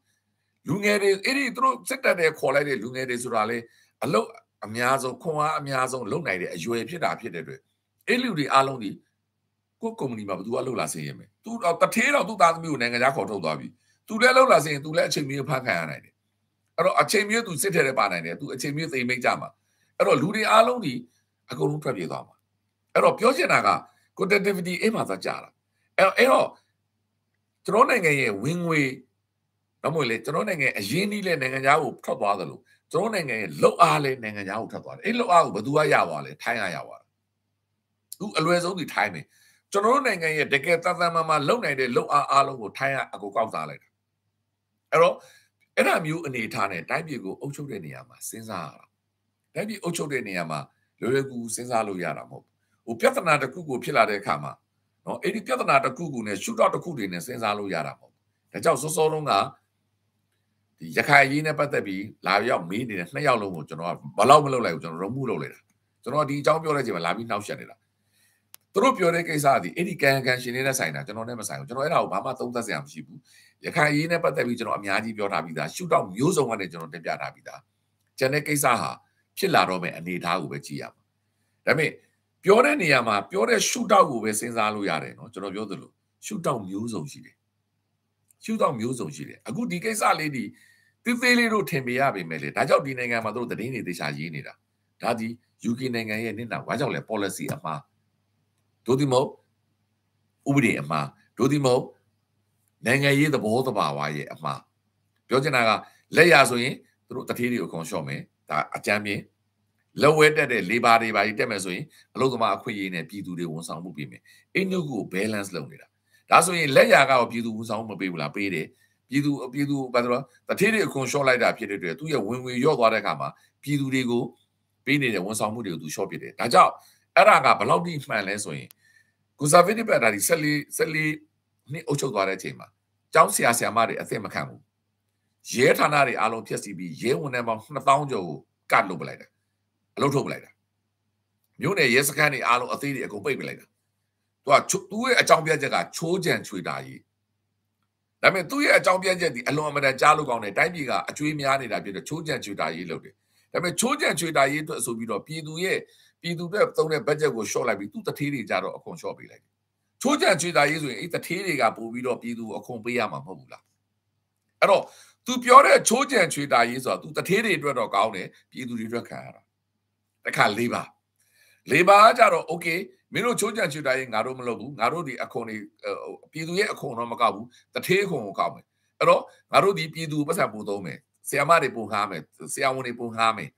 လူငယ်တွေအဲ့ဒီသူတို့စစ်တပ်တွေခေါ်လိုက်တဲ့လူငယ်တွေဆိုတာလေအလုပ်အများဆုံးခွန်အားအများဆုံးလုပ်နိုင်တဲ့အရွယ်ဖြစ်တာဖြစ်တဲ့အတွက်အဲ့လူတွေအားလုံးဒီကိုကုမ္ပဏီမှာဘယ်သူကလုပ်လာစေရမယ်သူတထေးတော့သူ့သားသမီးကိုနိုင်ငံခြားခေါ်ထုတ်သွားပြီသူလည်းလုပ်လာစေရင်သူလည်းအချိန်မီဖန်ခံရနိုင်တယ်အဲ့တော့အချိန်မျိုးသူစစ်ထဲထဲပါနိုင်တယ်သူအချိန်မျိုးသိမိတ်ကြမှာအဲ့တော့လူတွေအားလုံးဒီ အကုန်လုံးထွက်ပြေးသွားမှာအဲ့တော့ပြောချင်တာက competitivity အိမ်မှာသာကြာတာအဲ့အဲ့တော့ကျွန်တော်နိုင်ငံရဲ့ဝင်ငွေတော့မဟုတ်လေကျွန်တော်နိုင်ငံအရင်းနှီးလဲနိုင်ငံသားကိုထွက်သွားသလိုကျွန်တော်နိုင်ငံရဲ့လောက်အားလဲနိုင်ငံသားကိုထွက်သွားတယ်အဲ့လောက်အားကိုဘယ်သူကရသွားလဲထိုင်းရရသွားတာသူအလွယ်ဆုံးဒီထိုင်းမယ်ကျွန်တော်နိုင်ငံရဲ့တကယ်တန်တန်မာမာလုံနိုင်တဲ့လုံအားအားလုံးကိုထိုင်းရအကူကောက်စားလိုက်တာအဲ့တော့အဲ့ဒါမျိုးအနေထားနဲ့တိုင်းပြည်ကိုအုပ်ချုပ်တဲ့နေရာမှာစဉ်းစားရတာတိုင်းပြည်အုပ်ချုပ်တဲ့နေရာမှာ လွယ်လွယ်ကူကူစဉ်းစားလို့ရတာမဟုတ်ဘူးဟိုပြဿနာတစ်ခုကိုဖြစ်လာတဲ့အခါမှာနော်အဲ့ဒီပြဿနာတစ်ခုခုနဲ့ရှုထောင့်တစ်ခုတွေနဲ့စဉ်းစားလို့ရတာမဟုတ်ဘူးဒါကြောင့်စောစောလုံးကဒီရခိုင်ရေးနဲ့ပတ်သက်ပြီးလာရောက်မေးနေတဲ့နှစ်ယောက်လုံးကိုကျွန်တော်ကဘလောက်မလုပ်လိုက်ဘူးကျွန်တော်ရမှုလုပ်လိုက်တာကျွန်တော်ဒီအကြောင်းပြောတဲ့အချိန်မှာလာပြီးနှောက်ရှက်နေတာသူတို့ပြောတဲ့ကိစ္စကဒီအဲ့ဒီကန်ကန်ရှင်နေတဲ့ဆိုင်တာကျွန်တော်နဲ့မဆိုင်ဘူးကျွန်တော်အဲ့ဒါကိုဘာမှသုံးသပ်စရာမရှိဘူးရခိုင်ရေးနဲ့ပတ်သက်ပြီးကျွန်တော်အများကြီးပြောထားပြီးသားရှုထောင့်မျိုးစုံကနေကျွန်တော်တင်ပြထားပြီးသားကျန်တဲ့ကိစ္စဟာ ဖြစ်လာတော့မယ့်အနေအထားကိုပဲကြည့်ရမှာဒါပေမဲ့ပြောတဲ့နေရာမှာပြောတဲ့ရှုထောင့်ကိုပဲစဉ်းစားလို့ရတယ်နော်ကျွန်တော်ပြောသလိုရှုထောင့်မျိုးစုံရှိတယ်ရှုထောင့်မျိုးစုံရှိတယ်အခုဒီကိစ္စလေးဒီသေးသေးလေးတို့ထင်ပြရပေမဲ့လေဒါကြောင့်ဒီနိုင်ငံမှာတို့သတင်းတွေသေချာရေးနေတာဒါဒီ UK နိုင်ငံရဲ့နေတာဘာကြောင့်လဲ policy အမှားတို့ဒီမဟုတ်ဥပဒေအမှားတို့ဒီမဟုတ်နိုင်ငံရေးသဘောတဘာဝရဲ့အမှားပြောချင်တာကလက်ရဆိုရင်တို့တတိတွေကိုအကုန်ရှော့မယ် ဒါအကြမ်းပြင်းလက်ဝဲတက်တဲ့ labor တွေပါကြီးတက်မယ်ဆိုရင်အလုပ်သမားအခွင့်အရေးနဲ့ပြည်သူတွေဝန်ဆောင်မှုပေးမယ်အင်းတို့ကို balance လုပ်နေတာဒါဆိုရင်လက်ရကတော့ပြည်သူဝန်ဆောင်မှုမပေးဘူးလားပေးတယ်ပြည်သူပြည်သူဘာလို့တထေးတွေအခွန်ရှော့လိုက်တာဖြစ်တဲ့အတွက်သူရဲ့ဝင်ငွေရော့သွားတဲ့အခါမှာပြည်သူတွေကိုပေးနေတဲ့ဝန်ဆောင်မှုတွေကိုသူရှော့ပစ်တယ်ဒါကြောင့်အဲ့ဒါကဘယ်လောက်ထိမှန်လဲဆိုရင် conservative ဘက်ဒါဒီ14 14နှစ်အုပ်ချုပ်သွားတဲ့အချိန်မှာကျောင်းဆရာဆရာမတွေအသိမခံဘူး ရဲဌာနတွေအားလုံးဖြစ်စီပြီးရဲဝန်ထမ်းပေါင်း2000ကျော်ကိုကတ်လုပ်ပလိုက်တယ်အလုပ်ထုတ်ပလိုက်တာမြို့နယ်ရဲစခန်းတွေအားလုံးအသေးတွေအကုန်ပိတ်ပလိုက်တာသူကသူ့ရဲ့အကြောင်းပြချက်ကချိုးကြံချွေတာကြီးဒါပေမဲ့သူ့ရဲ့အကြောင်းပြချက်ဒီအလွန်အမတန်ကြားလို့ကောင်းတယ်တိုင်းပြည်ကအကျွေးများနေတာဖြစ်တဲ့ချိုးကြံချွေတာကြီးလုပ်တယ်ဒါပေမဲ့ချိုးကြံချွေတာကြီးအတွက်ဆိုပြီးတော့ပြည်သူရဲ့ပြည်သူတွေသုံးတဲ့ budget ကို short လိုက်ပြီးသူ့တထေးတွေကြတော့အခွန် short ပေးလိုက်တယ်ချိုးကြံချွေတာကြီးဆိုရင်အဲ့တထေးတွေကပို့ပြီးတော့ပြည်သူအခွန်ပေးရမှာမဟုတ်ဘူးလားအဲ့တော့ သူပြောတဲ့ချိုးကြံချွေတာရေးဆိုတာသူတထေးတွေအတွက်တော့ကောင်းတယ်ပြည်သူတွေအတွက်ခံရတာတခါ၄ပါ၄ပါကြတော့ okay မင်းတို့ချိုးကြံချွေတာရေးငါတို့မလုပ်ဘူးငါတို့ဒီအခွန်တွေပြည်သူရဲ့အခွန်တော့မကောက်ဘူးတထေးအခွန်ကိုကောက်မယ်အဲ့တော့ငါတို့ဒီပြည်သူပတ်စံပုံသုံးမယ်ဆရာမတွေပုံခါမယ်ဆရာဝန်တွေပုံခါမယ်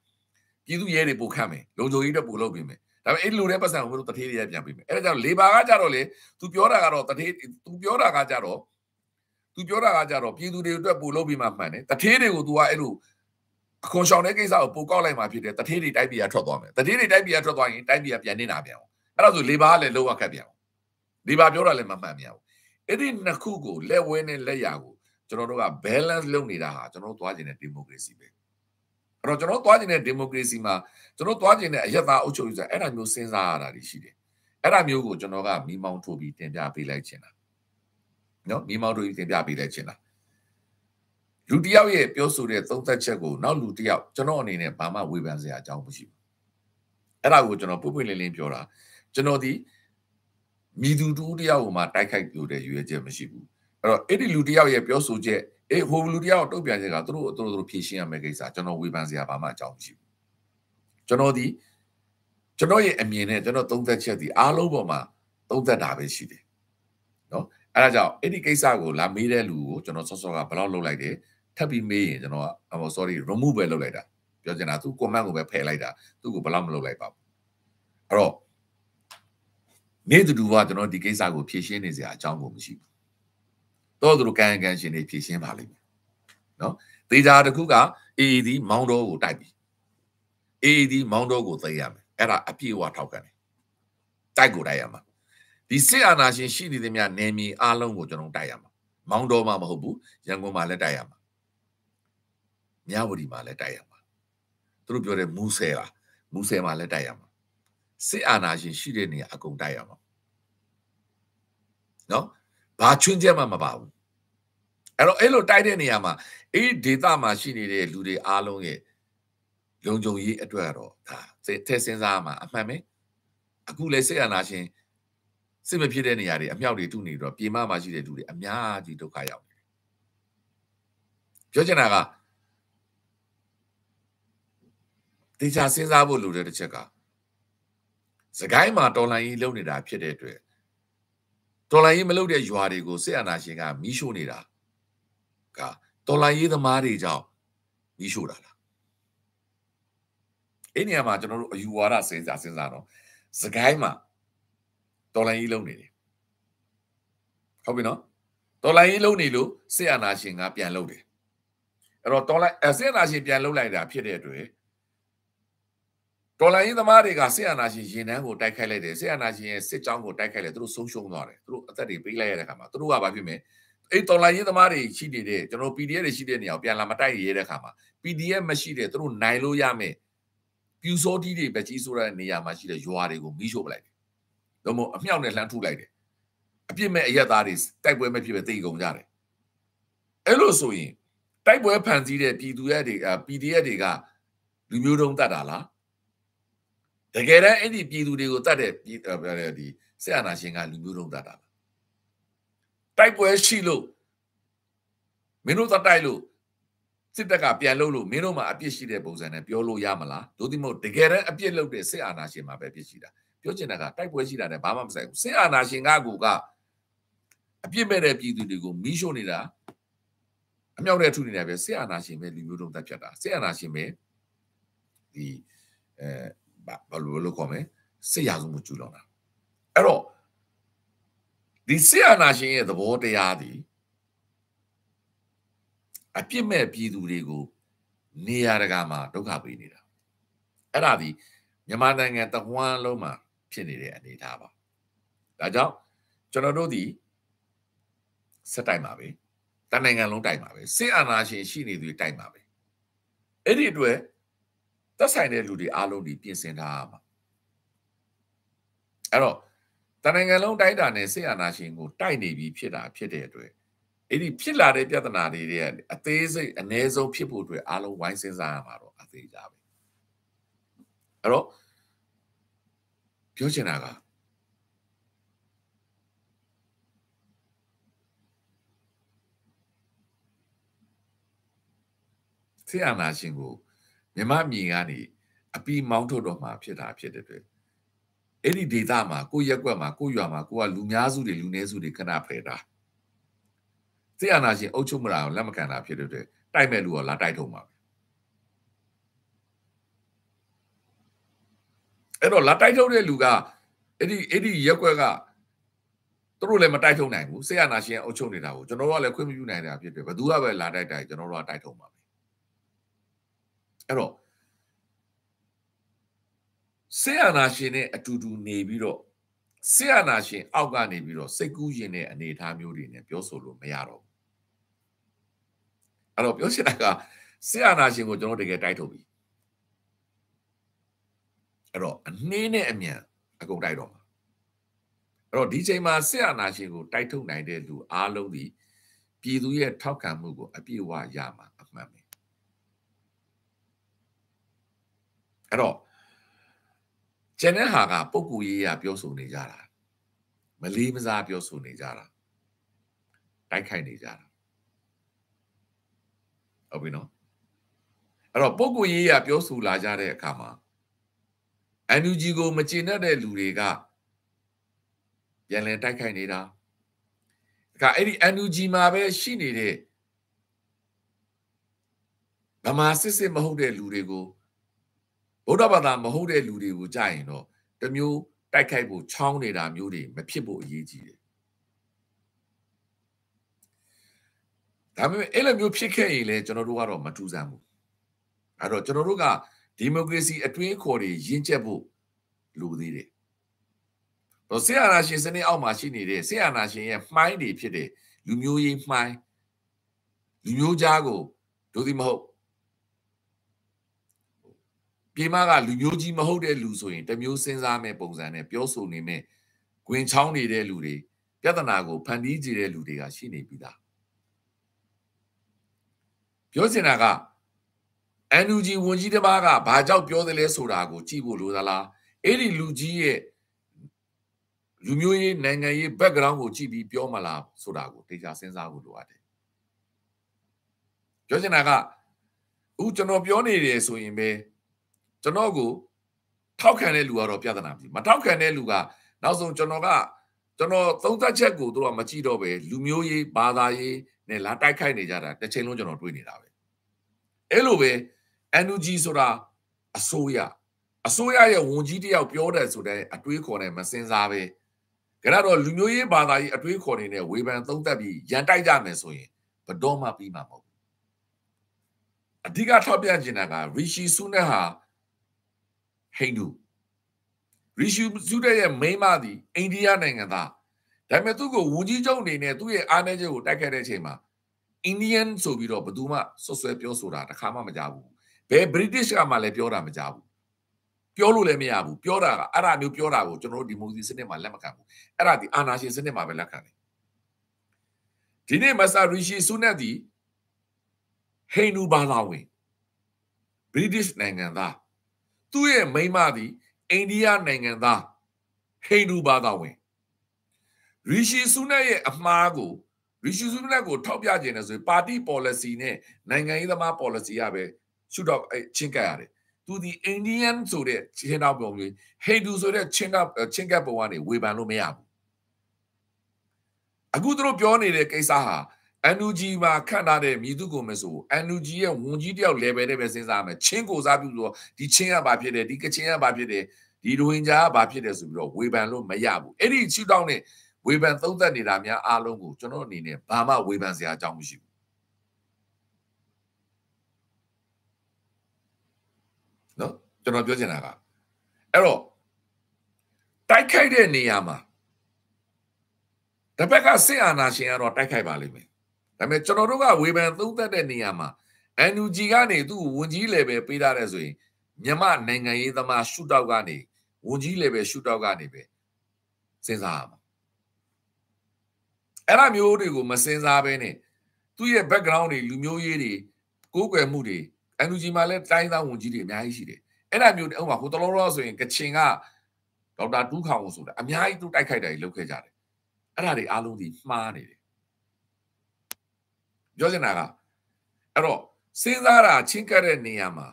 ပြည်သူရဲတွေပုံခတ်မယ်လုံခြုံရေးတွေပုံလုပ်ပေးမယ်ဒါပေမဲ့အဲ့လိုတဲ့ပတ်စံကိုတို့တထေးတွေရပြန်ပေးမယ်အဲ့ဒါကြောင့်၄ပါကကြတော့လေ तू ပြောတာကတော့တထေး तू ပြောတာကကြတော့ तू ပြောတာကကြတော့ပြည်သူတွေအတွက်ပို့လုပ်ပြီးမှမှန်တယ်တထေးတွေကို तू ကအဲ့လိုအခွန်ရှောင်တဲ့ကိစ္စကိုပိုကောက်လိုက်မှဖြစ်တယ်တထေးတွေတိုက်ပြည်ကထွက်သွားမယ်တထေးတွေတိုက်ပြည်ကထွက်သွားရင်တိုက်ပြည်ကပြန်နေတာပြန်အောင်အဲ့ဒါဆိုလေဘာကလည်းလောကခတ်ပြန်အောင်လေဘာပြောတာလည်းမမှန်ပြန်ဘူးအဲ့ဒီနှစ်ခုကိုလက်ဝဲနဲ့လက်ရကိုကျွန်တော်တို့က balance လုပ်နေတာဟာကျွန်တော်တို့သွားကျင်တဲ့ democracy ပဲအဲ့တော့ကျွန်တော်သွားကျင်တဲ့ democracy မှာကျွန်တော်သွားကျင်တဲ့အယက်သားအုပ်ချုပ်ရေးဆိုအဲ့ဒါမျိုးစဉ်းစားရတာရှိတယ်အဲ့ဒါမျိုးကိုကျွန်တော်ကမိမောင်းထိုးပြီးတင်ပြပေးလိုက်ချင်တာ နော်မိမောင်းထိုးပြီးတင်ပြပေးလိုက်ချင်တာလူတယောက်ရဲ့ပြောဆိုတဲ့သုံးသက်ချက်ကိုနောက်လူတယောက်ကျွန်တော်အနေနဲ့ဘာမှဝေဖန်စရာအကြောင်းမရှိဘူးအဲ့ဒါကိုကျွန်တော်ပွပွလင်းလင်းပြောတာကျွန်တော်ဒီမိသူတူတယောက်ကိုမှတိုက်ခိုက်လို့တဲ့ရွေးချက်မရှိဘူးအဲ့တော့အဲ့ဒီလူတယောက်ရဲ့ပြောဆိုချက်အေးဟိုလူတယောက်တုတ်ပြန်ချက်ကသူတို့သူတို့သူတို့ဖြေရှင်းရမယ့်ကိစ္စကျွန်တော်ဝေဖန်စရာဘာမှအကြောင်းမရှိဘူးကျွန်တော်ဒီကျွန်တော်ရဲ့အမြင်နဲ့ကျွန်တော်သုံးသက်ချက်ဒီအားလုံးပေါ်မှာသုံးသက်တာပဲရှိတယ်နော် အဲ့ဒါကြောင့်အဲ့ဒီကိစ္စကိုလာမေးတဲ့လူကိုကျွန်တော်စောစောကဘယ်လောက်လုပ်လိုက်တယ်ထပ်ပြီးမေးရင်ကျွန်တော်က sorry remove ပဲလုပ်လိုက်တာပြောချင်တာသူ comment ကိုပဲဖယ်လိုက်တာသူ့ကိုဘယ်လောက်မလုပ်လိုက်ပါဘူးအဲ့တော့နေတူတူကကျွန်တော်ဒီကိစ္စကိုဖြေရှင်းနေစရာအကြောင်းကိုမရှိဘူးတော့သူတို့ကန်ကန်ရှင်တွေဖြေရှင်းပါလိမ့်မယ်နော်သေချာတခုက AED မောင်းတော်ကိုတိုက်ပြီ AED မောင်းတော်ကိုသိရမယ်အဲ့ဒါအပြည့်အဝထောက်ခံတယ်တိုက်ကိုတိုက်ရမှာ ဒီစစ်အာဏာရှင်ရှိနေတဲ့များနယ်မြေအားလုံးကိုကျွန်တော်တိုက်ရမှာမောင်းတော်မှမဟုတ်ဘူးရန်ကုန်မှာလည်းတိုက်ရမှာမြဝတီမှာလည်းတိုက်ရမှာသူတို့ပြောတဲ့မူဆယ်လားမူဆယ်မှာလည်းတိုက်ရမှာစစ်အာဏာရှင်ရှိတဲ့နေရာအကုန်တိုက်ရမှာနော်ဘာချွင်းချက်မှမပါဘူးအဲ့တော့အဲ့လိုတိုက်တဲ့နေရာမှာအဲ့ဒီဒေသမှာရှိနေတဲ့လူတွေအားလုံးရဲ့လုံခြုံရေးအတွက်တော့ဒါထည့်စဉ်းစားမှာအမှန်ပဲအခုလေစစ်အာဏာရှင် စစ်မဖြစ်တဲ့နေရာတွေအမြောက်တွေတူနေတော့ပြေမမှာရှိတဲ့လူတွေအများကြီးဒုက္ခရောက်နေတယ်ပြောချင်တာကတေချာစဉ်းစားဖို့လိုတဲ့တစ်ချက်ကစကိုင်းမှာတော်လိုင်းကြီးလုံနေတာဖြစ်တဲ့အတွက်တော်လိုင်းကြီးမလုပ်တဲ့ရွာတွေကိုစစ်အာဏာရှင်ကမီးရှို့နေတာကတော်လိုင်းရေးသမားတွေကြောင့်မီးရှို့တာလားအဲ့နေရာမှာကျွန်တော်တို့အယူဝါဒစဉ်းစားစဉ်းစားတော့စကိုင်းမှာ တော်လိုင်းကြီးလုံနေတယ်ဟုတ်ပြီနော်တော်လိုင်းကြီးလုံနေလို့စစ်အာဏာရှင်ကပြန်လုပ်တယ်အဲ့တော့တော်လိုင်းစစ်အာဏာရှင်ပြန်လုပ်လိုက်တာဖြစ်တဲ့အတွက်တော်လိုင်းရေးသမားတွေကစစ်အာဏာရှင်ရင်နှန်းကိုတိုက်ခိုက်လိုက်တယ်စစ်အာဏာရှင်ရဲ့စစ်ကြောင်းကိုတိုက်ခိုက်လိုက်သူတို့ဆုံးရှုံးသွားတယ်သူတို့အသက်တွေပေးလိုက်ရတဲ့ခါမှာသူတို့ကဘာဖြစ်မလဲအဲ့တော်လိုင်းရေးသမားတွေရှိနေတဲ့ကျွန်တော် PDF တွေရှိတဲ့နေရာကိုပြန်လာမတိုက်ရတဲ့ခါမှာ PDF မရှိတဲ့သူတို့နိုင်လို့ရမယ်ပြူစောတီးတွေပဲကြီးဆိုးတဲ့နေရာမှာရှိတဲ့ရွာတွေကိုမီးရှို့ပလိုက်တယ်။ ဒါမှမဟုတ်အမြောက်နဲ့လှမ်းထုလိုက်တယ်။အပြစ်မဲ့အရက်သားတွေတိုက်ပွဲမဲ့ဖြစ်ပဲတိတ်ကုန်ကြတယ်။အဲ့လိုဆိုရင်တိုက်ပွဲဖန်ဆီးတဲ့ပြည်သူရဲတွေ PDF တွေကလူမျိုးတုံးတတ်တာလားတကယ်တမ်းအဲ့ဒီပြည်သူတွေကိုတတ်တဲ့ဒီဆက်အာဏာရှင်ကလူမျိုးတုံးတတ်တာလားတိုက်ပွဲရှိလို့မင်းတို့တတိုက်လို့စစ်တပ်ကပြန်လုပ်လို့မင်းတို့မှာအပြစ်ရှိတဲ့ပုံစံနဲ့ပြောလို့ရမလားဒို့ဒီမို့တကယ်တမ်းအပြစ်လုပ်တဲ့စစ်အာဏာရှင်မှာပဲပြစ်ရှိတာ ပြောချင်တာကတိုက်ပွဲရှိတာနဲ့ဘာမှမဆိုင်ဘူးစစ်အာဏာရှင်ကကူကအပြစ်မဲ့တဲ့ပြည်သူတွေကိုမီးရှို့နေတာအမြောက်တဲ့ထုနေတာပဲစစ်အာဏာရှင်ပဲလူမျိုးတုံးတက်ဖြတ်တာစစ်အာဏာရှင်ပဲဒီအဲဘာလို့လို့ခေါ်မလဲစစ်ရာဇဝမှုကျူးလွန်တာအဲ့တော့ဒီစစ်အာဏာရှင်ရဲ့သဘောတရားသည်အပြစ်မဲ့ပြည်သူတွေကိုနေရာတကာမှာဒုက္ခပေးနေတာအဲ့ဒါဒီမြန်မာနိုင်ငံတဝန်းလုံးမှာ ဖြစ်နေတဲ့အနေအထားပါဒါကြောင့်ကျွန်တော်တို့ဒီစက်တိုင်ပါပဲတနိုင်ငံလုံးတိုင်ပါပဲစစ်အာဏာရှင်ရှိနေသူတိုင်ပါပဲအဲ့ဒီအတွက်သက်ဆိုင်တဲ့လူတွေအားလုံးဒီပြင်ဆင်ထားရမှာအဲ့တော့တနိုင်ငံလုံးတိုက်တာနဲ့စစ်အာဏာရှင်ကိုတိုက်နေပြီးဖြစ်တာဖြစ်တဲ့အတွက်အဲ့ဒီဖြစ်လာတဲ့ပြဿနာတွေရဲ့အသေးစိတ်အ ਨੇ ဆုံးဖြစ်ဖို့အတွက်အားလုံးဝိုင်းစဉ်းစားရမှာတော့အသေးကြပဲအဲ့တော့ ပြောချင်တာကဆီအာနာရှင်ကိုမြမမြင်ကနေအပီမောင်းထုတ်တော့မှဖြစ်တာဖြစ်တဲ့အတွက်အဲ့ဒီဒေတာမှာကိုရက်ကွက်မှာကိုရွာမှာကိုကလူများစုတွေလူနည်းစုတွေခဏဖယ်တာစစ်အာဏာရှင်အုပ်ချုပ်မလာအောင်လက်မခံတာဖြစ်တဲ့အတွက်တိုက်မဲ့လူကလာတိုက်ထုံပါပဲ အဲ့တော့လာတိုက်ထုံတဲ့လူကအဲ့ဒီအဲ့ဒီရက်ကွက်ကသူတို့လည်းမတိုက်ထုံနိုင်ဘူးစစ်အာဏာရှင်အုပ်ချုပ်နေတာကိုကျွန်တော်တို့ကလည်းခွင့်မပြုနိုင်တာဖြစ်တယ်ဘယ်သူကပဲလာတိုက်တိုက်ကျွန်တော်တို့ကတိုက်ထုံပါပဲအဲ့တော့ဆေးအာနာရှင်နဲ့အတူတူနေပြီးတော့ဆေးအာနာရှင်အောက်ကနေပြီးတော့စိတ်ကူးရင်တဲ့အနေအထားမျိုးတွေနဲ့ပြောဆိုလို့မရတော့ဘူးအဲ့တော့ပြောချင်တာကဆေးအာနာရှင်ကိုကျွန်တော်တကယ်တိုက်ထုတ်ပြီ အဲ့တော့အနှင်းနဲ့အမြန်အကုန်တိုက်တော့မှာအဲ့တော့ဒီချိန်မှာဆေးအာနာရှင်ကိုတိုက်ထုတ်နိုင်တဲ့လူအားလုံးဒီပြည်သူရဲ့ထောက်ခံမှုကိုအပြည့်အဝရမှာအမှန်ပဲအဲ့တော့ကျန်တဲ့ဟာကပုံကူရေးရပြောဆိုနေကြတာမလေးမစားပြောဆိုနေကြတာတိုက်ခိုက်နေကြတာဟုတ်ပြီနော်အဲ့တော့ပုံကူရေးရပြောဆိုလာကြတဲ့အခါမှာ NUG ကိုမကျေနပ်တဲ့လူတွေကပြန်လည်တိုက်ခိုက်နေတာဒါကအဲ့ဒီ NUG မှာပဲရှိနေတဲ့ဗမာစစ်စစ်မဟုတ်တဲ့လူတွေကိုဗုဒ္ဓဘာသာမဟုတ်တဲ့လူတွေကိုကြရင်တော့တမျိုးတိုက်ခိုက်ဖို့ချောင်းနေတာမျိုးတွေမဖြစ်ဖို့အရေးကြီးတယ်ဒါပေမဲ့အဲ့လိုမျိုးဖြစ်ခဲ့ရင်လည်းကျွန်တော်တို့ကတော့မထူးဆန်းဘူးအဲ့တော့ကျွန်တော်တို့က ဒီမိုကရေစီအတွင်းခေါ်တွေရင့်ကျက်ဖို့လိုသေးတယ်တော့ဆရာနာရှင်စနစ်အောက်မှာရှိနေတဲ့ဆရာနာရှင်ရဲ့မှိုင်းတွေဖြစ်တဲ့လူမျိုးရေးမှိုင်းလူမျိုးကြားကိုဒို့ဒီမဟုတ်ပြေမကလူမျိုးကြီးမဟုတ်တဲ့လူဆိုရင်တမျိုးစဉ်းစားမဲ့ပုံစံနဲ့ပြောဆိုနေမဲ့ဂွင်ချောင်းနေတဲ့လူတွေပြဿနာကိုဖန်တီးကြတဲ့လူတွေကရှိနေပြီသားပြောချင်တာက NUG ဝန်ကြီးတစ်ပါးကဘာကြောင့်ပြောတယ်လဲဆိုတာကိုကြည့်ဖို့လိုသလားအဲ့ဒီလူကြီးရဲ့လူမျိုးရေးနိုင်ငံရေး background ကိုကြည့်ပြီးပြောမလားဆိုတာကိုတေချာစဉ်းစားဖို့လိုအပ်တယ်ပြောချင်တာကအခုကျွန်တော်ပြောနေတယ်ဆိုရင်ပဲကျွန်တော်ကိုထောက်ခံတဲ့လူကတော့ပြဿနာမရှိမထောက်ခံတဲ့လူကနောက်ဆုံးကျွန်တော်ကကျွန်တော်သုံးသက်ချက်ကိုတို့ကမကြည့်တော့ပဲလူမျိုးရေးဘာသာရေးနဲ့လာတိုက်ခိုက်နေကြတာတစ်ချိန်လုံးကျွန်တော်တွေးနေတာပဲအဲ့လိုပဲ NUG ဆိုတာအစိုးရအစိုးရရဲ့ဝန်ကြီးတယောက်ပြောတယ်ဆိုတဲ့အတွေးခေါ်နဲ့မစင်စားပဲကြတော့လူမျိုးရေးဘာသာရေးအတွေးခေါ်နေတဲ့ဝေဖန်သုံးသက်ပြီးရန်တိုက်ကြမယ်ဆိုရင်ဘတော်မှပြီးမှာမဟုတ်ဘူးအဓိကထောက်ပြချင်တာကရီရှီဆူနက်ဟာဟိန္ဒူရီရှီဆူနက်ရဲ့မိန်းမသည်အိန္ဒိယနိုင်ငံသားဒါပေမဲ့သူ့ကိုဝန်ကြီးချုပ်အနေနဲ့သူ့ရဲ့အားနည်းချက်ကိုတိုက်ခတ်တဲ့အချိန်မှာ Indian ဆိုပြီးတော့ဘယ်သူမှဆွဆွဲပြောဆိုတာတခါမှမကြဘူး ဘယ် British ကမှလည်းပြောတာမကြဘူးပြောလို့လည်းမရဘူးပြောတာကအဲ့ဒါမျိုးပြောတာကိုကျွန်တော်တို့ဒီမိုကရေစီစနစ်မှာလက်မခံဘူးအဲ့ဒါဒီအာဏာရှင်စနစ်မှာပဲလက်ခံတယ်ဒီနေ့မဆာရီရှီဆူနက်ဒီဟိန္ဒူဘာသာဝင် British နိုင်ငံသားသူ့ရဲ့မိန်းမသည်အိန္ဒိယနိုင်ငံသားဟိန္ဒူဘာသာဝင်ရီရှီဆူနက်ရဲ့အမှားကိုရီရှီဆူနက်ကိုထောက်ပြခြင်းနဲ့ဆိုရင်ပါတီ policy နဲ့နိုင်ငံရေးသမား policy ရပဲ ရှုတော့ချင်းကပ်ရတယ်သူဒီ Indian ဆိုတဲ့ချင်းတော့ပုံမျိုးဟိန္ဒူဆိုတဲ့ချင်းတော့ချင်းကပ်ပုံကနေဝေဖန်လို့မရဘူးအခုသူတို့ပြောနေတဲ့ကိစ္စဟာ NUG မှာခန့်ထားတဲ့မြည်သူကိုမဆို NUG ရဲ့ဝန်ကြီးတယောက် level နဲ့ပဲစဉ်းစားမယ်ချင်းကိုစားပြုလို့ဒီချင်းကဘာဖြစ်တယ်ဒီကချင်းကဘာဖြစ်တယ်ဒီရိုဟင်ဂျာကဘာဖြစ်တယ်ဆိုပြီးတော့ဝေဖန်လို့မရဘူးအဲ့ဒီချီတောင်းနဲ့ဝေဖန်သုံးသပ်နေတာများအားလုံးကိုကျွန်တော်အနေနဲ့ဘာမှဝေဖန်စရာအကြောင်းမရှိဘူးနော် ကျွန်တော်ပြောချင်တာကအဲ့တော့တိုက်ခိုက်တဲ့နေရာမှာတပတ်ကစစ်အာဏာရှင်ကတော့တိုက်ခိုက်ပါလိမ့်မယ်ဒါပေမဲ့ကျွန်တော်တို့ကဝေဖန်သုံးသပ်တဲ့နေရာမှာ NUG ကနေသူ့ဝန်ကြီးလေပဲပေးထားတယ်ဆိုရင်မြမနိုင်ငံရေးသမားရှုထောက်ကနေဝန်ကြီးလေပဲရှုထောက်ကနေပဲစဉ်းစားရမှာအဲ့ဒါမျိုးတွေကိုမစဉ်းစားဘဲနဲ့သူ့ရဲ့ background တွေလူမျိုးရေးတွေကိုးကွယ်မှုတွေ NUG မှာလည်းတိုင်းသားဝန်ကြီးတွေအများကြီးရှိတယ် အဲ့ဒါမျိုးဥပမာဟိုတလောလောဆိုရင်ကချင်ကဒေါက်တာတူးခေါင်ဆိုတာအများကြီးသူတိုက်ခိုက်တာကြီးလုပ်ခဲ့ကြတယ်အဲ့ဒါတွေအားလုံးဒီမှားနေတယ်ပြောချင်တာကအဲ့တော့စဉ်းစားတာချင်းကပ်တဲ့နေရာမှာ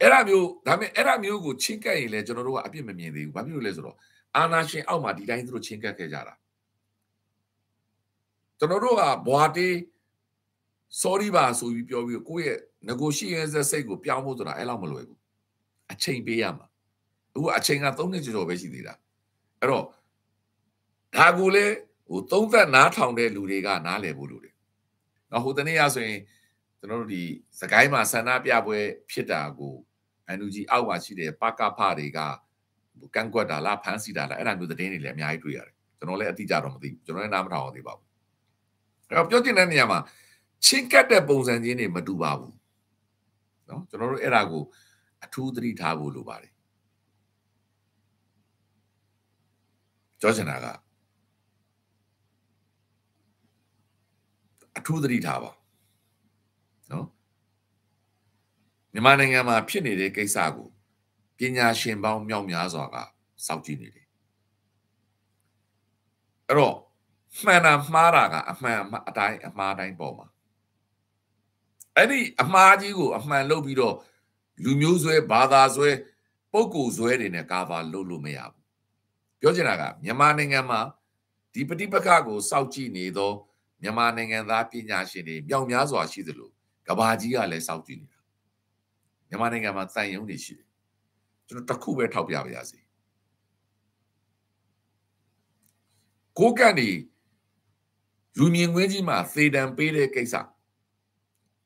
အဲ့ဒါမျိုးဒါပေမဲ့အဲ့ဒါမျိုးကိုချင်းကပ်ရင်လည်းကျွန်တော်တို့ကအပြစ်မမြင်သေးဘူးဘာဖြစ်လို့လဲဆိုတော့အာနာရှင်အောက်မှာဒီတိုင်းသူတို့ချင်းကပ်ခဲ့ကြတာကျွန်တော်တို့ကဘွာတေး sorry ပါဆိုပြီးပြောပြီးကိုယ့်ရဲ့ negotiation စိတ်ကိုပြောင်းဖို့ဆိုတာအဲ့လောက်မလွယ်ဘူး အချိန်ပေးရမှာအခုအချိန်က3နှစ်ကျော်ကျော်ပဲရှိသေးတာအဲ့တော့ဒါကိုလေဟိုသုံးသက်နားထောင်တဲ့လူတွေကနားလည်ဖို့လိုတယ်။နော်ဟိုတနေ့ရဆိုရင်ကျွန်တော်တို့ဒီစကိုင်းမှာဆန္ဒပြပွဲဖြစ်တာကိုအန်ယူဂျီအောက်မှာရှိတဲ့ပကဖတွေကကန့်ကွက်တာလားဖမ်းဆီးတာလားအဲ့ဒါမျိုးသတင်းတွေလည်းအများကြီးတွေ့ရတယ်။ကျွန်တော်လည်းအတိအကျတော့မသိဘူး။ကျွန်တော်လည်းနားမထောင်အောင်သေးပါဘူး။အဲ့တော့ပြောချင်တဲ့နေရာမှာချင်းကတ်တဲ့ပုံစံချင်းတွေမတူပါဘူး။နော်ကျွန်တော်တို့အဲ့ဒါကို အထူးသတိထားဖို့လိုပါတယ်။ပြောချင်တာကအထူးသတိထားပါနော်မြန်မာနိုင်ငံမှာဖြစ်နေတဲ့ကိစ္စကိုပညာရှင်ပေါင်းမြောက်များစွာကစောင့်ကြည့်နေတယ်အဲ့တော့မှန်တာမှားတာကအမှန်အတိုင်းအမှားတိုင်းပေါ်မှာအဲ့ဒီအမှားကြီးကိုအမှန်လုပ်ပြီးတော့ လူမျိုးဆွဲဘာသာဆွဲပုဂ္ဂိုလ်ဆွဲတွေနဲ့ကာဗာလုပ်လို့မရဘူးပြောချင်တာကမြန်မာနိုင်ငံမှာဒီပဋိပက္ခကိုစောင့်ကြည့်နေသောမြန်မာနိုင်ငံသားပညာရှင်တွေမြောက်များစွာရှိသလိုကဘာကြီးကလည်းစောင့်ကြည့်နေတာမြန်မာနိုင်ငံမှာစိုင်ရုံးတွေရှိတယ်ကျွန်တော်တခုပဲထောက်ပြပါရစေကိုကန့်ဒီလူမြင်ကွင်းကြီးမှာသေတံပေးတဲ့ကိစ္စ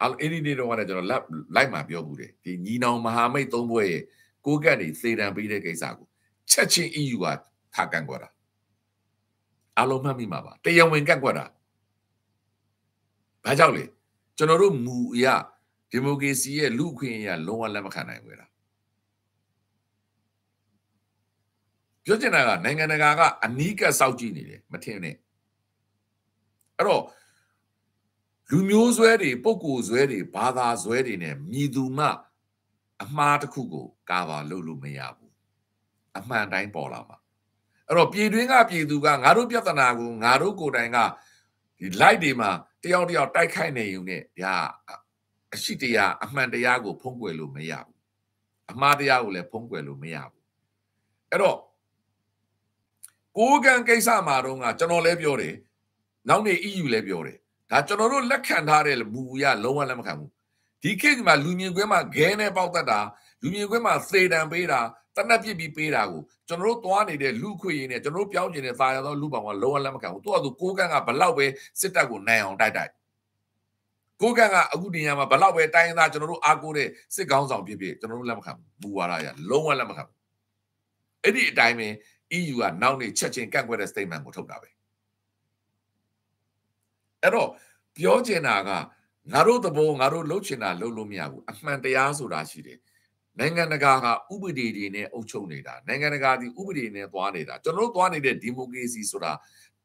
အဲ့ဒီနေ့တော့လည်းကျွန်တော်လိုက်မှာပြောဘူးတယ်ဒီညီနောင်မဟာမိတ်သုံးဘွဲရဲ့ကိုကန့်ဒီသေတံပေးတဲ့ကိစ္စကိုချက်ချင်း EU ကထားကန့်ကွက်တာအလုံးမှတ်မိမှာပါတရားဝင်ကန့်ကွက်တာဘာကြောင့်လဲကျွန်တော်တို့မူအရဒီမိုကရေစီရဲ့လူအခွင့်အရေးလုံးဝလက်မခံနိုင်ဘူးလားပြောချင်တာကနိုင်ငံတကာကအနီးကပ်စောင့်ကြည့်နေတယ်မထင်နဲ့အဲ့တော့ လူမျိုးဆွဲတွေပုံကိုဆွဲတွေဘာသာဆွဲတွေနဲ့မြည်သူမှအမှားတစ်ခုကို ကာဗာလုပ်လို့မရဘူးအမှန်တိုင်းပေါ်လာမှာအဲ့တော့ပြည်တွင်းကပြည်သူကငါတို့ပြဿနာကိုငါတို့ကိုယ်တိုင်ကဒီ light တွေမှာတယောက်တယောက်တိုက်ခိုက်နေုံနဲ့ဒါအရှိတရားအမှန်တရားကိုဖုံးကွယ်လို့မရဘူးအမှားတရားကိုလည်းဖုံးကွယ်လို့မရဘူးအဲ့တော့ကိုကံကိစ္စမှာတော့ကကျွန်တော်လည်းပြောတယ်နောက်နေ့ EU လည်းပြောတယ် ဒါကျွန်တော်တို့လက်ခံထားတဲ့မူရလုံးဝလက်မခံဘူးဒီခေတ်မှာလူမြင်ကွင်းမှာဂဲနဲ့ပေါက်တတ်တာလူမြင်ကွင်းမှာသေတံပေးတာတနက်ပြစ်ပြီးပေးတာကိုကျွန်တော်တို့သွားနေတဲ့လူခွေရင်းနဲ့ကျွန်တော်တို့ပြောင်းကျင်တဲ့သာယာသောလူပောင်ကလုံးဝလက်မခံဘူးသူကသူကိုကန့်ကဘလောက်ပဲစစ်တပ်ကိုနိုင်အောင်တိုက်တိုက်ကိုကန့်ကအခုနေရာမှာဘလောက်ပဲတိုင်းသားကျွန်တော်တို့အားကိုးတဲ့စစ်ကောင်းဆောင်ဖြစ်ဖြစ်ကျွန်တော်တို့လက်မခံဘူးမူဝါဒရလုံးဝလက်မခံဘူးအဲ့ဒီအတိုင်းပဲ EU ကနောက်နေချက်ချင်းကန့်ကွက်တဲ့ statement ကိုထုတ်တာပဲ အဲ့တော့ပြောချင်တာကငါတို့သဘောငါတို့လှုပ်ချင်တာလှုပ်လို့မရဘူးအမှန်တရားဆိုတာရှိတယ်နိုင်ငံတကာကဥပဒေတွေနဲ့အုပ်ချုပ်နေတာနိုင်ငံတကာဒီဥပဒေနဲ့သွားနေတာကျွန်တော်တို့သွားနေတဲ့ဒီမိုကရေစီဆိုတာ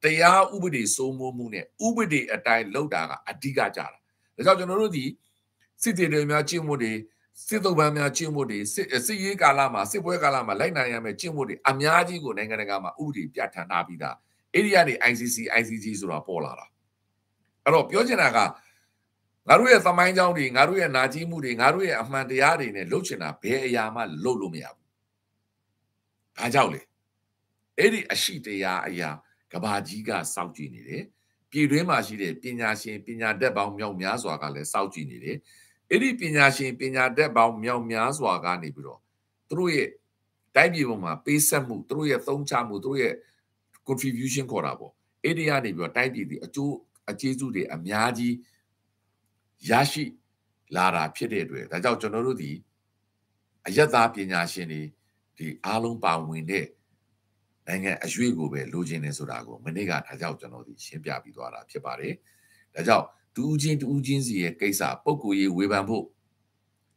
တရားဥပဒေစိုးမိုးမှုနဲ့ဥပဒေအတိုင်းလုပ်တာကအဓိကကြတာဒါကြောင့်ကျွန်တော်တို့ဒီစစ်တေတွေများကျင့်မှုတွေစစ်တုပ်ပန်းများကျင့်မှုတွေစစ်စစ်ရေးကာလမှာစစ်ပွဲကာလမှာလိုက်နိုင်ရမယ့်ကျင့်မှုတွေအများကြီးကိုနိုင်ငံတကာမှာဥပဒေပြဋ္ဌာန်းထားပြီးသားအဲ့ဒီကနေ ICC ICG ဆိုတာပေါ်လာတာ အဲ့တော့ပြောချင်တာကငါတို့ရဲ့သမိုင်းကြောင်းတွေငါတို့ရဲ့နာကြီးမှုတွေငါတို့ရဲ့အမှန်တရားတွေနဲ့လှုပ်ချင်တာဘယ်အရာမှလှုပ်လို့မရဘူး။ဒါကြောင့်လေအဲ့ဒီအရှိတရားအရာကဘာကြီးကစောင့်ကြည့်နေတယ်။ပြည်တွင်းမှာရှိတဲ့ပညာရှင်ပညာတတ်ပေါင်းမြောက်များစွာကလည်းစောင့်ကြည့်နေတယ်။အဲ့ဒီပညာရှင်ပညာတတ်ပေါင်းမြောက်များစွာကနေပြီးတော့သူတို့ရဲ့တိုင်းပြည်ပေါ်မှာပေးဆက်မှုသူတို့ရဲ့သုံးချမှုသူတို့ရဲ့ contribution ခေါ်တာပေါ့။အဲ့ဒီကနေပြီးတော့တိုင်းပြည်ဒီအကျိုး အကျေးဇူးတွေအများကြီးရရှိလာတာဖြစ်တဲ့အတွက်ဒါကြောင့်ကျွန်တော်တို့ဒီအယက်သားပညာရှင်တွေဒီအားလုံးပါဝင်တဲ့နိုင်ငံအရွေးကိုပဲလိုချင်နေဆိုတာကိုမနေ့ကဒါကြောင့်ကျွန်တော်ဒီရှင်းပြပြီးသွားတာဖြစ်ပါတယ်။ဒါကြောင့်တူးချင်းတူးချင်းစီရဲ့ကိစ္စပုံကိုရေးဝေဖန်ဖို့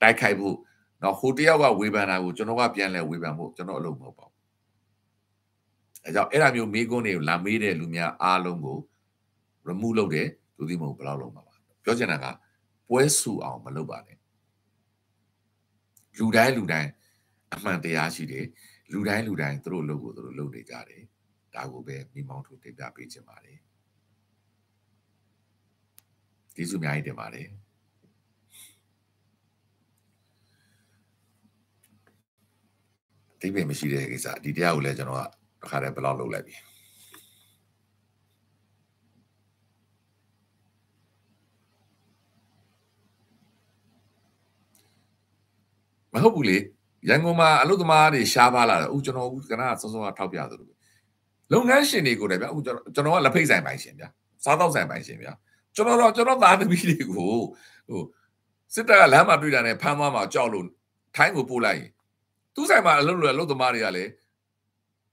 တိုက်ခိုက်ဖို့တော့ဟိုတယောက်ကဝေဖန်တာကိုကျွန်တော်ကပြန်လဲဝေဖန်ဖို့ကျွန်တော်အလုပ်မဟုတ်ပါဘူး။အဲကြောင့်အဲ့ဒါမျိုးမေးခွန်းတွေကိုလာမေးတဲ့လူများအားလုံးကို remove လုပ်တယ်သူသိမဟုတ်ဘယ်လောက်လုံးမှာပါပြောချင်တာကပွဲဆူအောင်မလုပ်ပါနဲ့လူတိုင်းလူတိုင်းအမှန်တရားရှိတယ်လူတိုင်းလူတိုင်းသူတို့လုပ်ကိုသူတို့လုပ်နေကြတယ်ဒါကိုပဲမိမောင်းထုတ်တင်ပြပေးချင်ပါတယ်ဒီစုအများကြီးတင်ပါတယ်တိပင်မရှိတဲ့ကိစ္စဒီတရားကိုလည်းကျွန်တော်ကတစ်ခါတည်းဘယ်လောက်လုပ်လိုက်ပြီ မဟုတ်ဘူးလေရန်ကုန်မှာအလုပ်သမားတွေရှားပါလာတယ်ဦးကျွန်တော်ဦးကနစောစောကထောက်ပြသလိုလုပ်ငန်းရှင်တွေကိုလည်းဗျဦးကျွန်တော်ကျွန်တော်ကလက်ဖိတ်ဆိုင်ပိုင်ရှင်ဗျစားတော့ဆိုင်ပိုင်ရှင်ဗျကျွန်တော်တော့ကျွန်တော်သားသမီးတွေကိုဟိုစစ်တပ်ကလမ်းမှာတွေ့တာနဲ့ဖမ်းသွားမှာကြောက်လို့ထိုင်းကိုပို့လိုက်ရင်သူ့ဆိုင်မှာအလုပ်လုပ်အလုပ်သမားတွေကလည်း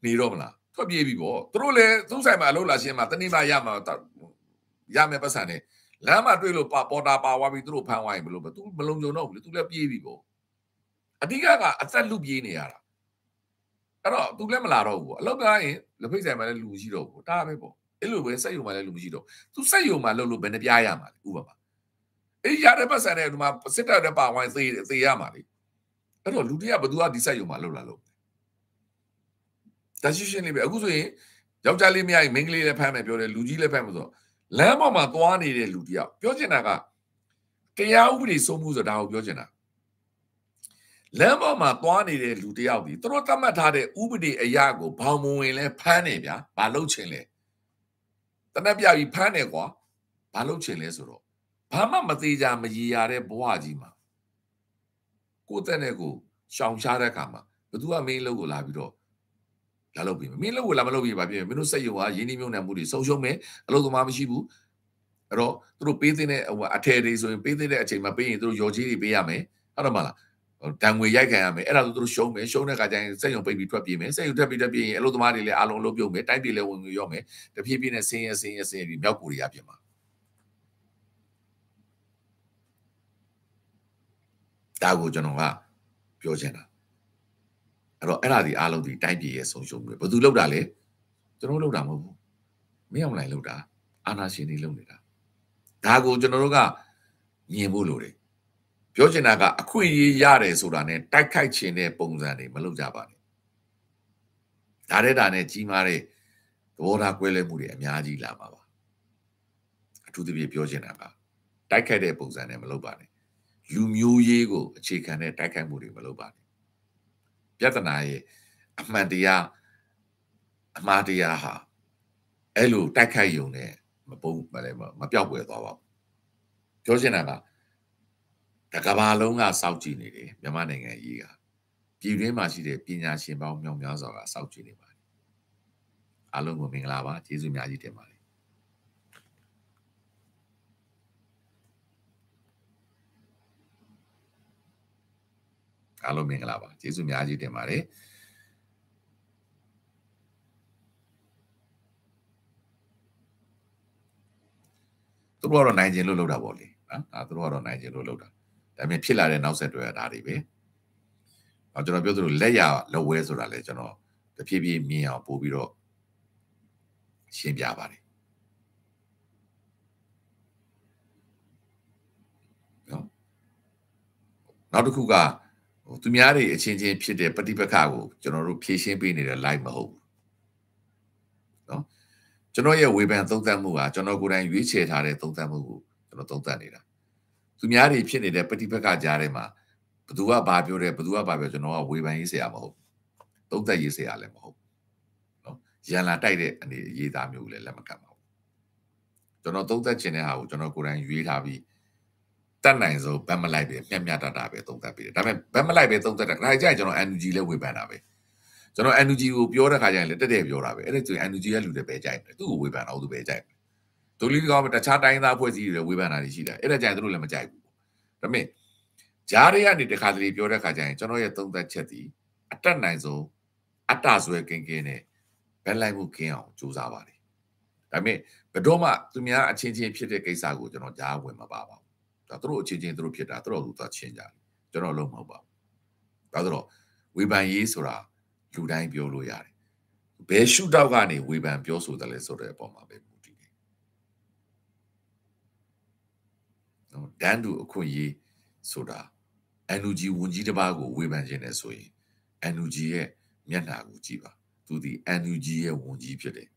နေတော့မလားထွက်ပြေးပြီပေါ့သူတို့လည်းသူ့ဆိုင်မှာအလုပ်လာရှင်းမှာတနေ့မှရမှာရမယ်ပတ်စံနဲ့လမ်းမှာတွေ့လို့ပေါ်တာပါသွားပြီသူတို့ဖမ်းသွားရင်ဘယ်လိုပဲသူမလုံခြုံတော့ဘူးလေသူလည်းပြေးပြီပေါ့ အဓိကကအသက်လူပြေးနေရတာအဲ့တော့သူလည်းမလာတော့ဘူးပေါ့အလောက်ကားရင်လက်ဖိတ်ဆိုင်မှာလည်းလူမရှိတော့ဘူးဒါပဲပေါ့အဲ့လိုပဲစက်ယုံမှာလည်းလူမရှိတော့သူစက်ယုံမှာလှုပ်လို့ဘယ်နှပြားရမှာလဲဥပမာအဲ့ရတဲ့ပတ်စံတဲ့ဒီမှာစစ်တပ်တဲ့ပါဝိုင်းသေးသေးရမှာလေအဲ့တော့လူတရဘသူကဒီစက်ယုံမှာလှုပ်လာလို့ဒါရှိရှင်းလေးပဲအခုဆိုရင်ယောက်ျားလေးမရရင်မိန်းကလေးလည်းဖမ်းမယ်ပြောတယ်လူကြီးလည်းဖမ်းမယ်ဆိုတော့လမ်းပေါ်မှာသွားနေတဲ့လူတယောက်ပြောချင်တာကတရားဥပဒေစိုးမှုဆိုတာကိုပြောချင်တာ လမ်းပေါ်မှာသွားနေတဲ့လူတယောက်ဒီသူတို့သတ်မှတ်ထားတဲ့ဥပဒေအရာကိုဘောင်မဝင်လဲဖမ်းနေဗျာဘာလုပ်ချင်လဲတနက်ပြပြီးဖမ်းနေကွာဘာလုပ်ချင်လဲဆိုတော့ဘာမှမသေးကြမရည်ရတဲ့ဘဝကြီးမှာကိုယ့်တဲ့နဲ့ကိုရှောင်ရှားတဲ့အခါမှာဘသူကမင်းလုပ်ကိုလာပြီးတော့လာလုပ်ပြီးမင်းလုပ်ကိုလာမလုပ်ပြီးပါပြင်မင်းတို့စက်ရုံကရင်းနှီးမြှုပ်နှံမှုတွေဆုံးရှုံးမယ်အလုပ်သမားမရှိဘူးအဲ့တော့သူတို့ပေးတဲ့ဟိုအထည်တွေဆိုရင်ပေးတဲ့အချိန်မှာပေးရင်သူတို့ရော်ကြီးတွေပေးရမယ်ဟုတ်တယ်မလား တံငွေရိုက်ခံရမယ်အဲ့ဒါဆိုသူတို့ရှုံးမယ်ရှုံးတဲ့အခါကျရင်စက်ရုံပိတ်ပြီးထွက်ပြေးမယ်စက်ရုံထွက်ပြီးထွက်ပြေးရင်အလုပ်သမားတွေလည်းအားလုံးလုပ်ပြုတ်မယ်တိုင်းပြည်လည်းဝင်ငွေရော့မယ်တဖြည်းဖြည်းနဲ့ဆင်းရဲဆင်းရဲဆင်းရဲပြီးမြောက်ကိုရီးယားပြင်မှာဒါကိုကျွန်တော်ကပြောချင်တာအဲ့တော့အဲ့ဒါဒီအားလုံးဒီတိုင်းပြည်ရဲ့ဆုံးရှုံးမှုဘယ်သူလုပ်တာလဲကျွန်တော်လုပ်တာမဟုတ်ဘူးမင်းအောင်လိုက်လုပ်တာအာနာရှင်တွေလုပ်နေတာဒါကိုကျွန်တော်တို့ကမြင်ဖို့လိုတယ် ပြောချင်တာကအခွင့်အရေးရတယ်ဆိုတာနဲ့တိုက်ခိုက်ခြင်းတဲ့ပုံစံတွေမလုပ်ကြပါနဲ့ဒါတဲ့ဒါနဲ့ကြီးမားတဲ့သဘောထားကွဲလွဲမှုတွေအများကြီးလာမှာပါအထူးသဖြင့်ပြောချင်တာကတိုက်ခိုက်တဲ့ပုံစံနဲ့မလုပ်ပါနဲ့လူမျိုးရေးကိုအခြေခံတဲ့တိုက်ခိုက်မှုတွေမလုပ်ပါနဲ့ပြဿနာရဲ့အမှန်တရားအမှားတရားဟာအဲ့လိုတိုက်ခိုက်ယုံနဲ့မပုံမလဲမပြောက်ွယ်သွားပါဘူးပြောချင်တာက တကဘာလုံးကစောက်ကြည့်နေတယ်မြန်မာနိုင်ငံကြီးကပြည်တွင်းမှာရှိတဲ့ပညာရှင်ပေါင်းမြောက်များစွာကစောက်ကြည့်နေပါတယ်အားလုံးကိုမင်္ဂလာပါကျေးဇူးများကြီးတင်ပါတယ်အားလုံးမင်္ဂလာပါကျေးဇူးများကြီးတင်ပါတယ်သူတို့ကတော့နိုင်ခြင်းလို့လုပ်တာပေါ့လေနော်ဒါသူတို့ကတော့နိုင်ခြင်းလို့လုပ်တာ ဒါပေမဲ့ဖြစ်လာတဲ့နောက်ဆက်တွဲကဒါတွေပဲ။အော်ကျွန်တော်ပြောသလိုလက်ရလက်ဝဲဆိုတာလေကျွန်တော်တဖြည်းဖြည်းမြင်အောင်ပို့ပြီးတော့ရှင်းပြပါတယ်နော်နောက်တစ်ခုကဟိုသူများတွေအချင်းချင်းဖြစ်တဲ့ပฏิပက္ခကိုကျွန်တော်တို့ဖြည့်ရှင်းပေးနေတဲ့ live မဟုတ်ဘူးနော်ကျွန်တော်ရဲ့ဝေဖန်သုံးသပ်မှုကကျွန်တော်ကိုယ်တိုင်ရွေးချယ်ထားတဲ့သုံးသပ်မှုကိုကျွန်တော်သုံးသပ်နေတာ သူများတွေဖြစ်နေတဲ့ပฏิပက္ခကြားထဲမှာဘသူကဘာပြောတယ်ဘသူကဘာပြောကျွန်တော်ကဝေဖန်ရေးဆရာမဟုတ်သုံးသပ်ရေးဆရာလည်းမဟုတ်နော်ရန်လာတိုက်တဲ့အနေရေးသားမျိုးလည်းလက်မခံပါဘူးကျွန်တော်သုံးသပ်ခြင်းတဲ့ဟာကိုကျွန်တော်ကိုယ်တိုင်ရွေးထားပြီးတတ်နိုင်ဆုံးဗတ်မလိုက်ပဲမျက်မျက်တတာပဲသုံးသပ်ပေးတယ်ဒါပေမဲ့ဗတ်မလိုက်ပဲသုံးသပ်တာဒါကြိုက်ကျွန်တော် NUG လည်းဝေဖန်တာပဲကျွန်တော် NUG ကိုပြောတဲ့ခါကျရင်လည်းတက်တက်ပြောတာပဲအဲ့ဒါဆိုရင် NUG ရဲ့လူတွေပဲကြိုက်တယ်သူ့ကိုဝေဖန်တော့သူပဲကြိုက်တယ် ဒိုလီကောင်တခြားတိုင်းသားဖွဲ့စည်းတွေဝေဖန်တာတွေရှိတယ်အဲ့ဒါကြိုက်သူတို့လည်းမကြိုက်ဘူးဒါပေမဲ့ဂျားတွေကနေတခါတလေပြောတဲ့ခါကျရင်ကျွန်တော်ရဲ့သုံးသက်ချက်ဒီအတက်နိုင်ဆုံးအတ္တဆွဲကင်းကင်းနဲ့ဘက်လိုက်မှုကင်းအောင်ကြိုးစားပါတယ်ဒါပေမဲ့ဘယ်တော့မှသူများအချင်းချင်းဖြစ်တဲ့ကိစ္စကိုကျွန်တော်ဂျားဝင်မပါပါဘူးဒါသူတို့အချင်းချင်းသူတို့ဖြစ်တာသူတို့သူသွားချင်းကြတယ်ကျွန်တော်လုံးမဟုတ်ပါဘူးဒါဆိုတော့ဝေဖန်ရေးဆိုတာလူတိုင်းပြောလို့ရတယ်ဘယ်ရှုထောက်ကနေဝေဖန်ပြောဆိုတယ်လဲဆိုတဲ့အပေါ်မှာပဲမူတည်တယ် နော်ဒန်တူအခွင့်အရေးဆိုတာ NUG ဝန်ကြီးတစ်ပါးကိုဝေဖန်ခြင်းနဲ့ဆိုရင် NUG ရဲ့မျက်နှာကိုကြည့်ပါသူဒီ NUG ရဲ့ဝန်ကြီးဖြစ်တယ်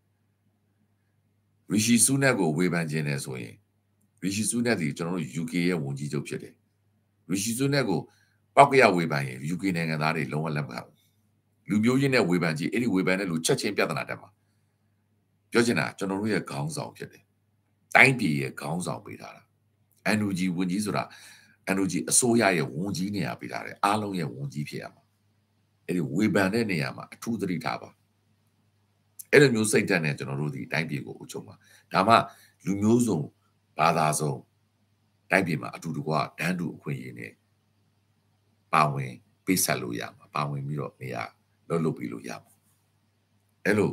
ရီရှီဆူနက်ကိုဝေဖန်ခြင်းနဲ့ဆိုရင်ရီရှီဆူနက်ဒီကျွန်တော်တို့ UK ရဲ့ဝန်ကြီးချုပ်ဖြစ်တယ်ရီရှီဆူနက်ကိုပောက်ကရဝေဖန်ရင် UK နိုင်ငံသားတွေလုံးဝလက်မခံဘူးလူမျိုးချင်းနဲ့ဝေဖန်ကြည့်အဲ့ဒီဝေဖန်တဲ့လူချက်ချင်းပြဿနာတက်မှာပြောချင်တာကျွန်တော်တို့ရဲ့ခေါင်းဆောင်ဖြစ်တယ်တိုင်းပြည်ရဲ့ခေါင်းဆောင်ပေးထားတာ NUG ဝန်ကြီးဆိုတာ NUG အစိုးရရဲ့ဝန်ကြီးနေရာပေးထားတယ်အားလုံးရဲ့ဝန်ကြီးဖြစ်ရမှာအဲ့ဒီဝေဖန်တဲ့နေရာမှာအထူးသတိထားပါအဲ့လိုမျိုးစိတ်ဓာတ်နဲ့ကျွန်တော်တို့ဒီတိုင်းပြည်ကိုအုပ်ချုပ်မှာဒါမှလူမျိုးစုံဘာသာစုံတိုင်းပြည်မှာအတူတကွဒန်းတူအခွင့်အရေးနဲ့ပါဝင်ပေးဆက်လို့ရမှာပါဝင်ပြီးတော့နေရာလှုပ်လှုပ်ပြီးလို့ရမှာအဲ့လို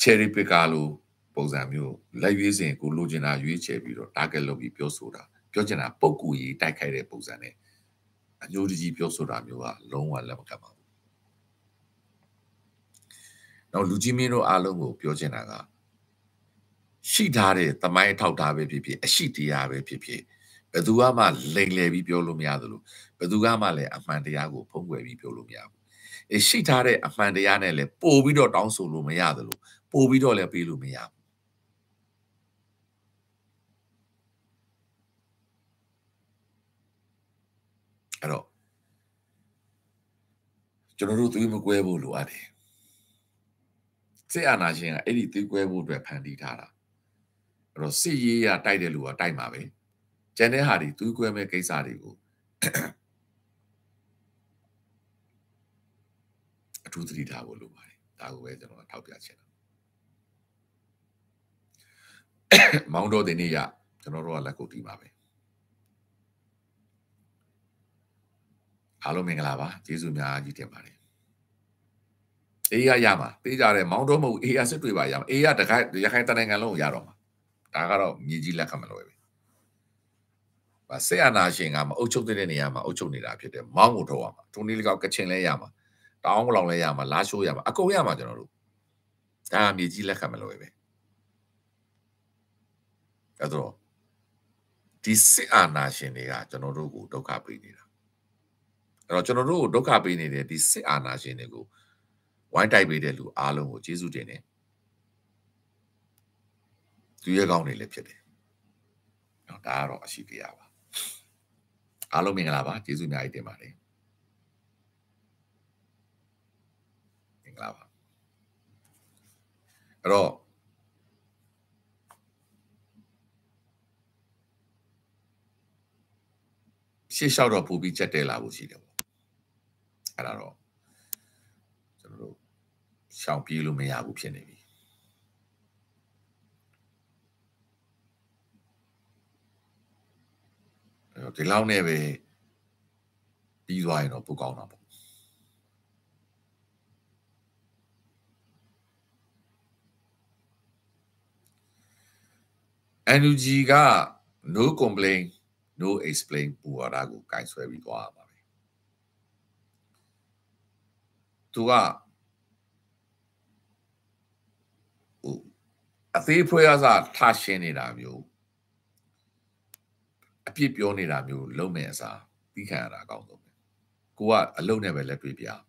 cherry picker လို့ ပုံစံမျိုးလက်ရွေးစဉ်ကိုလိုချင်တာရွေးချယ်ပြီးတော့ target လုပ်ပြီးပြောဆိုတာပြောချင်တာပုံကူရေးတိုက်ခိုက်တဲ့ပုံစံနဲ့အညိုတကြီးပြောဆိုတာမျိုးကလုံးဝလက်မခံပါဘူး။နောက်လူကြီးမင်းတို့အားလုံးကိုပြောချင်တာကရှိထားတဲ့သမိုင်းထောက်ထားပဲဖြစ်ဖြစ်အရှိတရားပဲဖြစ်ဖြစ်ဘယ်သူမှလိမ်လည်ပြီးပြောလို့မရသလိုဘယ်သူမှလည်းအမှန်တရားကိုဖုံးကွယ်ပြီးပြောလို့မရဘူး။အဲရှိထားတဲ့အမှန်တရားနဲ့လည်းပို့ပြီးတော့တောင်းဆိုလို့မရသလိုပို့ပြီးတော့လည်းပေးလို့မရဘူး အဲ့တော့ကျွန်တော်တို့သွေးမကွဲဖို့လိုအပ်တယ်စစ်အာဏာရှင်ကအဲ့ဒီသွေးကွဲဖို့အတွက်ဖန်တီးထားတာအဲ့တော့စစ်ရေးရတိုက်တဲ့လူကတိုက်မှာပဲကျန်တဲ့ဟာတွေသွေးကွဲမဲ့ကိစ္စတွေကိုအထူးသတိထားဖို့လိုပါတယ်ဒါကိုပဲကျွန်တော်ထောက်ပြချင်တာမောင်းတော်တင်နေရကျွန်တော်တို့ကလက်ကုပ်တီးပါပဲ အားလုံးမင်္ဂလာပါကျေးဇူးများကြီးတင်ပါတယ်အေးရရမှာပေးကြတယ်မောင်းတော့မဟုတ်အေးရစစ်တွေပါရမှာအေးရတခိုင်ရခိုင်တနိုင်ငံလုံးကိုရတော့မှာဒါကတော့မြေကြီးလက်ခံမလို့ပဲပါဆေအနာရှင်ကမအုပ်ချုပ်တဲ့နေရာမှာအုပ်ချုပ်နေတာဖြစ်တယ်မောင်းကိုထုတ်ရမှာထုံးလေးလကောက်ကချင်လဲရမှာတောင်းကလောင်လဲရမှာလာရှိုးရမှာအကုန်ရမှာကျွန်တော်တို့ဒါမြေကြီးလက်ခံမလို့ပဲအဲ့တော့ဒီစစ်အာဏာရှင်တွေကကျွန်တော်တို့ကိုဒုက္ခပေးနေတာ အဲ့တော့ကျွန်တော်တို့ကိုဒုက္ခပေးနေတဲ့ဒီစစ်အာဏာရှင်တွေကိုဝိုင်းတိုက်ပေးတဲ့လူအားလုံးကိုကျေးဇူးတင်တယ်သူရဲကောင်းတွေလည်းဖြစ်တယ်နော်ဒါကတော့အရှိတရားပါအားလုံးမင်္ဂလာပါကျေးဇူးအများကြီးတင်ပါတယ်င်္ဂလာပါအဲ့တော့ရှေ့လျှောက်တော့ပို့ပြီးချက်တဲလာဖို့ရှိတယ်ပေါ့ အဲ့ဒါတော့ကျွန်တော်တို့ရှောင်ပြေးလို့မရဘူးဖြစ်နေပြီဒီလောက်နဲ့ပဲပြီးသွားရင်တော့ပိုကောင်းတာပေါ့ NUG က no complain no explain ပူဝါဒကိုကင်ဆွဲပြီးသွားရမှာပဲ သူကဟိုအသေးဖွဲအစားထားရှင်းနေတာမျိုးအပြစ်ပြောနေတာမျိုးလုံးမဲ့အစားပြီးခံရတာအကောင်းဆုံးပဲကိုကအလုံးနဲ့ပဲလက်တွေ့ပြရမယ်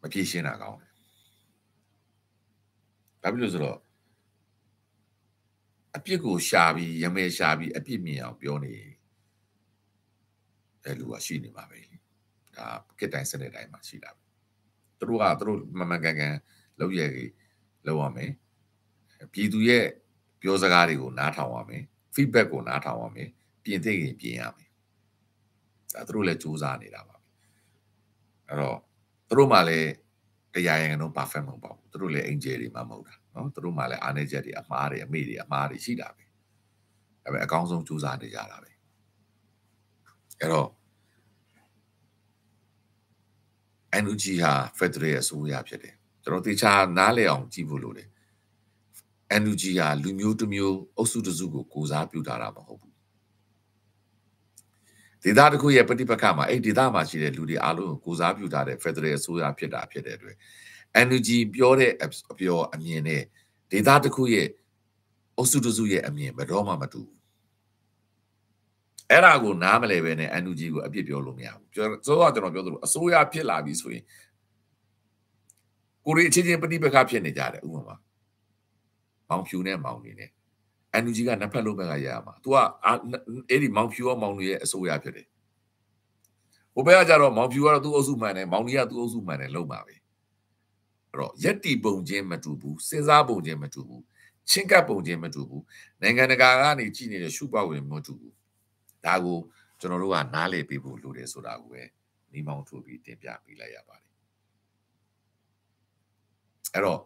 မပြေရှင်းတာကောင်းတယ်ဘာဖြစ်လို့ဆိုတော့အပြစ်ကိုရှာပြီးရမဲရှာပြီးအပြစ်မြင်အောင်ပြောနေတယ်လူကရှိနေမှာပဲ ဒါကစ်တိုင်းစနစ်တိုင်းမှာရှိတာပဲသူတို့ကသူတို့မမှန်ကန်ကန်လောက်ရကြီးလောက်ရမယ်ပြည်သူရဲ့ပြောစကားတွေကိုနားထောင်ရမယ် feedback ကိုနားထောင်ရမယ်ပြင်သင့်ရင်ပြင်ရမယ်ဒါသူတို့လည်းစူးစမ်းနေတာပါအဲ့တော့သူတို့မှလည်းတရားရင်တော့ perfect မဟုတ်ပါဘူးသူတို့လည်း angel တွေမှမဟုတ်တာနော်သူတို့မှလည်းအားနေချက်တွေအမှားတွေအမေတွေအမှားတွေရှိတာပဲဒါပေမဲ့အကောင်းဆုံးစူးစမ်းနေကြတာပဲအဲ့တော့ NUG ဟာ Federal အစိုးရဖြစ်တယ်ကျွန်တော်တေချာနားလည်အောင်ကြည့်ဖို့လိုတယ် NUG ဟာလူမျိုးတစ်မျိုးအုပ်စုတစ်စုကိုကိုစားပြုထားတာမဟုတ်ဘူးဒေသတစ်ခုရဲ့ပဋိပက္ခမှာအဲ့ဒေသမှာရှိတဲ့လူတွေအားလုံးကိုကိုစားပြုထားတဲ့ Federal အစိုးရဖြစ်တာဖြစ်တဲ့အတွက် NUG ပြောတဲ့အပြောအမြင်နဲ့ဒေသတစ်ခုရဲ့အုပ်စုတစ်စုရဲ့အမြင်ဘယ်တော့မှမတူဘူး အဲ့ဒါကိုနားမလဲပဲနဲ့ NUG ကိုအပြစ်ပြောလို့မရဘူးပြောဆိုတော့ကျွန်တော်ပြောသလိုအစိုးရဖြစ်လာပြီဆိုရင်ကိုရီအချင်းချင်းပဋိပက္ခဖြစ်နေကြတယ်ဥပမာမောင်ဖြူနဲ့မောင်နေနဲ့ NUG ကနှစ်ဖက်လုံးဘက်ကရရမှာ तू ကအဲ့ဒီမောင်ဖြူရောမောင်တွေရဲ့အစိုးရဖြစ်တယ်ဟိုဘက်ကကြတော့မောင်ဖြူကတော့သူ့အုပ်စုမှန်တယ်မောင်ကြီးကသူ့အုပ်စုမှန်တယ်လုံးပါပဲအဲ့တော့ယက်တီပုံချင်းမတူဘူးစဉ်းစားပုံချင်းမတူဘူးချင်းကပ်ပုံချင်းမတူဘူးနိုင်ငံတကာကနေကြည့်နေတဲ့ရှုပောက်ဝင်မတူဘူး ဒါကိုကျွန်တော်တို့ကနားလည်ပေးဖို့လိုတယ်ဆိုတာကိုပဲနီးမောင်းထိုးပြီးတင်ပြပေးလိုက်ရပါတယ်အဲ့တော့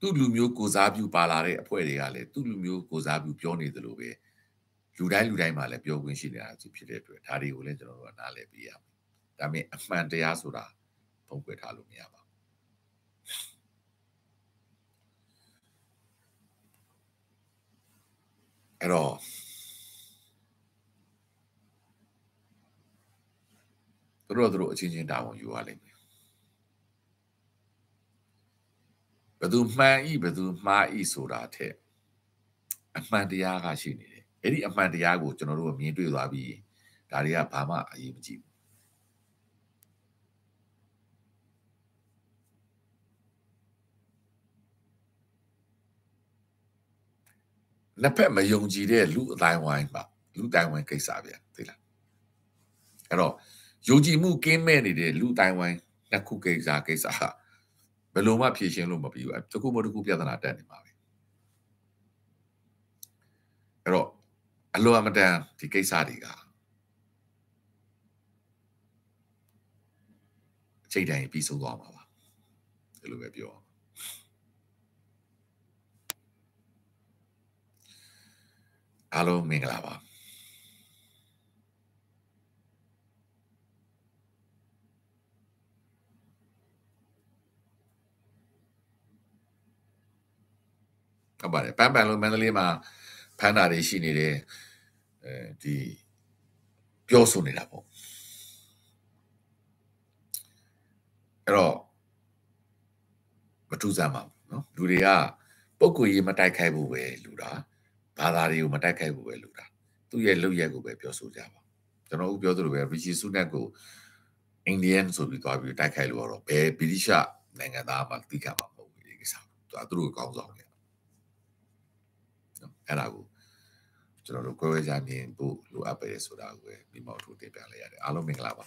သူ့လူမျိုးကိုစားပြုပါလာတဲ့အဖွဲ့တွေကလည်းသူ့လူမျိုးကိုစားပြုပြောနေသလိုပဲလူတိုင်းလူတိုင်းမှာလည်းပြောခွင့်ရှိနေတာဖြစ်တဲ့အတွက်ဒါတွေကိုလည်းကျွန်တော်တို့ကနားလည်ပေးရမယ်ဒါပေမဲ့အမှန်တရားဆိုတာဖုံးကွယ်ထားလို့မရပါဘူးအဲ့တော့ သူတို့တို့အချင်းချင်းတာဝန်ယူရလိမ့်မယ်ဘယ်သူမှန်ဤဘယ်သူမှားဤဆိုတာထက်အမှန်တရားကရှိနေတယ်အဲ့ဒီအမှန်တရားကိုကျွန်တော်တို့မြင်တွေ့သွားပြီးဒါတွေကဘာမှအရေးမကြီးဘူးနှစ်ဖက်မယုံကြည်တဲ့လူအတိုင်းဝိုင်းပါလူတိုင်းဝိုင်းကိစ္စဗျာသိလားအဲ့တော့ ယုံကြည်မှုကင်းမဲ့နေတဲ့လူတိုင်းဝိုင်းနှစ်ခုကိစ္စကိစ္စဟာဘယ်လိုမှဖြေရှင်းလို့မပြီးဘူးတခုမတခုပြဿနာတက်နေမှာပဲအဲ့တော့အလိုအမတန်ဒီကိစ္စတွေကချိန်တိုင်းပြီးဆုံးသွားမှာပါဒီလိုပဲပြောအားလုံးမင်္ဂလာပါ ဟုတ်ပါတယ်ပန်းပန်လို့မန္တလေးမှာဖမ်းတာတွေရှိနေတယ်အဲဒီပြောဆိုနေတာပေါ့အဲ့တော့မထူးဆန်းပါဘူးเนาะလူတွေကပုံကိုရေးမတိုက်ခိုက်ဘူးပဲလူတာဘာသာတွေကိုမတိုက်ခိုက်ဘူးပဲလူတာသူ့ရဲ့လုပ်ရက်ကိုပဲပြောဆိုကြပါကျွန်တော်ဦးပြောသလိုပဲရီချီဆူနက်ကိုအိန္ဒိယန်ဆိုပြီးသွားပြီးတိုက်ခိုက်လို့တော့ဘယ်ဗြိတိရှနိုင်ငံသားမှသိကြမှာမဟုတ်ဘူးဒီကိစ္စသူသူတို့ကောင်းဆောင်တယ် ် အဲ့ဒါကိုကျွန်တော်တို့ကိုယ်ဝဲကြမြင်ဖို့လိုအပ်ပဲဆိုတာကိုပဲဒီမောက်ထိုးတင်ပြလိုက်ရတယ်အားလုံးမင်္ဂလာပါ